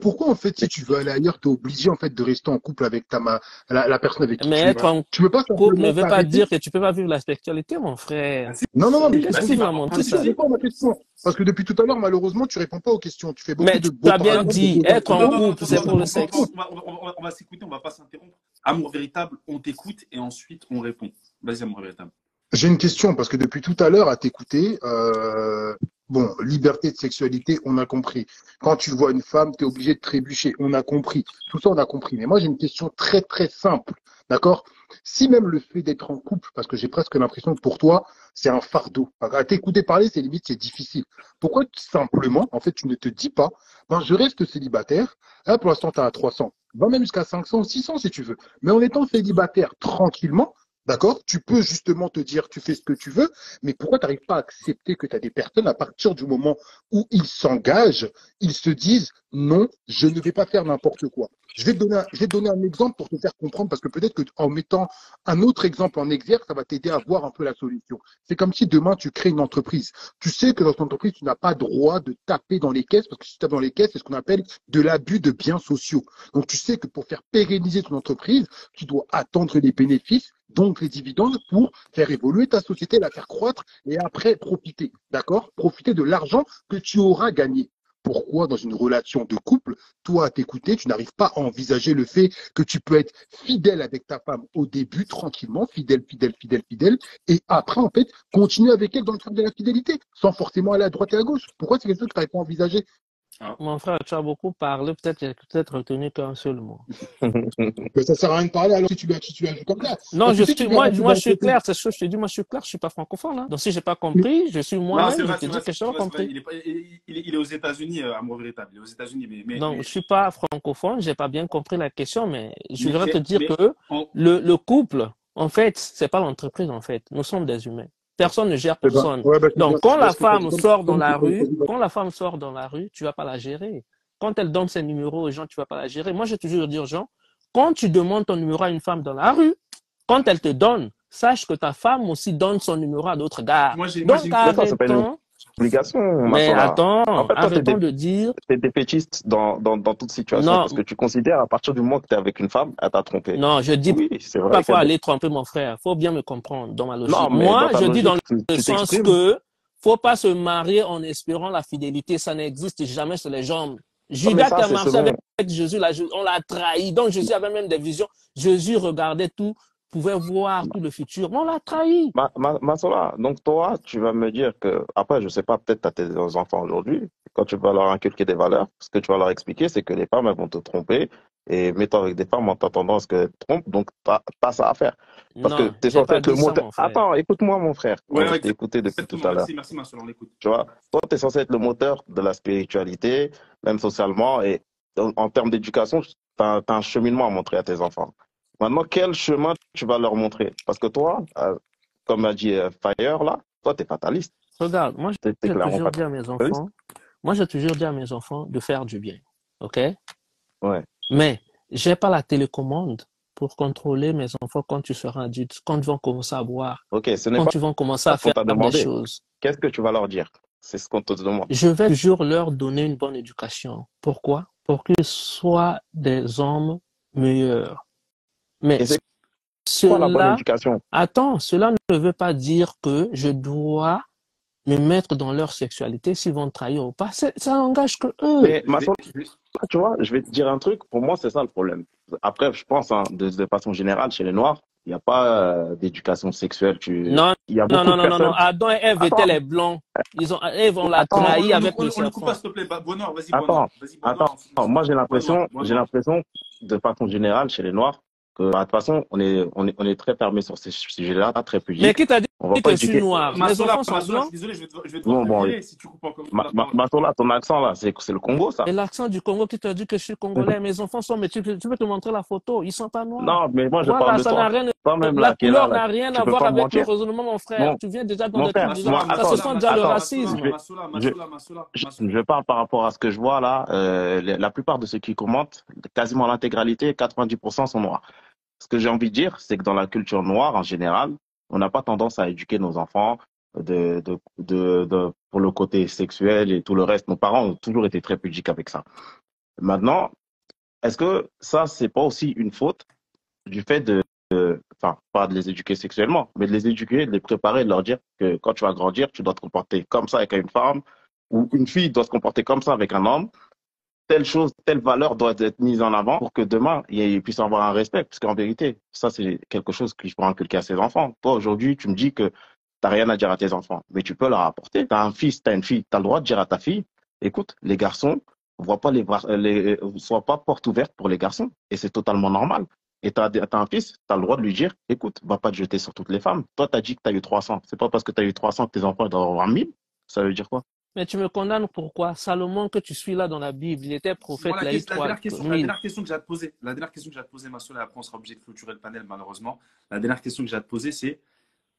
Speaker 11: Pourquoi en fait si tu veux aller ailleurs, tu es obligé en fait de rester en couple avec ta ma... la, la personne avec qui
Speaker 12: Mais
Speaker 11: tu
Speaker 12: être
Speaker 11: es
Speaker 12: en
Speaker 11: Tu peux pas
Speaker 12: couple ne veut pas dire que tu peux pas vivre la spiritualité, mon frère.
Speaker 11: Non, non, non, mais
Speaker 12: tu mentir
Speaker 11: parce que
Speaker 12: ça?
Speaker 11: tu à ma question. Parce que depuis tout à l'heure, malheureusement, tu réponds pas aux questions. Tu fais beaucoup
Speaker 12: Mais
Speaker 11: de
Speaker 12: tu
Speaker 11: beaux
Speaker 12: as bien dit, être en couple, c'est pour le sexe.
Speaker 4: On va s'écouter, on va pas s'interrompre. Amour véritable, on t'écoute et ensuite on répond. Vas-y, amour véritable.
Speaker 11: J'ai une question parce que depuis tout à l'heure, à t'écouter, euh, bon, liberté de sexualité, on a compris. Quand tu vois une femme, tu es obligé de trébucher, on a compris. Tout ça, on a compris. Mais moi, j'ai une question très, très simple. D'accord? Si même le fait d'être en couple, parce que j'ai presque l'impression que pour toi, c'est un fardeau. À t'écouter parler, c'est limite, c'est difficile. Pourquoi simplement, en fait, tu ne te dis pas, ben, je reste célibataire. Là, pour l'instant, tu as 300. Va même jusqu'à 500 ou 600 si tu veux. Mais en étant célibataire tranquillement, D'accord? Tu peux justement te dire, tu fais ce que tu veux, mais pourquoi tu n'arrives pas à accepter que tu as des personnes, à partir du moment où ils s'engagent, ils se disent, non, je ne vais pas faire n'importe quoi. Je vais, te donner un, je vais donner un exemple pour te faire comprendre, parce que peut-être qu'en mettant un autre exemple en exergue, ça va t'aider à voir un peu la solution. C'est comme si demain, tu crées une entreprise. Tu sais que dans ton entreprise, tu n'as pas droit de taper dans les caisses, parce que si tu tapes dans les caisses, c'est ce qu'on appelle de l'abus de biens sociaux. Donc, tu sais que pour faire pérenniser ton entreprise, tu dois attendre les bénéfices donc les dividendes pour faire évoluer ta société, la faire croître et après profiter, d'accord? Profiter de l'argent que tu auras gagné. Pourquoi? Dans une relation de couple, toi à t'écouter, tu n'arrives pas à envisager le fait que tu peux être fidèle avec ta femme au début, tranquillement, fidèle, fidèle, fidèle, fidèle, et après en fait continuer avec elle dans le cadre de la fidélité, sans forcément aller à droite et à gauche. Pourquoi? C'est quelque chose que tu n'arrives pas à envisager
Speaker 4: Ah.
Speaker 12: Mon frère, tu as beaucoup parlé, peut-être j'ai peut-être retenu qu'un seul mot.
Speaker 11: Mais ça sert à rien de parler alors si tu l'as si tu comme.
Speaker 12: Non,
Speaker 11: Parce
Speaker 12: je
Speaker 11: si
Speaker 12: suis, moi, moi, je suis clair, c'est ce que je te dis, moi, je suis clair, je suis pas francophone, là. Donc, si j'ai pas compris, je suis
Speaker 4: Non,
Speaker 12: moi-même, je
Speaker 4: vrai,
Speaker 12: te dis
Speaker 4: vrai,
Speaker 12: que je pas compris.
Speaker 4: Il est, pas- il, est, il est aux États-Unis, euh, amour véritable. Il est aux États-Unis, mais, mais,
Speaker 12: Donc,
Speaker 4: mais,
Speaker 12: je suis pas francophone, j'ai pas bien compris la question, mais je voudrais te dire
Speaker 4: mais
Speaker 12: que le, le couple, en fait, c'est pas l'entreprise, en fait. Nous sommes des humains. Personne ne gère personne.
Speaker 11: ouais, bah,
Speaker 12: Donc, quand la femme sort dans la rue, quand la femme sort dans la rue, tu vas pas la gérer. Quand elle donne ses numéros aux gens, tu vas pas la gérer. Moi, j'ai toujours dit aux gens, quand tu demandes ton numéro à une femme dans la rue, quand elle te donne, sache que ta femme aussi donne son numéro à d'autres gars.
Speaker 4: moi,
Speaker 12: Donc, arrêtons,
Speaker 13: obligation,
Speaker 12: mais
Speaker 13: Massola. En
Speaker 12: attends,
Speaker 13: fait, t'es
Speaker 12: arrêtons de dire,
Speaker 13: t'es défaitiste dans, dans, dans toute situation
Speaker 12: non,
Speaker 13: parce que tu considères à partir du moment que tu es avec une femme, elle t'a trompé.
Speaker 12: non, je dis
Speaker 13: Oui, vrai
Speaker 12: pas faut aller tromper mon frère. Faut bien me comprendre dans ma logique.
Speaker 13: Non,
Speaker 12: Moi, je dis dans
Speaker 13: tu
Speaker 12: le
Speaker 13: tu
Speaker 12: sens que faut pas se marier en espérant la fidélité. Ça n'existe jamais sur les
Speaker 13: mais
Speaker 12: Judas qui a marché avec Jésus, là, on l'a trahi. Donc Jésus avait même des visions. Jésus regardait tout, pouvait voir tout le futur. On l'a trahi.
Speaker 13: Ma, ma, Massola, donc toi, tu vas me dire que, après, je sais pas, peut-être tu as tes enfants aujourd'hui, quand tu vas leur inculquer des valeurs, ce que tu vas leur expliquer, c'est que les femmes, elles vont te tromper, et mets-toi avec des femmes en t'attendant à ce qu'elles te trompent, donc t'as pas ça à faire. Parce que
Speaker 12: Non,
Speaker 13: tu es
Speaker 12: j'ai
Speaker 13: censé être le. Attends, écoute-moi, mon frère.
Speaker 4: Ouais, ouais,
Speaker 13: je t'ai écouté depuis tout à l'heure.
Speaker 4: Merci, merci, Massoula, on l'écoute.
Speaker 13: Tu vois, toi, tu es censé être le moteur de la spiritualité, même socialement, et en, en termes d'éducation, tu as, un cheminement à montrer à tes enfants. Maintenant, quel chemin tu vas leur montrer? Parce que toi, euh, comme a dit euh, Fire, là, toi, tu es fataliste.
Speaker 12: Regarde, moi, j'ai toujours dit à mes enfants, moi, j'ai toujours dit à mes enfants de faire du bien. OK?
Speaker 13: Ouais.
Speaker 12: Mais j'ai pas la télécommande pour contrôler mes enfants quand tu seras adulte, quand ils vont commencer à boire,
Speaker 13: ce
Speaker 12: quand
Speaker 13: pas
Speaker 12: ils vont commencer à faire des choses.
Speaker 13: Qu'est-ce que tu vas leur dire? C'est ce qu'on te demande.
Speaker 12: Je vais toujours leur donner une bonne éducation. Pourquoi? Pour qu'ils soient des hommes meilleurs. Mais
Speaker 13: c'est quoi la bonne
Speaker 12: cela,
Speaker 13: éducation
Speaker 12: attends, cela ne veut pas dire que je dois me mettre dans leur sexualité s'ils vont trahir ou pas. Ça n'engage que eux.
Speaker 13: Mais ma soeur, tu vois, je vais te dire un truc. Pour moi, c'est ça le problème. Après, je pense, hein, de, de façon générale, chez les Noirs, il n'y a pas euh, d'éducation sexuelle. Tu...
Speaker 12: Non,
Speaker 13: Il y a
Speaker 12: non, non, non, non. Adam et Ève étaient les blancs. Ils ont, Ève, on l'a trahi
Speaker 4: on,
Speaker 12: avec
Speaker 4: on,
Speaker 12: le
Speaker 4: on le coupe pas, s'il te plaît. Bah, Bonheur, vas-y,
Speaker 13: attends,
Speaker 4: Bonheur. Vas-y, Bonheur,
Speaker 13: attends. Moi, j'ai l'impression, j'ai l'impression, de façon générale, chez les Noirs, que bah, de toute façon, on est, on est, on est très fermé sur ces sujets-là, très
Speaker 12: dit
Speaker 13: On va
Speaker 12: que
Speaker 13: pas éduquer.
Speaker 12: noir? Mes
Speaker 4: Massola,
Speaker 12: enfants sont
Speaker 4: Massola, je
Speaker 12: blancs.
Speaker 4: suis désolé, je vais, te- je vais
Speaker 13: Bon,
Speaker 4: te
Speaker 13: bon,
Speaker 4: virer si tu coupes encore
Speaker 13: ma, ma. Massola, ton accent là, c'est, c'est le Congo, ça.
Speaker 12: Et l'accent du Congo qui te dit que je suis congolais. Mes enfants sont, mais tu, tu peux te montrer la photo. Ils sont pas noirs.
Speaker 13: Non, mais moi, je
Speaker 12: Voilà,
Speaker 13: parle de
Speaker 12: ça
Speaker 13: toi.
Speaker 12: rien, la
Speaker 13: là, là,
Speaker 12: couleur n'a rien
Speaker 13: tu
Speaker 12: à voir avec le raisonnement, mon frère.
Speaker 13: Mon,
Speaker 12: Tu viens déjà dans
Speaker 4: Massola,
Speaker 12: Ça se
Speaker 13: attends,
Speaker 12: sent déjà le racisme.
Speaker 13: je parle par rapport à ce que je vois là. Euh, la plupart de ceux qui commentent, quasiment l'intégralité, 90% sont noirs. Ce que j'ai envie de dire, c'est que dans la culture noire, en général, on n'a pas tendance à éduquer nos enfants de, pour le côté sexuel et tout le reste. Nos parents ont toujours été très pudiques avec ça. Maintenant, est-ce que ça, c'est pas aussi une faute du fait de- enfin, pas de les éduquer sexuellement, mais de les éduquer, de les préparer, de leur dire que quand tu vas grandir, tu dois te comporter comme ça avec une femme, ou une fille doit se comporter comme ça avec un homme, telle chose, telle valeur doit être mise en avant pour que demain, il puisse avoir un respect. Parce qu'en vérité, ça, c'est quelque chose qu'il faut inculquer à ses enfants. Toi, aujourd'hui, tu me dis que t'as rien à dire à tes enfants, mais tu peux leur apporter. T'as un fils, t'as une fille, t'as le droit de dire à ta fille, écoute, les garçons, voient pas les, bras- les, soient pas porte ouverte pour les garçons. Et c'est totalement normal. Et t'as, t'as un fils, t'as le droit de lui dire, écoute, va pas te jeter sur toutes les femmes. Toi, t'as dit que t'as eu 300. C'est pas parce que t'as eu 300 que tes enfants doivent avoir 1000. Ça veut dire quoi?
Speaker 12: Mais tu me condamnes pourquoi? Salomon que tu suis là dans la Bible, il était prophète, il
Speaker 4: la, la dernière question, la dernière question que j'ai à te poser, la dernière question que j'ai à te poser, Massoula, et après on sera obligé de clôturer le panel, malheureusement. La dernière question que j'ai à te poser, c'est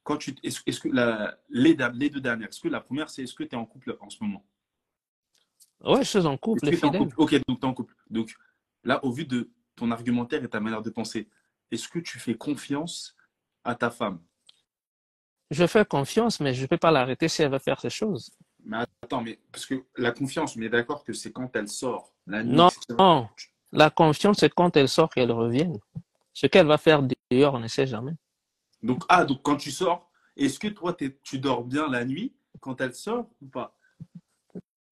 Speaker 4: quand tu, est-ce, est-ce que la, les, les deux dernières, est-ce que la première, c'est est-ce que tu es en couple en ce moment?
Speaker 12: Ouais, je suis en couple,
Speaker 4: en couple? Ok, donc tu es en couple. Donc là, au vu de ton argumentaire et ta manière de penser, est-ce que tu fais confiance à ta femme?
Speaker 12: Je fais confiance, mais je ne peux pas l'arrêter si elle veut faire ces choses.
Speaker 4: Mais attends, mais parce que la confiance, on est d'accord que c'est quand elle sort, la nuit,
Speaker 12: Non, non. La confiance, c'est quand elle sort qu'elle revienne. Ce qu'elle va faire dehors, on ne sait jamais.
Speaker 4: Donc, ah, donc quand tu sors, est-ce que toi, t'es- tu dors bien la nuit quand elle sort ou pas?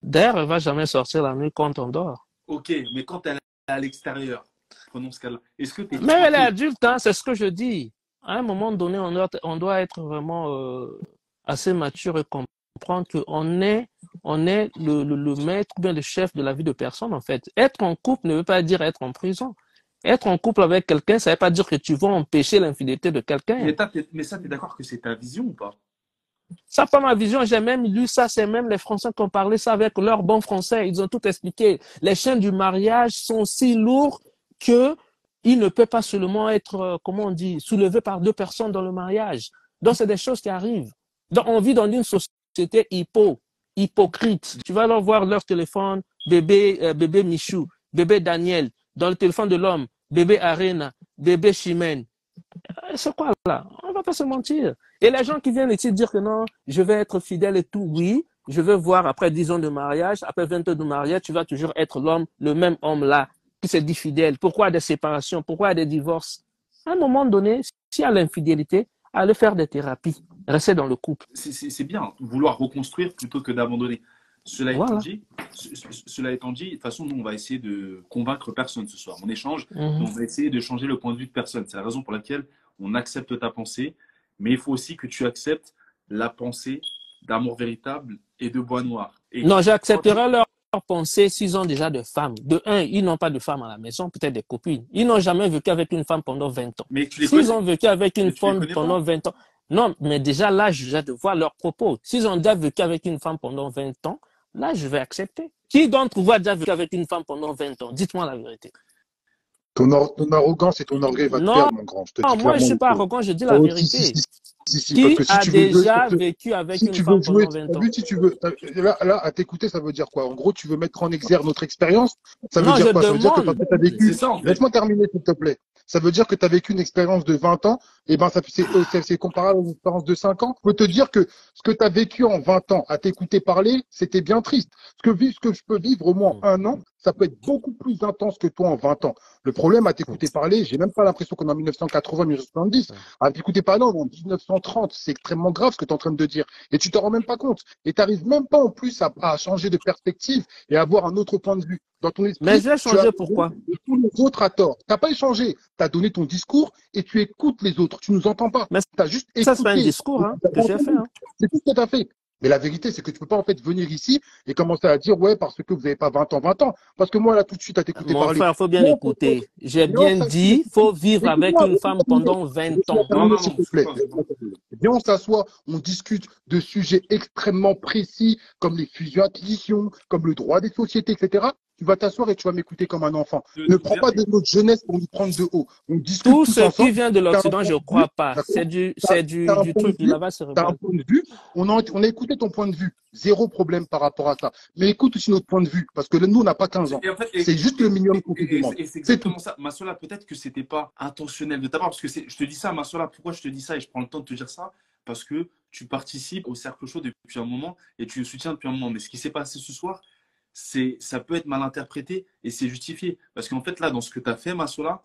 Speaker 12: D'ailleurs, elle ne va jamais sortir la nuit quand on dort.
Speaker 4: Ok, mais quand elle est à l'extérieur, prenons ce cas-là, est-ce que tu es
Speaker 12: Mais elle est adulte, hein, c'est ce que je dis. À un moment donné, on doit, on doit être vraiment euh, assez mature et comprendre qu'on est, on est le, le, le maître ou bien le chef de la vie de personne, en fait. Être en couple ne veut pas dire être en prison. Être en couple avec quelqu'un, ça ne veut pas dire que tu vas empêcher l'infidélité de quelqu'un.
Speaker 4: Mais, mais ça, tu es d'accord que c'est ta vision ou pas?
Speaker 12: Ça, pas ma vision, j'ai même lu ça, c'est même les Français qui ont parlé ça avec leur bon français. Ils ont tout expliqué. Les chaînes du mariage sont si lourds que il ne peut pas seulement être, euh, comment on dit, soulevé par deux personnes dans le mariage. Donc, c'est des choses qui arrivent. Donc, on vit dans une société hypo, hypocrite. Tu vas leur voir leur téléphone, bébé, euh, bébé Michou, bébé Daniel, dans le téléphone de l'homme, bébé Arena, bébé Chimène. Euh, C'est quoi là? On va pas se mentir. Et les gens qui viennent ici dire que non, je vais être fidèle et tout, oui, je veux voir après 10 ans de mariage, après 20 ans de mariage, tu vas toujours être l'homme, le même homme là, qui s'est dit fidèle. Pourquoi des séparations? Pourquoi des divorces? À un moment donné, s'il y a l'infidélité, allez faire des thérapies. Restez dans le couple.
Speaker 4: C'est- bien, vouloir reconstruire plutôt que d'abandonner. Cela étant, dit, ce- ce- cela étant dit, de toute façon, nous, on va essayer de convaincre personne ce soir. On échange,
Speaker 12: Mhm.
Speaker 4: on va essayer de changer le point de vue de personne. C'est la raison pour laquelle on accepte ta pensée, mais il faut aussi que tu acceptes la pensée d'amour véritable et de bois noir. Et
Speaker 12: Non, j'accepterai leur pensée s'ils ont déjà de femmes. De un, ils n'ont pas de femmes à la maison, peut-être des copines. Ils n'ont jamais vécu avec une femme pendant 20 ans. S'ils ont vécu avec une femme pendant
Speaker 4: pas.
Speaker 12: 20 ans, non, mais déjà là, je vais de voir leurs propos. S'ils ont déjà vécu avec une femme pendant 20 ans, là, je vais accepter. Qui d'entre vous a déjà vécu avec une femme pendant 20 ans Dites-moi la vérité.
Speaker 11: Ton, or- ton arrogance et ton orgueil va te perdre, mon grand. Je te dis
Speaker 12: non, moi, je
Speaker 11: clairement
Speaker 12: suis pas arrogant, je dis la
Speaker 11: Oh,
Speaker 12: vérité.
Speaker 11: si, si, si, si,
Speaker 12: Qui
Speaker 11: si
Speaker 12: a
Speaker 11: tu jouer
Speaker 12: déjà vécu avec
Speaker 11: si
Speaker 12: une
Speaker 11: tu veux
Speaker 12: femme
Speaker 11: jouer,
Speaker 12: pendant 20
Speaker 11: t'as
Speaker 12: ans?
Speaker 11: vu, si tu veux, là, là, à t'écouter, ça veut dire quoi? En gros, tu veux mettre en exergue notre expérience? Ça veut
Speaker 12: Non,
Speaker 11: dire quoi? Ça veut dire que que t'as vécu, laisse-moi terminer, s'il te plaît. Ça veut dire que tu as vécu une expérience de 20 ans, et ben, ça, c'est, euh, c'est comparable à une expérience de 5 ans. Je peux te dire que ce que tu as vécu en 20 ans, à t'écouter parler, c'était bien triste. Ce que, je peux vivre au moins un an, ça peut être beaucoup plus intense que toi en 20 ans. Le problème, à t'écouter parler, j'ai même pas l'impression qu'on est en 1980, 1970. À t'écouter parler, on en 1930. C'est extrêmement grave ce que tu es en train de dire. Et tu t'en rends même pas compte. Et tu n'arrives même pas en plus à, à changer de perspective et à avoir un autre point de vue. Dans ton esprit,
Speaker 12: Mais changer
Speaker 11: as
Speaker 12: pourquoi
Speaker 11: tous les autres à tort. T'as pas échangé. Tu as donné ton discours et tu écoutes les autres. Tu nous entends pas.
Speaker 12: Mais
Speaker 11: Tu as juste
Speaker 12: ça, c'est pas un
Speaker 11: écouté.
Speaker 12: discours hein, que j'ai fait. Hein.
Speaker 11: C'est tout ce que tu as fait. Mais la vérité, c'est que tu peux pas en fait venir ici et commencer à dire ouais parce que vous n'avez pas 20 ans, 20 ans. Parce que moi là tout de suite à t'écouter parler.
Speaker 12: frère, faut bien
Speaker 11: Non,
Speaker 12: écouter. J'ai bien
Speaker 11: ça-
Speaker 12: dit, faut vivre avec une femme pendant 20
Speaker 11: Laisse-moi
Speaker 12: ans.
Speaker 4: Non, non,
Speaker 11: s'il
Speaker 4: je
Speaker 11: plaît. Viens, on s'assoit, on discute de sujets extrêmement précis comme les fusions-acquisitions, comme le droit des sociétés, etc. Tu vas t'asseoir et tu vas m'écouter comme un enfant. Ne prends pas de notre jeunesse pour nous prendre de haut. On discute
Speaker 12: Tout ce qui vient de l'Occident, je ne crois pas. C'est du, c'est du, truc du lavage
Speaker 11: un point de vue. On a, on a écouté ton point de vue. Zéro problème par rapport à ça. Mais écoute aussi notre point de vue. Parce que nous, on n'a pas 15 ans.
Speaker 4: En fait,
Speaker 11: C'est juste le minimum qu'on te demande.
Speaker 4: et c'est
Speaker 11: tout.
Speaker 4: exactement ça. Massola, peut-être que c'était pas intentionnel de ta part, parce que je te dis ça, Massola, pourquoi je te dis ça et je prends le temps de te dire ça? Parce que tu participes au cercle chaud depuis un moment et tu le soutiens depuis un moment. Mais ce qui s'est passé ce soir, c'est ça peut être mal interprété et c'est justifié. Parce qu'en fait, là, dans ce que tu as fait, Massola,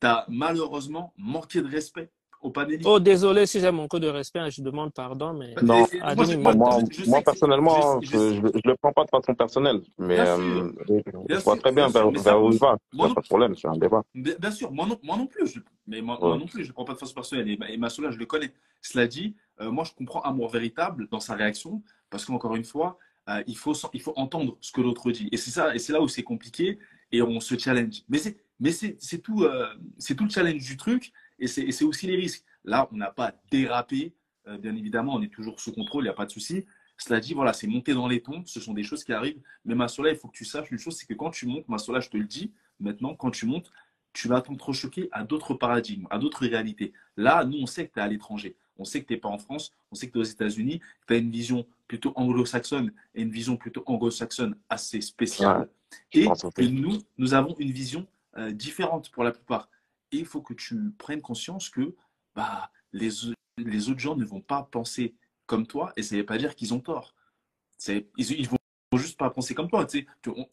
Speaker 4: tu as malheureusement manqué de respect au panélistes.
Speaker 12: Oh, désolé si j'ai manqué de respect, hein, je demande pardon, mais
Speaker 13: Non,
Speaker 4: Et- et
Speaker 12: à
Speaker 4: moi, je, je- je
Speaker 13: personnellement,
Speaker 4: je-
Speaker 13: je,
Speaker 4: je
Speaker 13: je, je le prends pas de façon personnelle, mais
Speaker 4: Bien
Speaker 13: euh, je, je vois très bien
Speaker 4: bien
Speaker 13: vers, vers où
Speaker 4: pose.
Speaker 13: il va. Il n'y
Speaker 4: Moi
Speaker 13: a
Speaker 4: non,
Speaker 13: pas de problème, c'est un débat.
Speaker 4: bien bien sûr, moi non, moi non plus, je- mais moi, moi
Speaker 13: Ouais.
Speaker 4: non plus, je ne prends pas de façon personnelle. Et, et Massola, je le connais. Cela dit, euh, moi, je comprends Amour Véritable dans sa réaction, parce qu'encore une fois, euh, il, faut, il faut entendre ce que l'autre dit. Et c'est ça, et c'est là où c'est compliqué, et on se challenge. Mais c'est, tout, euh, tout le challenge du truc, et c'est, et c'est aussi les risques. Là, on n'a pas dérapé, euh, bien évidemment, on est toujours sous contrôle, il n'y a pas de souci. Cela dit, voilà, c'est monter dans les tons, ce sont des choses qui arrivent. Mais Massola, il faut que tu saches une chose, c'est que quand tu montes, Massola, je te le dis, maintenant, quand tu montes, tu vas t'entrechoquer à d'autres paradigmes, à d'autres réalités. Là, nous, on sait que tu es à l'étranger. On sait que tu n'es pas en France, on sait que tu es aux États-Unis, tu as une vision plutôt anglo-saxonne et une vision plutôt anglo-saxonne assez spéciale. Et, nous, nous avons une vision euh, différente pour la plupart. Et il faut que tu prennes conscience que bah, les, les autres gens ne vont pas penser comme toi et ça ne veut pas dire qu'ils ont tort. Ils, ils vont juste pas penser comme toi. tu sais.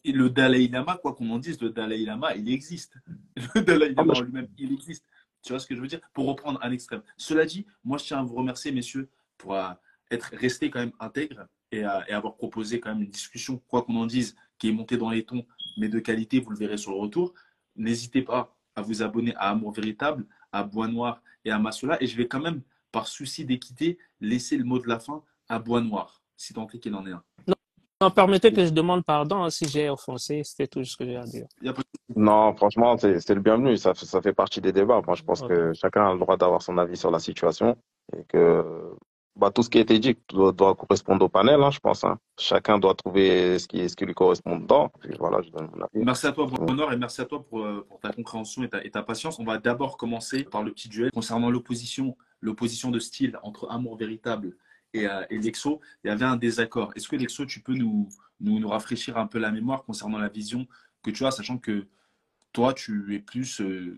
Speaker 4: Le Dalai Lama, quoi qu'on en dise, le Dalai Lama, il existe. Le Dalai
Speaker 13: Ah,
Speaker 4: Lama lui-même, il existe. Tu vois ce que je veux dire? Pour reprendre un extrême. Cela dit, moi, je tiens à vous remercier, messieurs, pour euh, être restés quand même intègres et, euh, et avoir proposé quand même une discussion, quoi qu'on en dise, qui est montée dans les tons, mais de qualité, vous le verrez sur le retour. N'hésitez pas à vous abonner à Amour Véritable, à Bois Noir et à Massola. Et je vais quand même, par souci d'équité, laisser le mot de la fin à Bois Noir. si tant est qu'il en est un.
Speaker 12: Non, non, permettez que je demande pardon hein, si j'ai offensé. C'était tout ce que j'ai à dire.
Speaker 13: Non, franchement, c'est le bienvenu. Ça, ça fait partie des débats. Moi, je pense que chacun a le droit d'avoir son avis sur la situation et que bah, tout ce qui a été dit doit, doit correspondre au panel, hein, je pense. hein. Chacun doit trouver ce qui, ce qui lui correspond dedans. Voilà, je donne mon avis.
Speaker 4: Merci à toi, Honor, et merci à toi pour, euh, pour ta compréhension et ta, et ta patience. On va d'abord commencer par le petit duel concernant l'opposition, l'opposition de style entre Amour Véritable et, euh, et Lexo. Il y avait un désaccord. Est-ce que Lexo, tu peux nous, nous, nous rafraîchir un peu la mémoire concernant la vision que tu as, sachant que toi, tu es plus, euh,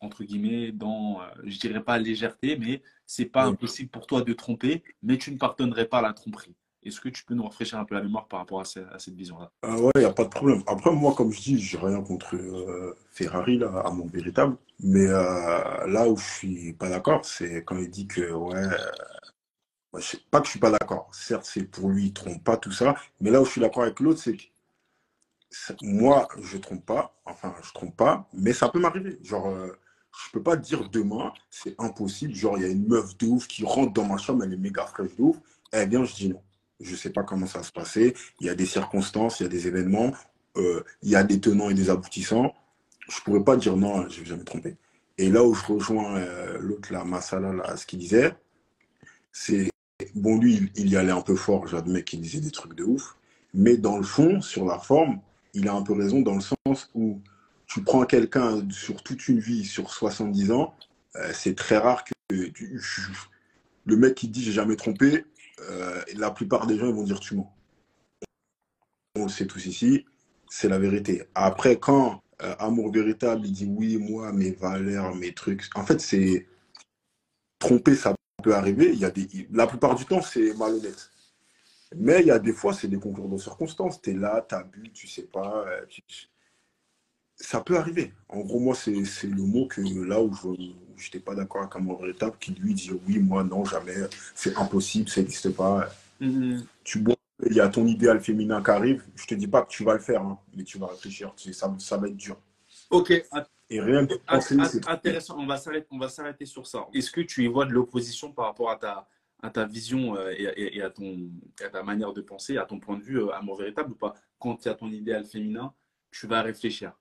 Speaker 4: entre guillemets, dans, euh, je dirais pas légèreté, mais c'est pas impossible pour toi de tromper, mais tu ne pardonnerais pas la tromperie. Est-ce que tu peux nous rafraîchir un peu la mémoire par rapport à, ce- à cette vision-là?
Speaker 3: Ah ouais, il n'y a pas de problème. Après, moi, comme je dis, j'ai rien contre euh, Ferrari, là, à mon véritable. Mais euh, là où je suis pas d'accord, c'est quand il dit que, ouais, euh, moi, je sais pas que je suis pas d'accord. Certes, c'est pour lui, il trompe pas, tout ça. Mais là où je suis d'accord avec l'autre, c'est que moi, je trompe pas. Enfin, je trompe pas, mais ça peut m'arriver. Genre, euh, je peux pas dire demain, c'est impossible. Genre, il y a une meuf de ouf qui rentre dans ma chambre, elle est méga fraîche de ouf. Eh bien, je dis non. Je sais pas comment ça va se passer. Il y a des circonstances, il y a des événements, euh, il y a des tenants et des aboutissants. Je pourrais pas dire non, je vais jamais tromper. Et là où je rejoins euh, l'autre, là, Massala, là, ce qu'il disait, c'est bon, lui, il, il y allait un peu fort, j'admets qu'il disait des trucs de ouf, mais dans le fond, sur la forme, il a un peu raison dans le sens où tu prends quelqu'un sur toute une vie, sur 70 ans, euh, c'est très rare que le mec qui dit j'ai jamais trompé, euh, la plupart des gens vont dire tu mens. On le sait tous ici, c'est la vérité. Après, quand euh, Amour Véritable, il dit oui, moi, mes valeurs, mes trucs, en fait, c'est tromper, ça peut arriver. Il y a des... La plupart du temps, c'est malhonnête. Mais il y a des fois, c'est des concours de circonstances. Tu es là, tu bu, tu sais pas. Ça peut arriver. En gros, moi, c'est le mot que là où je n'étais pas d'accord avec Amour Véritable, qui lui dit oui, moi, non, jamais, c'est impossible, ça n'existe pas.
Speaker 4: Mhm.
Speaker 3: Tu bois, il y a ton idéal féminin qui arrive. Je te dis pas que tu vas le faire, hein, mais tu vas réfléchir. Tu sais, ça, ça va être dur.
Speaker 4: Ok,
Speaker 3: Et rien que penser.
Speaker 4: Intéressant, on va s'arrêter, sur ça. Est-ce que tu y vois de l'opposition par rapport à ta, à ta vision euh, et, et- et à, ton, à ta manière de penser, à ton point de vue, euh, amour véritable ou pas? Quand tu as ton idéal féminin, tu vas réfléchir.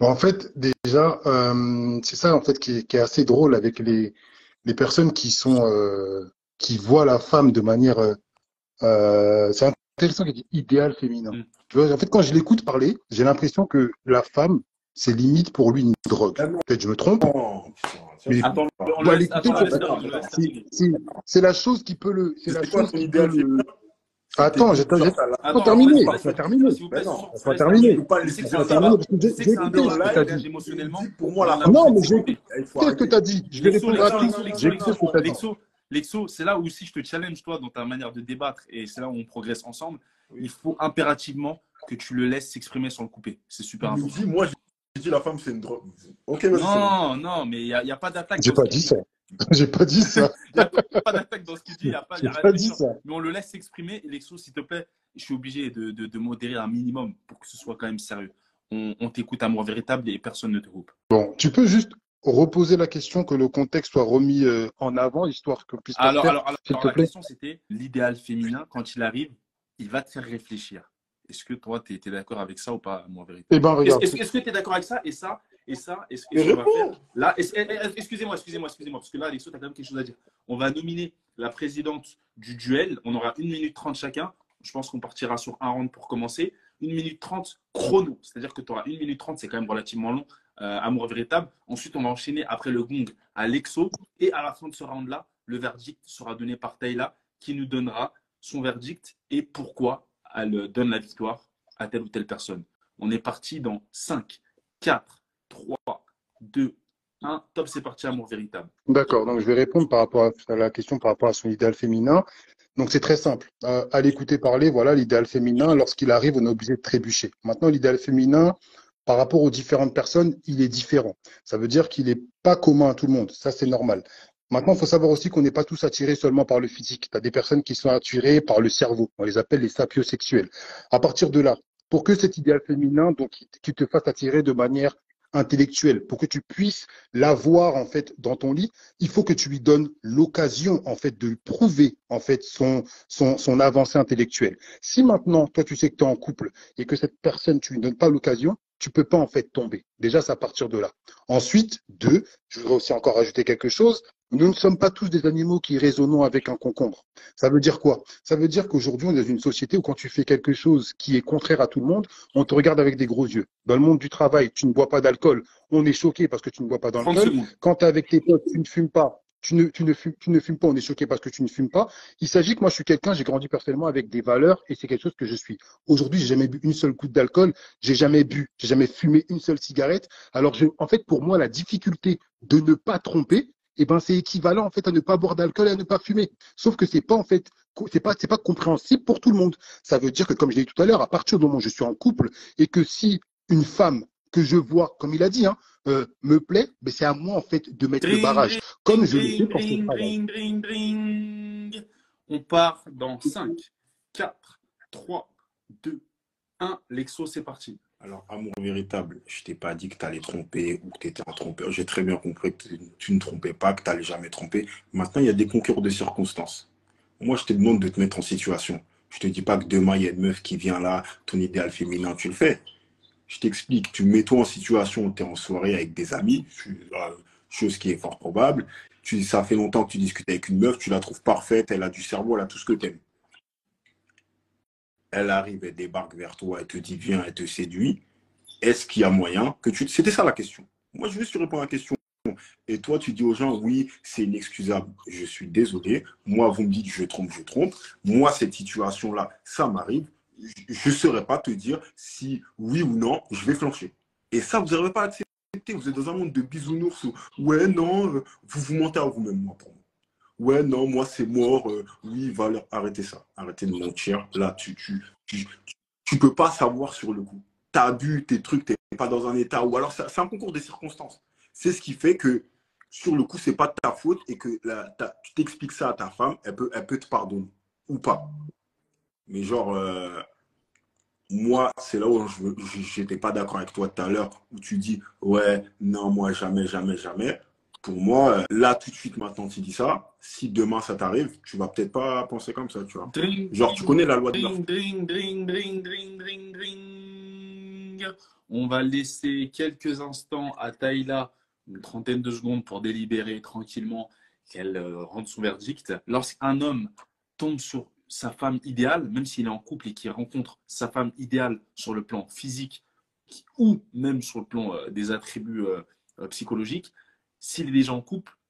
Speaker 11: En fait, déjà, euh, c'est ça en fait qui est, qui est assez drôle avec les, les personnes qui sont euh, qui voient la femme de manière euh, euh, c'est intéressant qu'il dit idéal féminin.
Speaker 4: Mm.
Speaker 11: Tu vois, en fait, quand je l'écoute parler, j'ai l'impression que la femme, c'est limite pour lui une drogue.
Speaker 3: Ah
Speaker 11: Peut-être je me trompe, mais
Speaker 4: Attends, laisse
Speaker 11: c'est la chose qui peut le, c'est la chose qui peut
Speaker 3: idéal
Speaker 11: le. Attends, j'ai terminé, laisse-moi
Speaker 4: laisse-
Speaker 11: terminer,
Speaker 4: s'il vous plaît,
Speaker 3: non,
Speaker 4: Soso,
Speaker 11: laisse-moi
Speaker 4: laisse
Speaker 11: terminer,
Speaker 3: pour moi
Speaker 4: on
Speaker 3: la
Speaker 11: Non, mais j'ai
Speaker 4: écouté.
Speaker 11: Ce que tu as dit. Je vais répondre à tout. J'ai écouté
Speaker 4: Lexo,
Speaker 11: ce que tu as dit.
Speaker 4: Lexo, c'est là où aussi je te challenge, toi, dans ta manière de débattre, et c'est là où on progresse ensemble. Il faut impérativement que tu le laisses s'exprimer sans le couper. C'est super important.
Speaker 3: dit, moi, j'ai dit la femme, c'est une drogue. Ok.
Speaker 4: Non, non, mais il n'y a, a pas d'attaque
Speaker 11: J'ai pas dit. ça. J'ai pas dit ça.
Speaker 4: Il n'y a pas, pas d'attaque dans ce qu'il dit, il n'y a, pas- il y a
Speaker 11: pas
Speaker 4: à
Speaker 11: dit ça.
Speaker 4: Mais on le laisse s'exprimer. Lexo, s'il te plaît, je suis obligé de, de, de modérer un minimum pour que ce soit quand même sérieux. On, on t'écoute à mot véritable et personne ne te coupe.
Speaker 11: Bon, tu peux juste reposer la question, que le contexte soit remis euh, en avant, histoire qu'on puisse
Speaker 4: Alors,
Speaker 11: faire,
Speaker 4: alors, alors, alors,
Speaker 11: te
Speaker 4: la
Speaker 11: plaît.
Speaker 4: question, c'était l'idéal féminin, quand il arrive, il va te faire réfléchir. Est-ce que toi, tu es, d'accord avec ça ou pas, moi, vérité
Speaker 11: Eh ben,
Speaker 4: Est-ce
Speaker 11: regarde.
Speaker 4: est-ce- est-ce que tu es d'accord avec ça? Et ça et ça va faire là Excusez-moi, excusez-moi, excusez-moi, parce que là, Alexo, tu as quand même quelque chose à dire. On va nominer la présidente du duel. On aura 1 minute 30 chacun. Je pense qu'on partira sur un round pour commencer. 1 minute 30 chrono. C'est-à-dire que tu auras 1 minute 30, c'est quand même relativement long. Euh, amour véritable. Ensuite, on va enchaîner après le gong à Lexo. Et à la fin de ce round-là, le verdict sera donné par Taïla qui nous donnera son verdict et pourquoi elle donne la victoire à telle ou telle personne. On est parti dans 5, 4, 3, 2, 1. Top, c'est parti, amour véritable.
Speaker 11: D'accord, donc je vais répondre par rapport à la question par rapport à son idéal féminin. Donc c'est très simple. Euh, à l'écouter parler, voilà, l'idéal féminin, lorsqu'il arrive, on est obligé de trébucher. Maintenant, l'idéal féminin, par rapport aux différentes personnes, il est différent. Ça veut dire qu'il n'est pas commun à tout le monde. Ça, c'est normal. Maintenant, il faut savoir aussi qu'on n'est pas tous attirés seulement par le physique. Tu as des personnes qui sont attirées par le cerveau. On les appelle les sapiosexuels. À partir de là, pour que cet idéal féminin, donc, qui te fasse attirer de manière intellectuelle, pour que tu puisses l'avoir en fait dans ton lit, il faut que tu lui donnes l'occasion en fait de prouver en fait son, son, son avancée intellectuelle. Si maintenant, toi, tu sais que tu es en couple et que cette personne, tu lui donnes pas l'occasion, tu peux pas en fait tomber. Déjà, c'est à partir de là. Ensuite, deux, je voudrais aussi encore ajouter quelque chose. Nous ne sommes pas tous des animaux qui raisonnons avec un concombre. Ça veut dire quoi? Ça veut dire qu'aujourd'hui, on est dans une société où quand tu fais quelque chose qui est contraire à tout le monde, on te regarde avec des gros yeux. Dans le monde du travail, tu ne bois pas d'alcool, on est choqué parce que tu ne bois pas
Speaker 4: 30
Speaker 11: d'alcool. Quand tu es avec tes potes, tu ne fumes pas. Tu ne, tu, ne fumes, tu ne fumes pas, on est choqué parce que tu ne fumes pas. Il s'agit que moi, je suis quelqu'un, j'ai grandi personnellement avec des valeurs et c'est quelque chose que je suis. Aujourd'hui, j'ai jamais bu une seule goutte d'alcool, j'ai jamais bu, j'ai jamais fumé une seule cigarette. Alors, je, en fait, pour moi, la difficulté de ne pas tromper, eh ben, c'est équivalent, en fait, à ne pas boire d'alcool et à ne pas fumer. Sauf que c'est pas, en fait, c'est pas, c'est pas compréhensible pour tout le monde. Ça veut dire que, comme je l'ai dit tout à l'heure, à partir du moment où je suis en couple et que si une femme que je vois, comme il a dit, hein, euh, me plaît, ben c'est à moi, en fait, de mettre le barrage. Comme je le fais pour.
Speaker 4: On part dans 5, 4, 3, 2, 1. L'exo, c'est parti.
Speaker 3: Alors, amour véritable, je t'ai pas dit que tu allais tromper ou que tu étais un trompeur. J'ai très bien compris que tu ne trompais pas, que tu n'allais jamais tromper. Maintenant, il y a des concours de circonstances. Moi, je te demande de te mettre en situation. Je te dis pas que demain, il y a une meuf qui vient là, ton idéal féminin, tu le fais. Je t'explique, tu mets toi en situation tu es en soirée avec des amis, euh, chose qui est fort probable. Tu, ça fait longtemps que tu discutes avec une meuf, tu la trouves parfaite, elle a du cerveau, elle a tout ce que tu aimes. Elle arrive, elle débarque vers toi, elle te dit viens, elle te séduit. Est-ce qu'il y a moyen que tu... C'était ça la question. Moi, je veux juste répondre à la question. Et toi, tu dis aux gens, oui, c'est inexcusable. Je suis désolé. Moi, vous me dites, je trompe, je trompe. Moi, cette situation-là, ça m'arrive. Je ne saurais pas te dire si oui ou non, je vais flancher. Et ça, vous n'arrivez pas à accepter. Vous êtes dans un monde de bisounours où, ouais, non, euh, vous vous mentez à vous-même, moi, pour moi. Ouais, non, moi, c'est mort. euh, oui, valeur. Arrêtez ça. Arrêtez de mentir. Là, tu, tu, tu, tu peux pas savoir sur le coup. T'as bu tes trucs, t'es pas dans un état. Ou alors, c'est un concours des circonstances. C'est ce qui fait que, sur le coup, c'est pas ta faute et que tu t'expliques ça à ta femme, elle peut, elle peut te pardonner. Ou pas. Mais genre, euh, moi, c'est là où je j'étais pas d'accord avec toi tout à l'heure, où tu dis, ouais, non, moi, jamais, jamais, jamais. Pour moi, euh, là, tout de suite, maintenant, tu dis ça. Si demain, ça t'arrive, tu vas peut-être pas penser comme ça, tu vois.
Speaker 4: Dring,
Speaker 3: Genre, tu connais la loi de
Speaker 4: dring, dring, dring, dring, dring, dring, dring. On va laisser quelques instants à Taïla, une trentaine de secondes pour délibérer tranquillement qu'elle euh, rende son verdict. Lorsqu'un homme tombe sur sa femme idéale, même s'il est en couple et qu'il rencontre sa femme idéale sur le plan physique ou même sur le plan euh, des attributs psychologiques, s'il est déjà en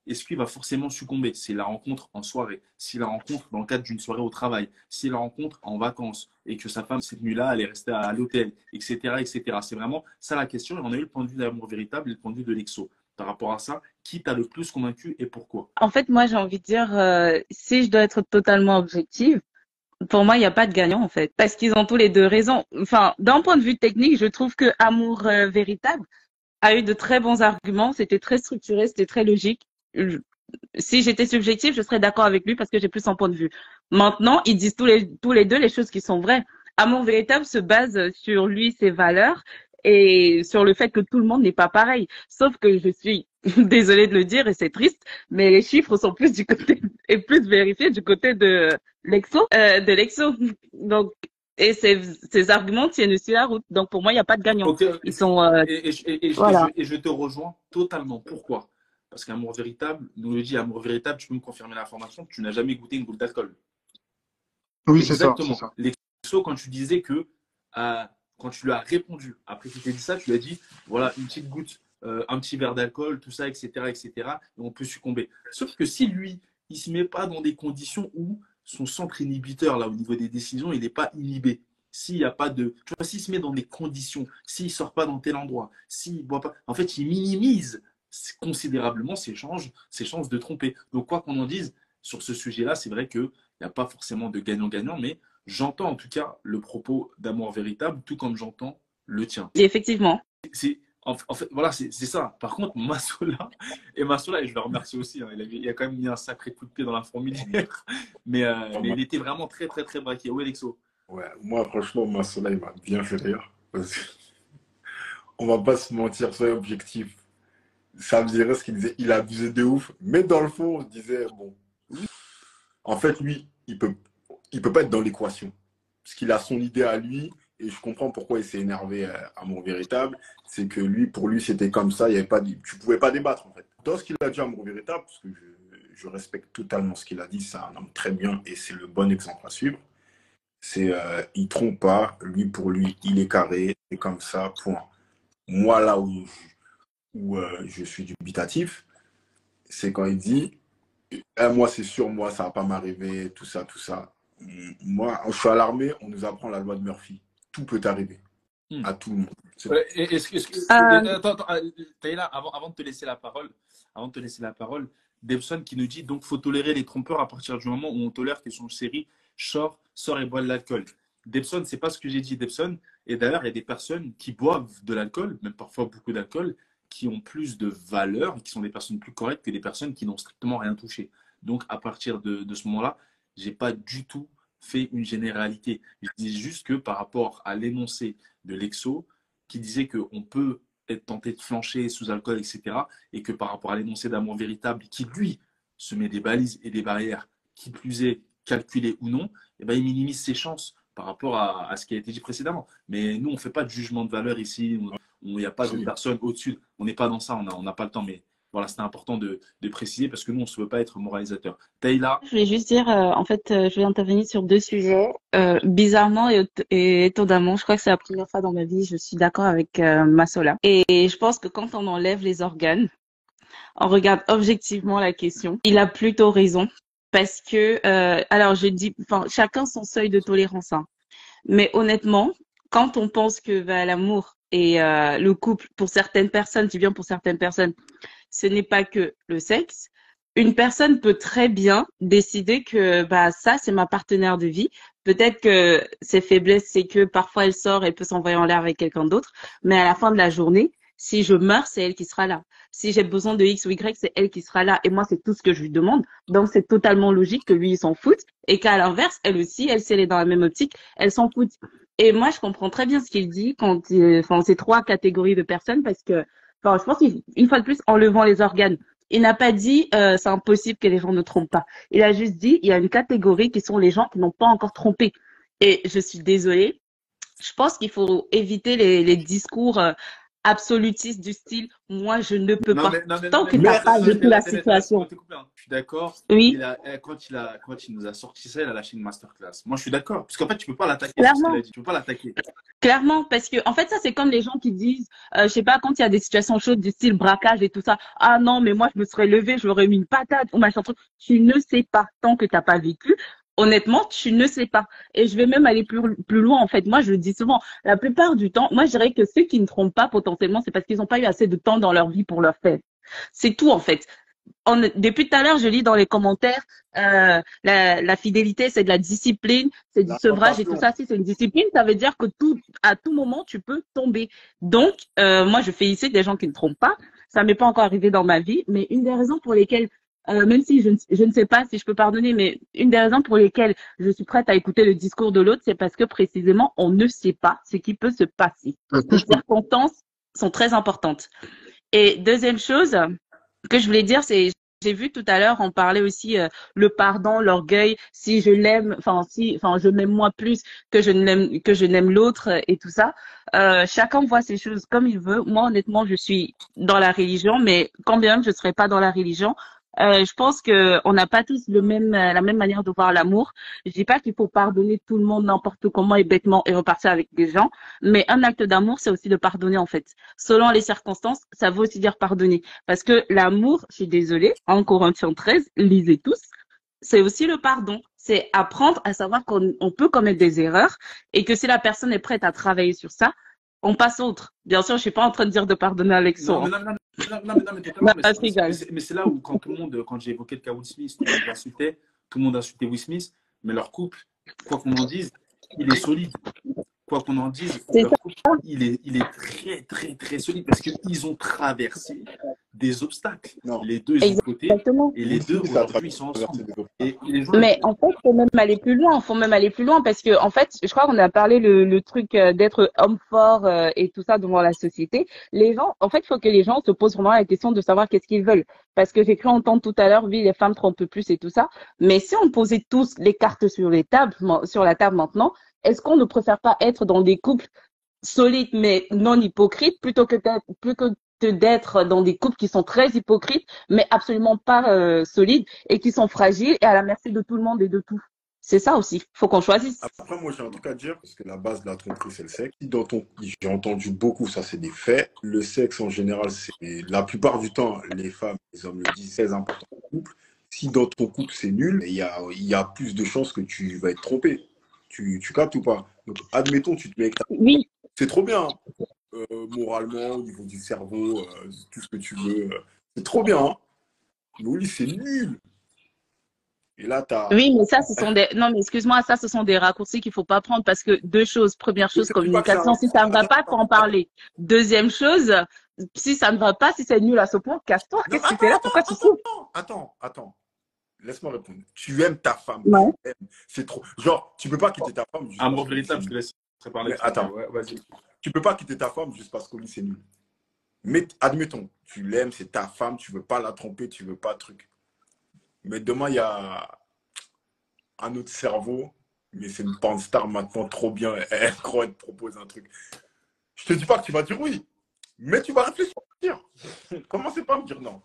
Speaker 4: est-ce qu'il va forcément succomber? S'il la rencontre en soirée, s'il la rencontre dans le cadre d'une soirée au travail, s'il la rencontre en vacances et que sa femme, cette nuit-là, elle est restée à l'hôtel, etc., etc. C'est vraiment ça la question. Et on a eu le point de vue d'amour véritable et le point de vue de l'exo. Par rapport à ça, qui t'a le plus convaincu et pourquoi?
Speaker 8: En fait, moi, j'ai envie de dire, euh, si je dois être totalement objective, pour moi, il n'y a pas de gagnant, en fait. Parce qu'ils ont tous les deux raison. Enfin, d'un point de vue technique, je trouve que Amour euh, véritable a eu de très bons arguments. C'était très structuré, c'était très logique. Si j'étais subjective, je serais d'accord avec lui parce que j'ai plus son point de vue. Maintenant, ils disent tous les, tous les deux les choses qui sont vraies. Amour véritable se base sur lui, ses valeurs et sur le fait que tout le monde n'est pas pareil. Sauf que je suis désolée de le dire et c'est triste, mais les chiffres sont plus du côté et plus vérifiés du côté de l'exo, euh, de l'exo. Donc et ces, ces arguments tiennent sur la route. Donc pour moi, il n'y a pas de gagnant. Ils sont euh,
Speaker 4: Et, et- et- et je-
Speaker 8: Voilà.
Speaker 4: et je, et je te rejoins totalement. Pourquoi? Parce qu'amour véritable, nous le dit amour véritable, tu peux me confirmer l'information, tu n'as jamais goûté une goutte d'alcool.
Speaker 11: Oui, c'est ça,
Speaker 4: Exactement. L'exo, quand tu disais que, euh, quand tu lui as répondu, après qu'il t'ait dit ça, tu lui as dit, voilà, une petite goutte, euh, un petit verre d'alcool, tout ça, etc., etc., et on peut succomber. Sauf que si lui, il se met pas dans des conditions où son centre inhibiteur, là, au niveau des décisions, il n'est pas inhibé. S'il n'y a pas de. Tu vois, s'il se met dans des conditions, s'il sort pas dans tel endroit, s'il boit pas. En fait, il minimise considérablement ses chances, ses chances de tromper. Donc, quoi qu'on en dise, sur ce sujet-là, c'est vrai qu'il n'y a pas forcément de gagnant-gagnant, mais j'entends en tout cas le propos d'amour véritable, tout comme j'entends le tien.
Speaker 8: effectivement.
Speaker 4: C'est, en, en fait, voilà, c'est ça. Par contre, Massola, et Massola, et je le remercie aussi, hein, il, il a quand même mis un sacré coup de pied dans la fourmilière, mais, euh, mais il était vraiment très, très, très braqué. Oui, Alexo
Speaker 3: Ouais, moi, franchement, ma soleil m'a bien fait rire. Parce que, on va pas se mentir, soyez objectif. Ça me dirait ce qu'il disait, il a abusé de ouf. Mais dans le fond, on disait, bon, en fait, lui, il peut, il peut pas être dans l'équation. Parce qu'il a son idée à lui, et je comprends pourquoi il s'est énervé à, à mon véritable. C'est que lui, pour lui, c'était comme ça, il y avait pas, tu pouvais pas débattre, en fait. Dans ce qu'il a dit à mon véritable, parce que je, respecte totalement ce qu'il a dit, c'est un homme très bien, et c'est le bon exemple à suivre. C'est, euh, il trompe pas, lui, pour lui, il est carré, c'est comme ça, point. Moi, là où, où euh, je suis dubitatif, c'est quand il dit eh, moi, c'est sûr, moi, ça va pas m'arriver, tout ça, tout ça. Moi, je suis à l'armée, on nous apprend la loi de Murphy. Tout peut arriver
Speaker 4: Hmm.
Speaker 3: à tout le monde. C'est-
Speaker 4: Ouais, et- Est-ce que, est-ce que-
Speaker 8: Euh,
Speaker 4: attends, attends, Taïla, avant, avant de te laisser la parole, avant de te laisser la parole, Debson qui nous dit donc faut tolérer les trompeurs à partir du moment où on tolère que son série sort, sort et boit de l'alcool. Debson, c'est pas ce que j'ai dit, Debson. Et d'ailleurs, il y a des personnes qui boivent de l'alcool, même parfois beaucoup d'alcool, qui ont plus de valeur, qui sont des personnes plus correctes que des personnes qui n'ont strictement rien touché. Donc, à partir de, de ce moment-là, j'ai pas du tout fait une généralité. Je dis juste que par rapport à l'énoncé de l'exo, qui disait qu'on peut être tenté de flancher sous alcool, etc. Et que par rapport à l'énoncé d'amour véritable, qui lui se met des balises et des barrières, qui plus est calculées ou non, eh ben, il minimise ses chances par rapport à, à ce qui a été dit précédemment. Mais nous, on ne fait pas de jugement de valeur ici. On- Il n'y a pas de personne au-dessus. On n'est pas dans ça. On n'a on n'a pas le temps. Mais voilà, c'était important de, de préciser parce que nous, on ne veut pas être moralisateur. Taïla,
Speaker 8: Je voulais juste dire, euh, en fait, euh, je vais intervenir sur deux sujets. Euh, bizarrement et, étonnamment, je crois que c'est la première fois dans ma vie, je suis d'accord avec Massola. Et, je pense que quand on enlève les organes, on regarde objectivement la question, il a plutôt raison. Parce que, alors je dis, chacun son seuil de tolérance. hein. Mais honnêtement, quand on pense que bah, l'amour et le couple, pour certaines personnes, c'est bien pour certaines personnes, ce n'est pas que le sexe. Une personne peut très bien décider que bah ça c'est ma partenaire de vie. Peut-être que ses faiblesses c'est que parfois elle sort, elle peut s'envoyer en l'air avec quelqu'un d'autre, mais à la fin de la journée, si je meurs, c'est elle qui sera là. Si j'ai besoin de X ou Y, c'est elle qui sera là. Et moi, c'est tout ce que je lui demande. Donc, c'est totalement logique que lui, il s'en foute. Et qu'à l'inverse, elle aussi, elle, si elle est dans la même optique, elle s'en fout. Et moi, je comprends très bien ce qu'il dit quand, il- enfin, ces trois catégories de personnes parce que, je pense qu'une fois de plus, en levant les organes, il n'a pas dit euh, c'est impossible que les gens ne trompent pas. Il a juste dit il y a une catégorie qui sont les gens qui n'ont pas encore trompé. Et je suis désolée, je pense qu'il faut éviter les, les discours euh, absolutistes du style moi je ne peux
Speaker 4: Non,
Speaker 8: pas.
Speaker 4: mais, non, mais,
Speaker 8: Tant
Speaker 4: non,
Speaker 8: que tu n'as pas vécu la situation.
Speaker 4: mais- Je suis d'accord.
Speaker 8: Oui.
Speaker 4: Il a- eh, quand, il a, quand il nous a sorti ça, il a lâché une masterclass. Moi, je suis d'accord. Parce qu'en fait, tu peux pas l'attaquer
Speaker 8: Clairement.
Speaker 4: Tu peux pas l'attaquer.
Speaker 8: Clairement, parce que en fait, ça c'est comme les gens qui disent, euh, je sais pas, quand il y a des situations chaudes du style braquage et tout ça, ah non, mais moi je me serais levé, je l'aurais mis une patate ou machin truc. Tu ne sais pas tant que t'as pas vécu. Honnêtement, tu ne sais pas. Et je vais même aller plus, plus loin, en fait. Moi, je le dis souvent, la plupart du temps, moi, je dirais que ceux qui ne trompent pas potentiellement, c'est parce qu'ils n'ont pas eu assez de temps dans leur vie pour le faire. C'est tout, en fait. On, depuis tout à l'heure, je lis dans les commentaires, euh, la, la fidélité, c'est de la discipline, c'est du
Speaker 3: La
Speaker 8: sevrage et tout ça. Si c'est une discipline, ça veut dire que tout, à tout moment, tu peux tomber. Donc, euh, moi, je félicite des gens qui ne trompent pas. Ça m'est pas encore arrivé dans ma vie, mais une des raisons pour lesquelles, euh, même si je ne, je ne sais pas si je peux pardonner, mais une des raisons pour lesquelles je suis prête à écouter le discours de l'autre, c'est parce que précisément, on ne sait pas ce qui peut se passer.
Speaker 11: Que
Speaker 8: Les circonstances sont très importantes. Et deuxième chose que je voulais dire, c'est j'ai vu tout à l'heure, on parlait aussi euh, le pardon, l'orgueil. Si je l'aime, enfin si, enfin je m'aime moi plus que je n'aime que je n'aime l'autre euh, et tout ça. Euh, chacun voit ces choses comme il veut. Moi, honnêtement, je suis dans la religion, mais quand bien même je serais pas dans la religion, euh, je pense que on n'a pas tous euh, la même manière de voir l'amour. Je dis pas qu'il faut pardonner tout le monde n'importe comment et bêtement et repartir avec des gens, mais un acte d'amour, c'est aussi de pardonner en fait. Selon les circonstances, ça veut aussi dire pardonner. Parce que l'amour, je suis désolée, en Corinthiens 13, lisez tous, c'est aussi le pardon. C'est apprendre à savoir qu'on on peut commettre des erreurs et que si la personne est prête à travailler sur ça, on passe autre. Bien sûr, je suis pas en train de dire de pardonner Alexandre.
Speaker 4: Non, Mais c'est là où, quand tout le monde, quand j'ai évoqué le cas Will Smith, tout le monde insultait, tout le monde insultait Will Smith, mais leur couple, quoi qu'on en dise, il est solide. Quoi qu'on en dise, couple, il est, il est très, très, très solide parce qu'ils ont traversé des obstacles.
Speaker 3: Non.
Speaker 4: Les deux, ils ont côté.
Speaker 8: Exactement.
Speaker 4: Et les deux,
Speaker 3: Oui, ça a
Speaker 4: aujourd'hui, ils sont
Speaker 3: traversé
Speaker 4: ensemble.
Speaker 3: des obstacles.
Speaker 4: Et les gens,
Speaker 8: Mais en fait, faut même aller plus loin. Faut même aller plus loin parce que en fait, je crois qu'on a parlé le, le truc euh, d'être homme fort euh, et tout ça devant la société. Les gens, en fait, il faut que les gens se posent vraiment la question de savoir qu'est-ce qu'ils veulent. Parce que j'ai cru entendre tout à l'heure, oui, les femmes trompent plus et tout ça. Mais si on posait tous les cartes sur les tables, sur la table maintenant, est-ce qu'on ne préfère pas être dans des couples solides mais non hypocrites plutôt que d'être plutôt que d'être dans des couples qui sont très hypocrites mais absolument pas euh, solides et qui sont fragiles et à la merci de tout le monde et de tout? C'est ça aussi. Faut qu'on choisisse.
Speaker 3: Après, moi, j'ai un truc à dire, parce que la base de la tromperie, c'est le sexe. Dans ton, j'ai entendu beaucoup, ça, c'est des faits. Le sexe, en général, c'est, la plupart du temps, les femmes, les hommes le disent, c'est important au couple. Si dans ton couple, c'est nul, il y a, il y a plus de chances que tu vas être trompé. Tu, tu captes ou pas? Donc, admettons, tu te mets avec ta
Speaker 8: Oui,
Speaker 3: c'est trop bien. hein. Euh, moralement, au niveau du cerveau, euh, tout ce que tu veux. euh, c'est trop bien. hein. Mais lit, c'est nul. Et là, t'as.
Speaker 8: oui, mais ça, ce sont des, non, mais excuse-moi, ça, ce sont des raccourcis qu'il faut pas prendre parce que deux choses. Première chose, communication. Si ça ne va pas, faut en parler. Deuxième chose, si ça ne va pas, si c'est nul à ce point, casse-toi. Qu'est-ce que tu es là? Pourquoi tu souffres?
Speaker 3: Attends, attends. Laisse-moi répondre. Tu aimes ta femme.
Speaker 8: Ouais.
Speaker 3: C'est trop. Genre, tu peux pas quitter ta femme juste
Speaker 4: amour
Speaker 3: parce que
Speaker 4: véritable,
Speaker 3: c'est
Speaker 4: je te laisse.
Speaker 3: Mais attends.
Speaker 4: Ouais, vas-y.
Speaker 3: Tu peux pas quitter ta femme juste parce qu'au lit, c'est nul. Mais admettons, tu l'aimes, c'est ta femme, tu veux pas la tromper, tu veux pas truc. Mais demain, il y a un autre cerveau, mais c'est une porn star maintenant trop bien. Elle, elle croit, elle te propose un truc. Je te dis pas que tu vas dire oui, mais tu vas réfléchir. Commencez pas à me dire non.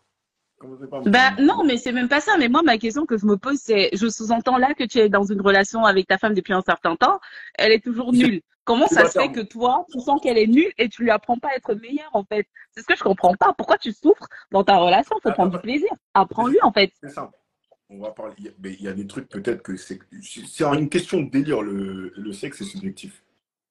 Speaker 8: Bah non, mais c'est même pas ça. Mais moi, ma question que je me pose, c'est, je sous-entends là que tu es dans une relation avec ta femme depuis un certain temps. Elle est toujours nulle. Comment ça se fait que toi, tu sens qu'elle est nulle et tu lui apprends pas à être meilleure en fait? C'est ce que je comprends pas. Pourquoi tu souffres dans ta relation? Faut prendre du plaisir. Apprends-lui en fait.
Speaker 3: C'est simple. On va parler. Mais il y a des trucs peut-être que c'est. C'est une question de délire. Le, le sexe, c'est subjectif.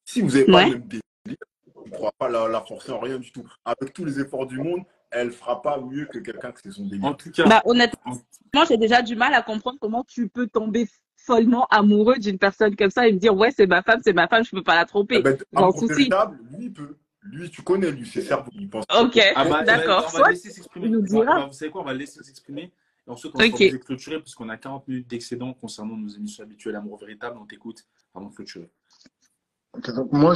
Speaker 3: Si vous n'avez pas
Speaker 8: Ouais.
Speaker 3: le même délire, on ne pourra pas la, la forcer en rien du tout. Avec tous les efforts du monde, elle fera pas mieux que quelqu'un que c'est son délire.
Speaker 4: En tout cas,
Speaker 8: Bah honnêtement, j'ai déjà du mal à comprendre comment tu peux tomber follement amoureux d'une personne comme ça et me dire ouais c'est ma femme, c'est ma femme, je peux pas la tromper.
Speaker 3: Eh ben,
Speaker 8: J'en
Speaker 3: amour
Speaker 8: soucie.
Speaker 3: véritable, lui, il peut. Lui, tu connais, lui, ses cerveaux. Il pense.
Speaker 8: Ok,
Speaker 4: Ah bah,
Speaker 8: d'accord.
Speaker 4: On va laisser s'exprimer. va- va- Vous savez quoi On va le laisser s'exprimer. Et ensuite, on sera
Speaker 8: Ok.
Speaker 4: obligé de clôturer parce qu'on a 40 minutes d'excédent concernant nos émissions habituelles Amour véritable. On t'écoute avant de clôturer.
Speaker 11: Ok, donc moi,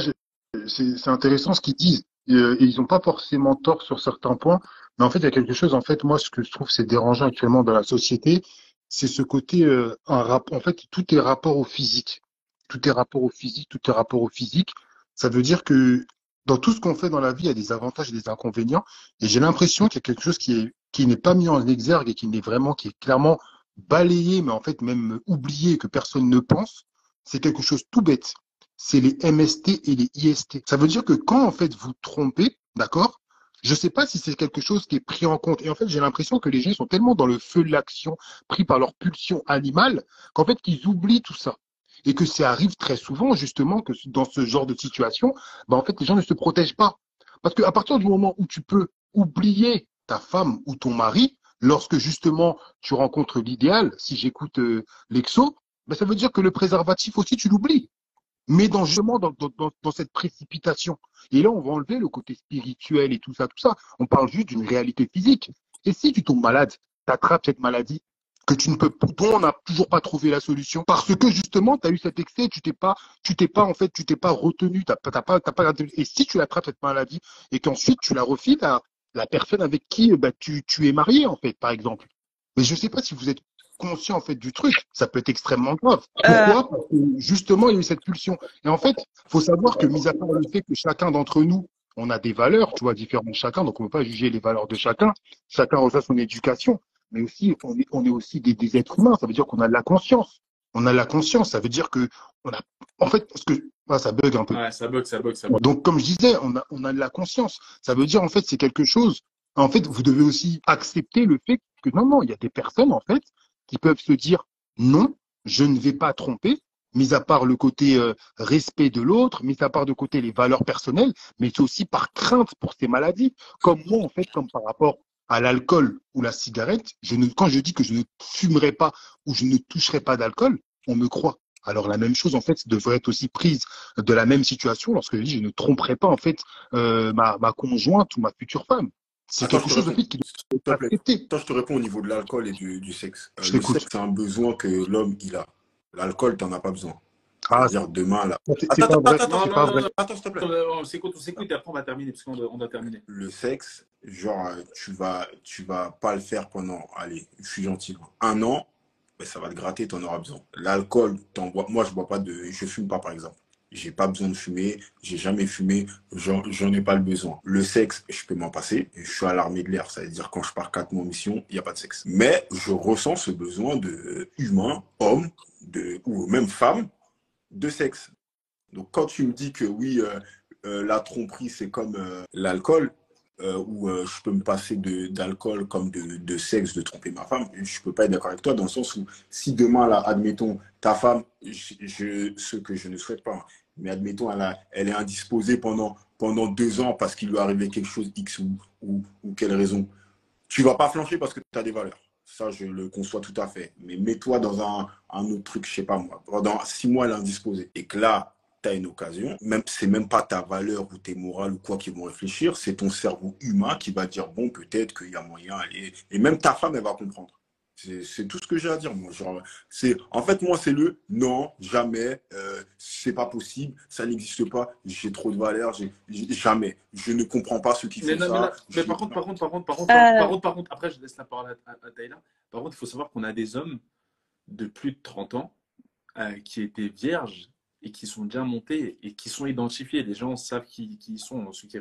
Speaker 11: c'est c'est intéressant ce qu'ils disent. Euh, ils n'ont pas forcément tort sur certains points, mais en fait, il y a quelque chose. En fait, moi, ce que je trouve c'est dérangeant actuellement dans la société, c'est ce côté. euh, un rap... En fait, tout est rapport au physique. Tout est rapport au physique. Tout est rapport au physique. Ça veut dire que dans tout ce qu'on fait dans la vie, il y a des avantages et des inconvénients. Et j'ai l'impression qu'il y a quelque chose qui est qui n'est pas mis en exergue et qui n'est vraiment qui est clairement balayé, mais en fait même oublié que personne ne pense. C'est quelque chose tout bête c'est les MST et les IST. Ça veut dire que quand en fait vous trompez, d'accord Je sais pas si c'est quelque chose qui est pris en compte. Et en fait, j'ai l'impression que les gens sont tellement dans le feu de l'action, pris par leur pulsion animale, qu'en fait qu'ils oublient tout ça. Et que ça arrive très souvent justement que dans ce genre de situation, bah en fait les gens ne se protègent pas. Parce qu'à partir du moment où tu peux oublier ta femme ou ton mari, lorsque justement tu rencontres l'idéal, si j'écoute euh, l'exo, bah, ça veut dire que le préservatif aussi tu l'oublies mais dans justement dans, dans, cette précipitation. Et là, on va enlever le côté spirituel et tout ça, tout ça. On parle juste d'une réalité physique. Et si tu tombes malade, tu attrapes cette maladie que tu ne peux, dont on n'a toujours pas trouvé la solution, parce que justement, tu as eu cet excès, tu t'es pas, tu t'es pas, en fait, tu t'es pas retenu, t'as, t'as pas, t'as pas, et si tu attrapes cette maladie et qu'ensuite tu la refiles à la personne avec qui, bah, tu, tu es marié, en fait, par exemple. Mais je sais pas si vous êtes conscient en fait du truc, ça peut être extrêmement grave.
Speaker 8: Euh.
Speaker 11: Pourquoi? Parce que justement, il y a eu cette pulsion. Et en fait, faut savoir que, mis à part le fait que chacun d'entre nous, on a des valeurs, tu vois, différentes de chacun, donc on ne peut pas juger les valeurs de chacun. Chacun reçoit son éducation, mais aussi, on est, on est aussi des, des êtres humains. Ça veut dire qu'on a de la conscience. On a de la conscience. Ça veut dire que, on a, en fait, parce que, ah, ça bug un peu.
Speaker 4: Ouais, ça bug, ça bug, ça bug.
Speaker 11: Donc, comme je disais, on a, on a de la conscience. Ça veut dire, en fait, c'est quelque chose. En fait, vous devez aussi accepter le fait que non, non, il y a des personnes, en fait, qui peuvent se dire non, je ne vais pas tromper, mis à part le côté euh, respect de l'autre, mis à part de côté les valeurs personnelles, mais c'est aussi par crainte pour ces maladies. Comme moi, en fait, comme par rapport à l'alcool ou la cigarette, je ne, quand je dis que je ne fumerai pas ou je ne toucherai pas d'alcool, on me croit. Alors la même chose en fait devrait être aussi prise de la même situation lorsque je dis je ne tromperai pas en fait euh, ma, ma conjointe ou ma future femme. C'est quelque
Speaker 3: je te
Speaker 11: chose de qui
Speaker 3: S'il te
Speaker 11: doit.
Speaker 3: Attends, je te réponds au niveau de l'alcool et du, du sexe. Euh,
Speaker 11: Je
Speaker 3: le sexe, c'est un besoin que l'homme, il a. L'alcool, t'en as pas besoin.
Speaker 11: Ah,
Speaker 3: C'est-à-dire, demain, là.
Speaker 11: c'est
Speaker 3: Attends,
Speaker 11: pas
Speaker 3: attends,
Speaker 11: vrai.
Speaker 3: attends,
Speaker 4: Non, non, non,
Speaker 3: attends, s'il te plaît.
Speaker 4: On s'écoute, on s'écoute et après on va terminer parce qu'on doit, on doit terminer.
Speaker 3: Le sexe, genre, tu vas, tu vas pas le faire pendant, allez, je suis gentil, un an, mais ça va te gratter, t'en auras besoin. L'alcool, t'en bois, moi, je bois pas de, je fume pas, par exemple. J'ai pas besoin de fumer, j'ai jamais fumé, j'en ai pas le besoin. Le sexe, je peux m'en passer, je suis à l'armée de l'air, ça veut dire quand je pars quatre mois en mission, il n'y a pas de sexe. Mais je ressens ce besoin de humain, homme, de, ou même femme, de sexe. Donc quand tu me dis que oui, euh, euh, la tromperie, c'est comme euh, l'alcool, où je peux me passer d'alcool comme de, de sexe, de tromper ma femme, je peux pas être d'accord avec toi dans le sens où si demain, là, admettons, ta femme, je- ce que je ne souhaite pas, hein, mais admettons, elle, est indisposée pendant, pendant deux ans parce qu'il lui est arrivé quelque chose X ou, ou, ou quelle raison, tu vas pas flancher parce que tu as des valeurs. Ça, je le conçois tout à fait. Mais mets-toi dans un, un autre truc, je sais pas moi. Pendant six mois, elle est indisposée. Et que là, tu as une occasion. Même, c'est même pas ta valeur ou tes morales ou quoi qui vont réfléchir. C'est ton cerveau humain qui va dire, bon, peut-être qu'il y a moyen. Et, et même ta femme, elle va comprendre. C'est tout ce que j'ai à dire, moi. Genre, c'est, en fait, moi, c'est le non, jamais, euh, c'est pas possible, ça n'existe pas, j'ai trop de valeur, jamais. Je ne comprends pas ceux qui
Speaker 4: mais,
Speaker 3: ça.
Speaker 4: là- mais par contre, par contre, par contre, par contre,
Speaker 8: Euh,
Speaker 4: par, par contre, par contre, après je laisse la parole à, à, à Taïla. Par contre, il faut savoir qu'on a des hommes de plus de 30 ans euh, qui étaient vierges et qui sont bien montés et qui sont identifiés. Les gens savent qui, qui ils sont. Ceux qui,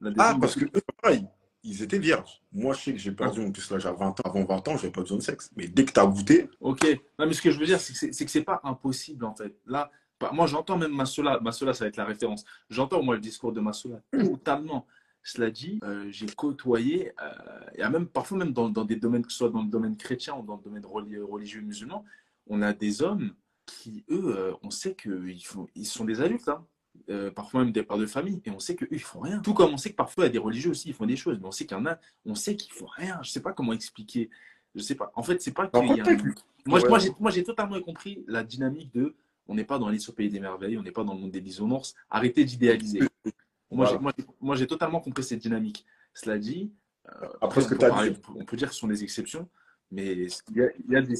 Speaker 4: on a des
Speaker 3: Ah, parce que eux, pareil, ils étaient vierges. Moi, je sais que j'ai perdu, là, j'avais 20 ans. Avant 20 ans, j'avais pas besoin de sexe. Mais dès que tu as goûté,
Speaker 4: Ok. Non, mais ce que je veux dire, c'est que que c'est pas impossible en fait. Là, pas- moi j'entends même Massola. Massola, ça va être la référence. J'entends moi le discours de Massola totalement. Cela dit, euh, j'ai côtoyé, euh, et à même parfois même dans, dans des domaines, que ce soit dans le domaine chrétien ou dans le domaine reli- religieux musulman, on a des hommes qui, eux, euh, on sait qu'ils ils sont des adultes, hein. Euh, parfois même des pères de famille, et on sait qu'eux, ils font rien. Tout comme on sait que parfois, il y a des religieux aussi, ils font des choses, mais on sait qu'il y en a, on sait qu'ils font rien. Je sais pas comment expliquer. Je sais pas. En fait, c'est pas qu'il y a un- moi,
Speaker 3: Ouais.
Speaker 4: moi, j'ai, totalement compris la dynamique de on n'est pas dans Alice au pays des merveilles, on n'est pas dans le monde des bisounours. Arrêtez d'idéaliser. Moi,
Speaker 3: Voilà.
Speaker 4: j'ai, moi, j'ai- totalement compris cette dynamique. Cela dit, euh,
Speaker 3: Après ce
Speaker 4: on
Speaker 3: que as
Speaker 4: parler-
Speaker 3: dit,
Speaker 4: on peut dire que ce sont des exceptions, mais il y a, il y a des,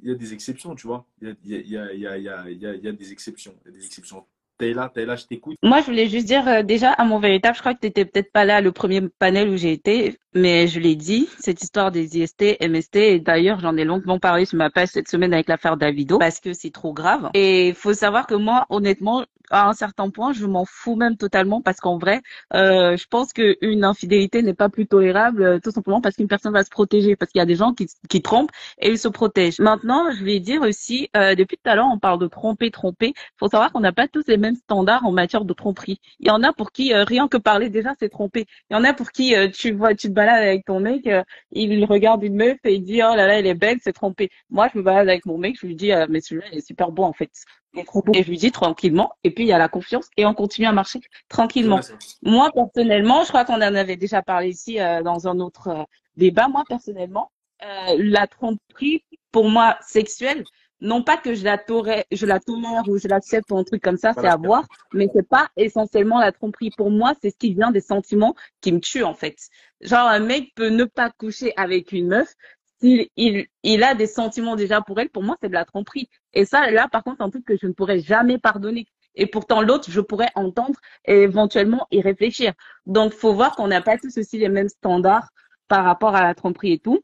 Speaker 4: il y a des exceptions, tu vois. Il y a, il y a, il y a, il y a, il y a, il y a des exceptions. Il y a des exceptions. Taylor, Taylor, je t'écoute.
Speaker 8: Moi, je voulais juste dire euh, déjà à mon véritable, je crois que tu n'étais peut-être pas là le premier panel où j'ai été, mais je l'ai dit, cette histoire des IST, MST, et d'ailleurs j'en ai longuement parlé sur ma page cette semaine avec l'affaire Davido, parce que c'est trop grave. Et il faut savoir que moi, honnêtement, à un certain point, je m'en fous même totalement, parce qu'en vrai, euh, je pense qu'une infidélité n'est pas plus tolérable, euh, tout simplement parce qu'une personne va se protéger, parce qu'il y a des gens qui, trompent et ils se protègent. Maintenant, je vais dire aussi, euh, depuis tout à l'heure, on parle de tromper, tromper. faut savoir qu'on n'a pas tous les mêmes standards en matière de tromperie. Il y en a pour qui euh, rien que parler déjà c'est tromper. Il y en a pour qui tu vois, tu te balades avec ton mec, il regarde une meuf et il dit oh là là elle est belle, c'est tromper. Moi je me balade avec mon mec, je lui dis mais celui-là il est super beau en fait. Et je lui dis tranquillement et puis il y a la confiance et on continue à marcher tranquillement. Moi personnellement, je crois qu'on en avait déjà parlé ici euh, dans un autre euh, débat. Moi personnellement, euh, la tromperie pour moi sexuelle, non pas que je la tolère, je la tolère ou je l'accepte ou un truc comme ça, c'est à voir, mais c'est pas essentiellement la tromperie. Pour moi, c'est ce qui vient des sentiments qui me tuent en fait. Genre un mec peut ne pas coucher avec une meuf s'il il, a des sentiments déjà pour elle. Pour moi, c'est de la tromperie. Et ça, là, par contre, c'est un truc que je ne pourrais jamais pardonner. Et pourtant, l'autre, je pourrais entendre et éventuellement y réfléchir. Donc, faut voir qu'on n'a pas tous aussi les mêmes standards par rapport à la tromperie et tout.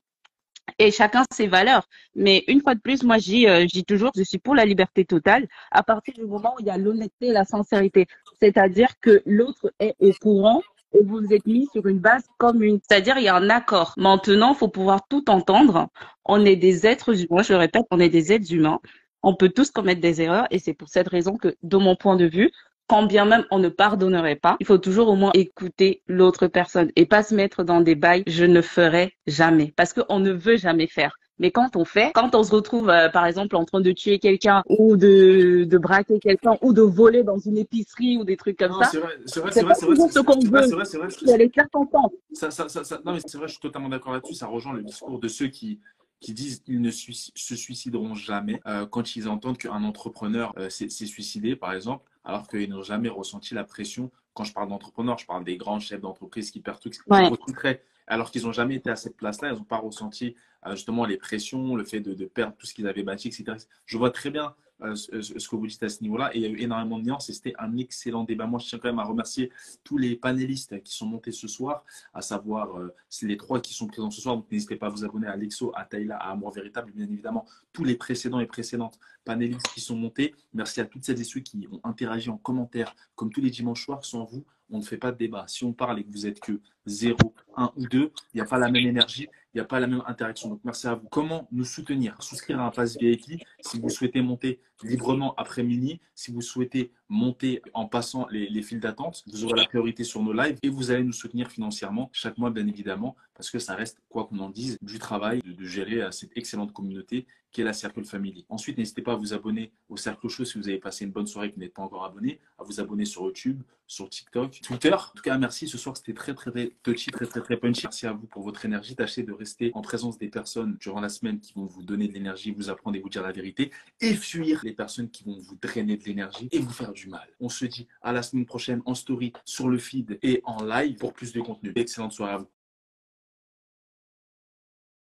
Speaker 8: Et chacun ses valeurs. Mais une fois de plus, moi, dis, euh, toujours, je suis pour la liberté totale à partir du moment où il y a l'honnêteté et la sincérité. C'est-à-dire que l'autre est au courant et vous vous êtes mis sur une base commune. C'est-à-dire, il y a un accord. Maintenant, faut pouvoir tout entendre. On est des êtres humains, je le répète, on est des êtres humains. On peut tous commettre des erreurs et c'est pour cette raison que, de mon point de vue, quand bien même on ne pardonnerait pas, il faut toujours au moins écouter l'autre personne et pas se mettre dans des bails je ne ferai jamais parce qu'on ne veut jamais faire. Mais quand on fait, quand on se retrouve euh, par exemple en train de tuer quelqu'un ou de, de braquer quelqu'un ou de voler dans une épicerie ou des trucs comme
Speaker 4: Non,
Speaker 8: ça,
Speaker 4: c'est vrai, c'est vrai,
Speaker 8: c'est
Speaker 4: vrai, c'est vrai, c'est
Speaker 8: ce qu'on
Speaker 4: c'est vrai,
Speaker 8: veut.
Speaker 4: c'est vrai. Ça, ça, ça, ça- non, mais c'est vrai, je suis totalement d'accord là-dessus. Ça rejoint le discours de ceux qui, qui disent qu'ils ne se suicideront jamais euh, quand ils entendent qu'un entrepreneur euh, s'est suicidé, par exemple, alors qu'ils n'ont jamais ressenti la pression quand je parle d'entrepreneurs, je parle des grands chefs d'entreprise qui perdent tout, qui
Speaker 8: Ouais.
Speaker 4: alors qu'ils n'ont jamais été à cette place-là, ils n'ont pas ressenti justement les pressions, le fait de, de perdre tout ce qu'ils avaient bâti, etc. Je vois très bien euh, ce, que vous dites à ce niveau-là et il y a eu énormément de nuances et c'était un excellent débat. Moi, je tiens quand même à remercier tous les panélistes qui sont montés ce soir, à savoir euh, les trois qui sont présents ce soir. Donc, n'hésitez pas à vous abonner à Alexo, à Taïla, à Amour Véritable, bien évidemment, tous les précédents et précédentes panélistes qui sont montés. Merci à toutes celles et ceux qui ont interagi en commentaire, comme tous les dimanches soirs. Sans vous, on ne fait pas de débat. Si on parle et que vous êtes que 0, 1 ou 2, il n'y a pas la même énergie, il n'y a pas la même interaction. Donc, merci à vous. Comment nous soutenir? Souscrire à un pass VIP si vous souhaitez monter librement après mini. Si vous souhaitez monter en passant les, les files d'attente, vous aurez la priorité sur nos lives et vous allez nous soutenir financièrement chaque mois, bien évidemment, parce que ça reste, quoi qu'on en dise, du travail de, de gérer euh, cette excellente communauté qui est la Circle Family. Ensuite, n'hésitez pas à vous abonner au Cercle Show si vous avez passé une bonne soirée et que vous n'êtes pas encore abonné, à vous abonner sur YouTube, sur TikTok, Twitter. En tout cas, merci. Ce soir, c'était très, très, très touchy, très, très, très punchy. Merci à vous pour votre énergie. Tâchez de rester en présence des personnes durant la semaine qui vont vous donner de l'énergie, vous apprendre et vous dire la vérité et fuir les personnes qui vont vous drainer de l'énergie et vous faire du mal. On se dit à la semaine prochaine en story, sur le feed et en live pour plus de contenu. Excellente soirée à vous.